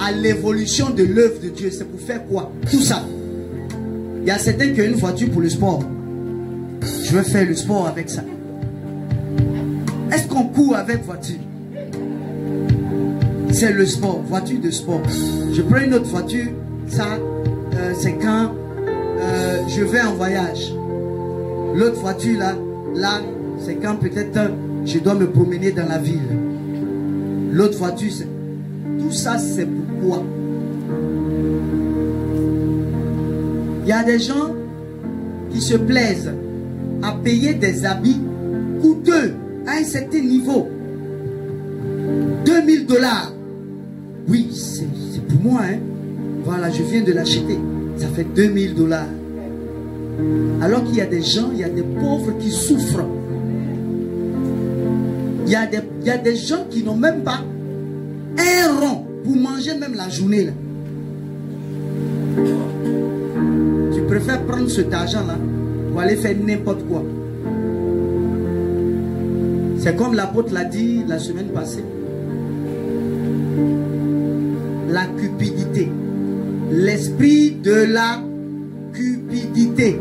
B: à l'évolution de l'œuvre de Dieu, c'est pour faire quoi? Tout ça. Il y a certains qui ont une voiture pour le sport. Je veux faire le sport avec ça. Est-ce qu'on court avec voiture? C'est le sport, voiture de sport. Je prends une autre voiture, ça, euh, c'est quand euh, je vais en voyage. L'autre voiture là, là, c'est quand peut-être euh, je dois me promener dans la ville. L'autre voiture, c'est... Tout ça, c'est pourquoi? Il y a des gens qui se plaisent à payer des habits coûteux à un certain niveau. 2000 dollars. Oui, c'est pour moi. Hein. Voilà, je viens de l'acheter. Ça fait 2000 dollars. Alors qu'il y a des gens, il y a des pauvres qui souffrent. Il y a des, il y a des gens qui n'ont même pas un rond pour manger même la journée là. Tu préfères prendre cet argent-là aller faire n'importe quoi. C'est comme l'apôtre l'a dit la semaine passée. La cupidité. L'esprit de la cupidité.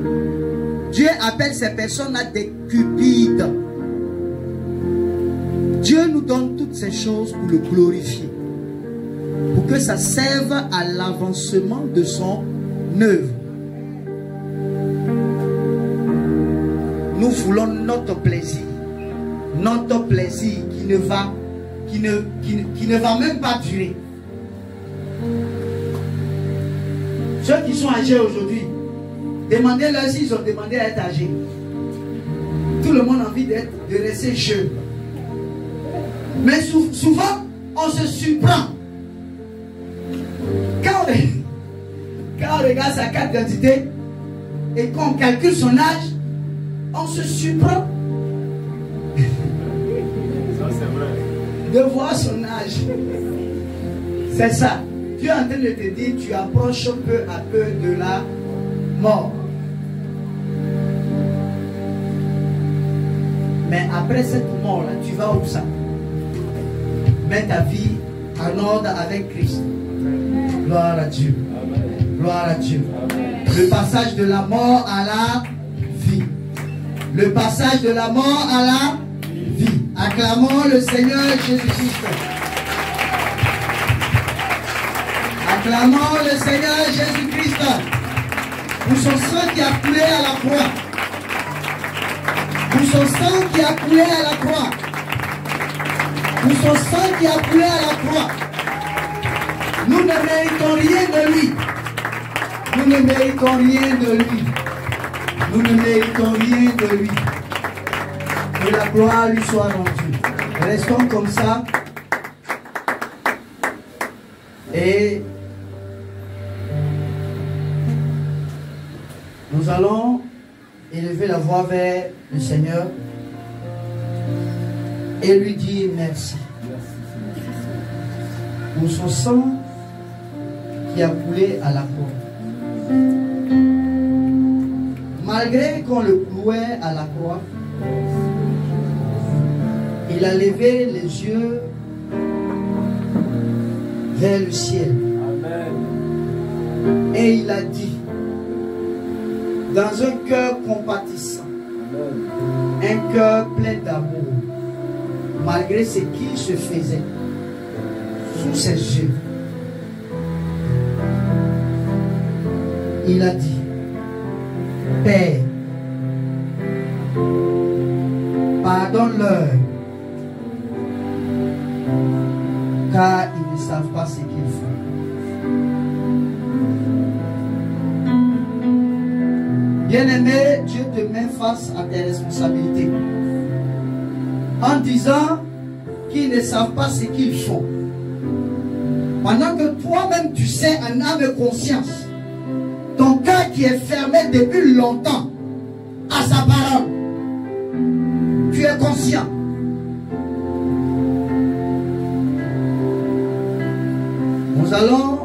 B: Dieu appelle ces personnes-là des cupides. Dieu nous donne toutes ces choses pour le glorifier. Pour que ça serve à l'avancement de son œuvre. Nous voulons notre plaisir. Notre plaisir qui ne va, qui ne, va même pas durer. Ceux qui sont âgés aujourd'hui, demandez-leur s'ils ont demandé à être âgés. Tout le monde a envie d'être, de rester jeune. Mais sou- souvent, on se surprend. Quand on regarde sa carte d'identité et qu'on calcule son âge, on se surprend de voir son âge. C'est ça. Dieu est en train de te dire, tu approches peu à peu de la mort. Mais après cette mort-là, tu vas où ça? Mets ta vie en ordre avec Christ. Gloire à Dieu. Gloire à Dieu. Le passage de la mort à la. Le passage de la mort à la vie. Acclamons le Seigneur Jésus-Christ. Acclamons le Seigneur Jésus-Christ pour son sang qui a coulé à la croix. Pour son sang qui a coulé à la croix. Pour son sang qui a coulé à la croix. Nous ne méritons rien de lui. Nous ne méritons rien de lui. Nous ne méritons rien de lui. Que la gloire lui soit rendue. Restons comme ça. Et nous allons élever la voix vers le Seigneur et lui dire merci pour son sang qui a coulé à la croix. Malgré qu'on le clouait à la croix, il a levé les yeux vers le ciel. Et il a dit, dans un cœur compatissant, un cœur plein d'amour, malgré ce qui se faisait sous ses yeux, il a dit, Père, pardonne-leur, car ils ne savent pas ce qu'ils font. Bien-aimé, Dieu te met face à tes responsabilités. En disant qu'ils ne savent pas ce qu'ils font. Pendant que toi-même tu sais en âme et conscience, qui est fermé depuis longtemps à sa parole, tu es conscient. Nous allons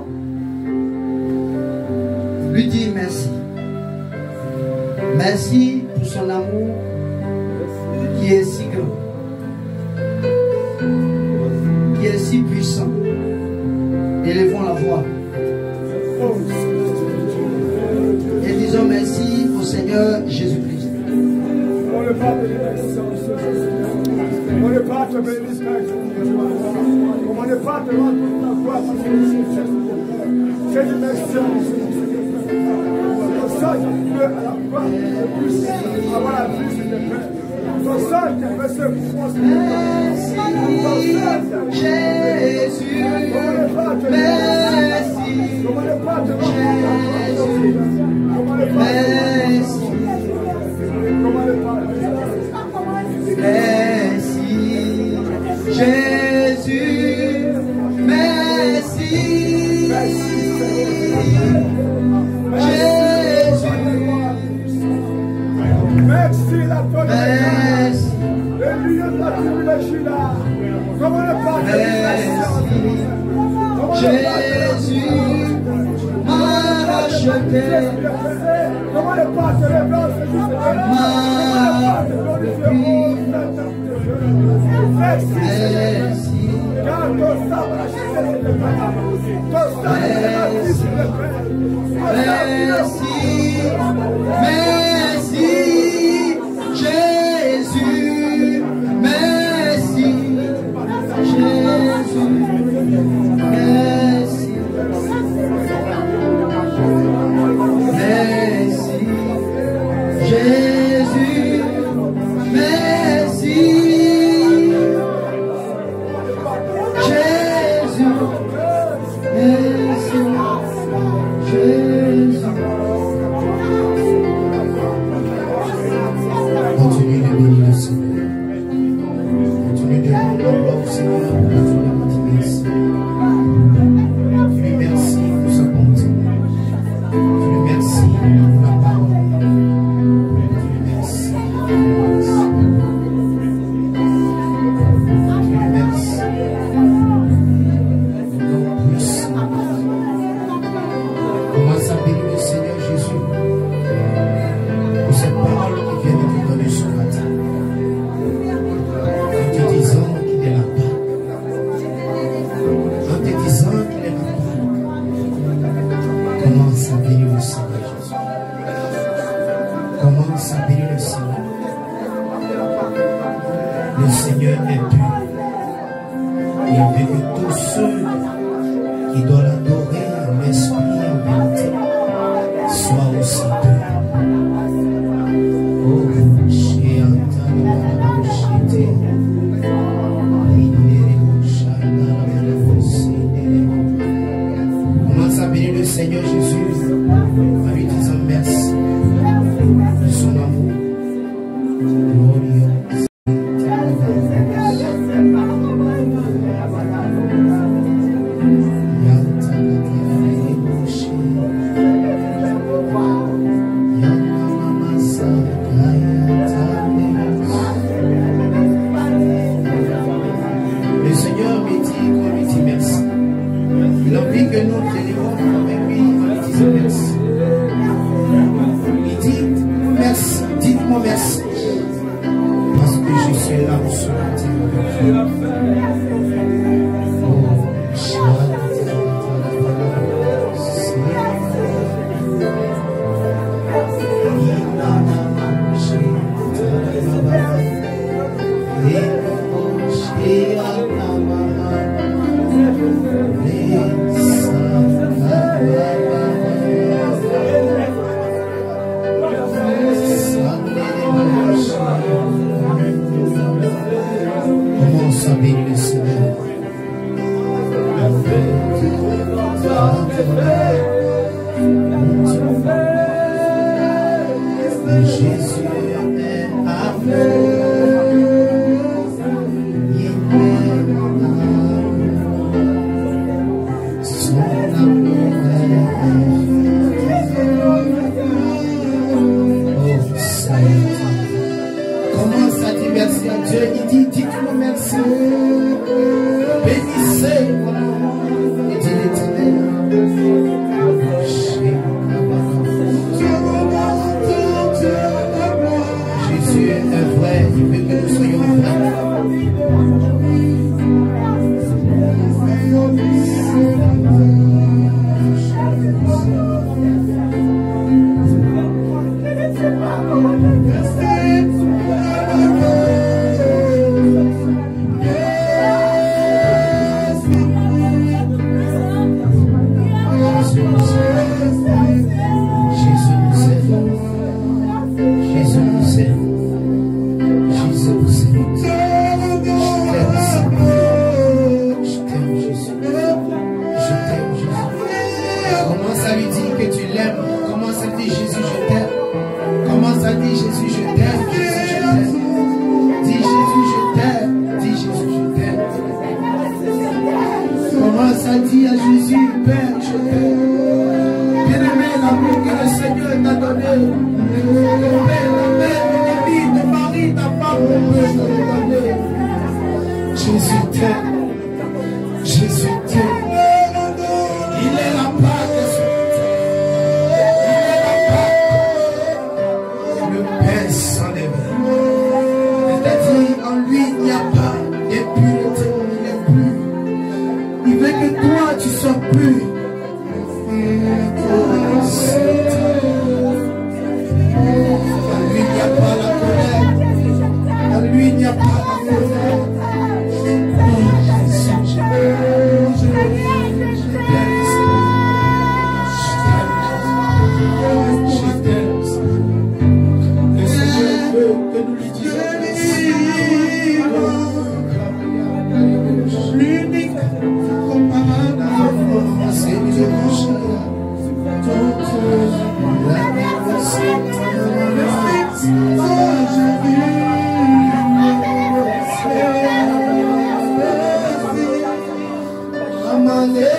A: permaneço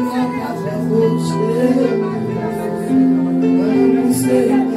A: lá para você. Não sei.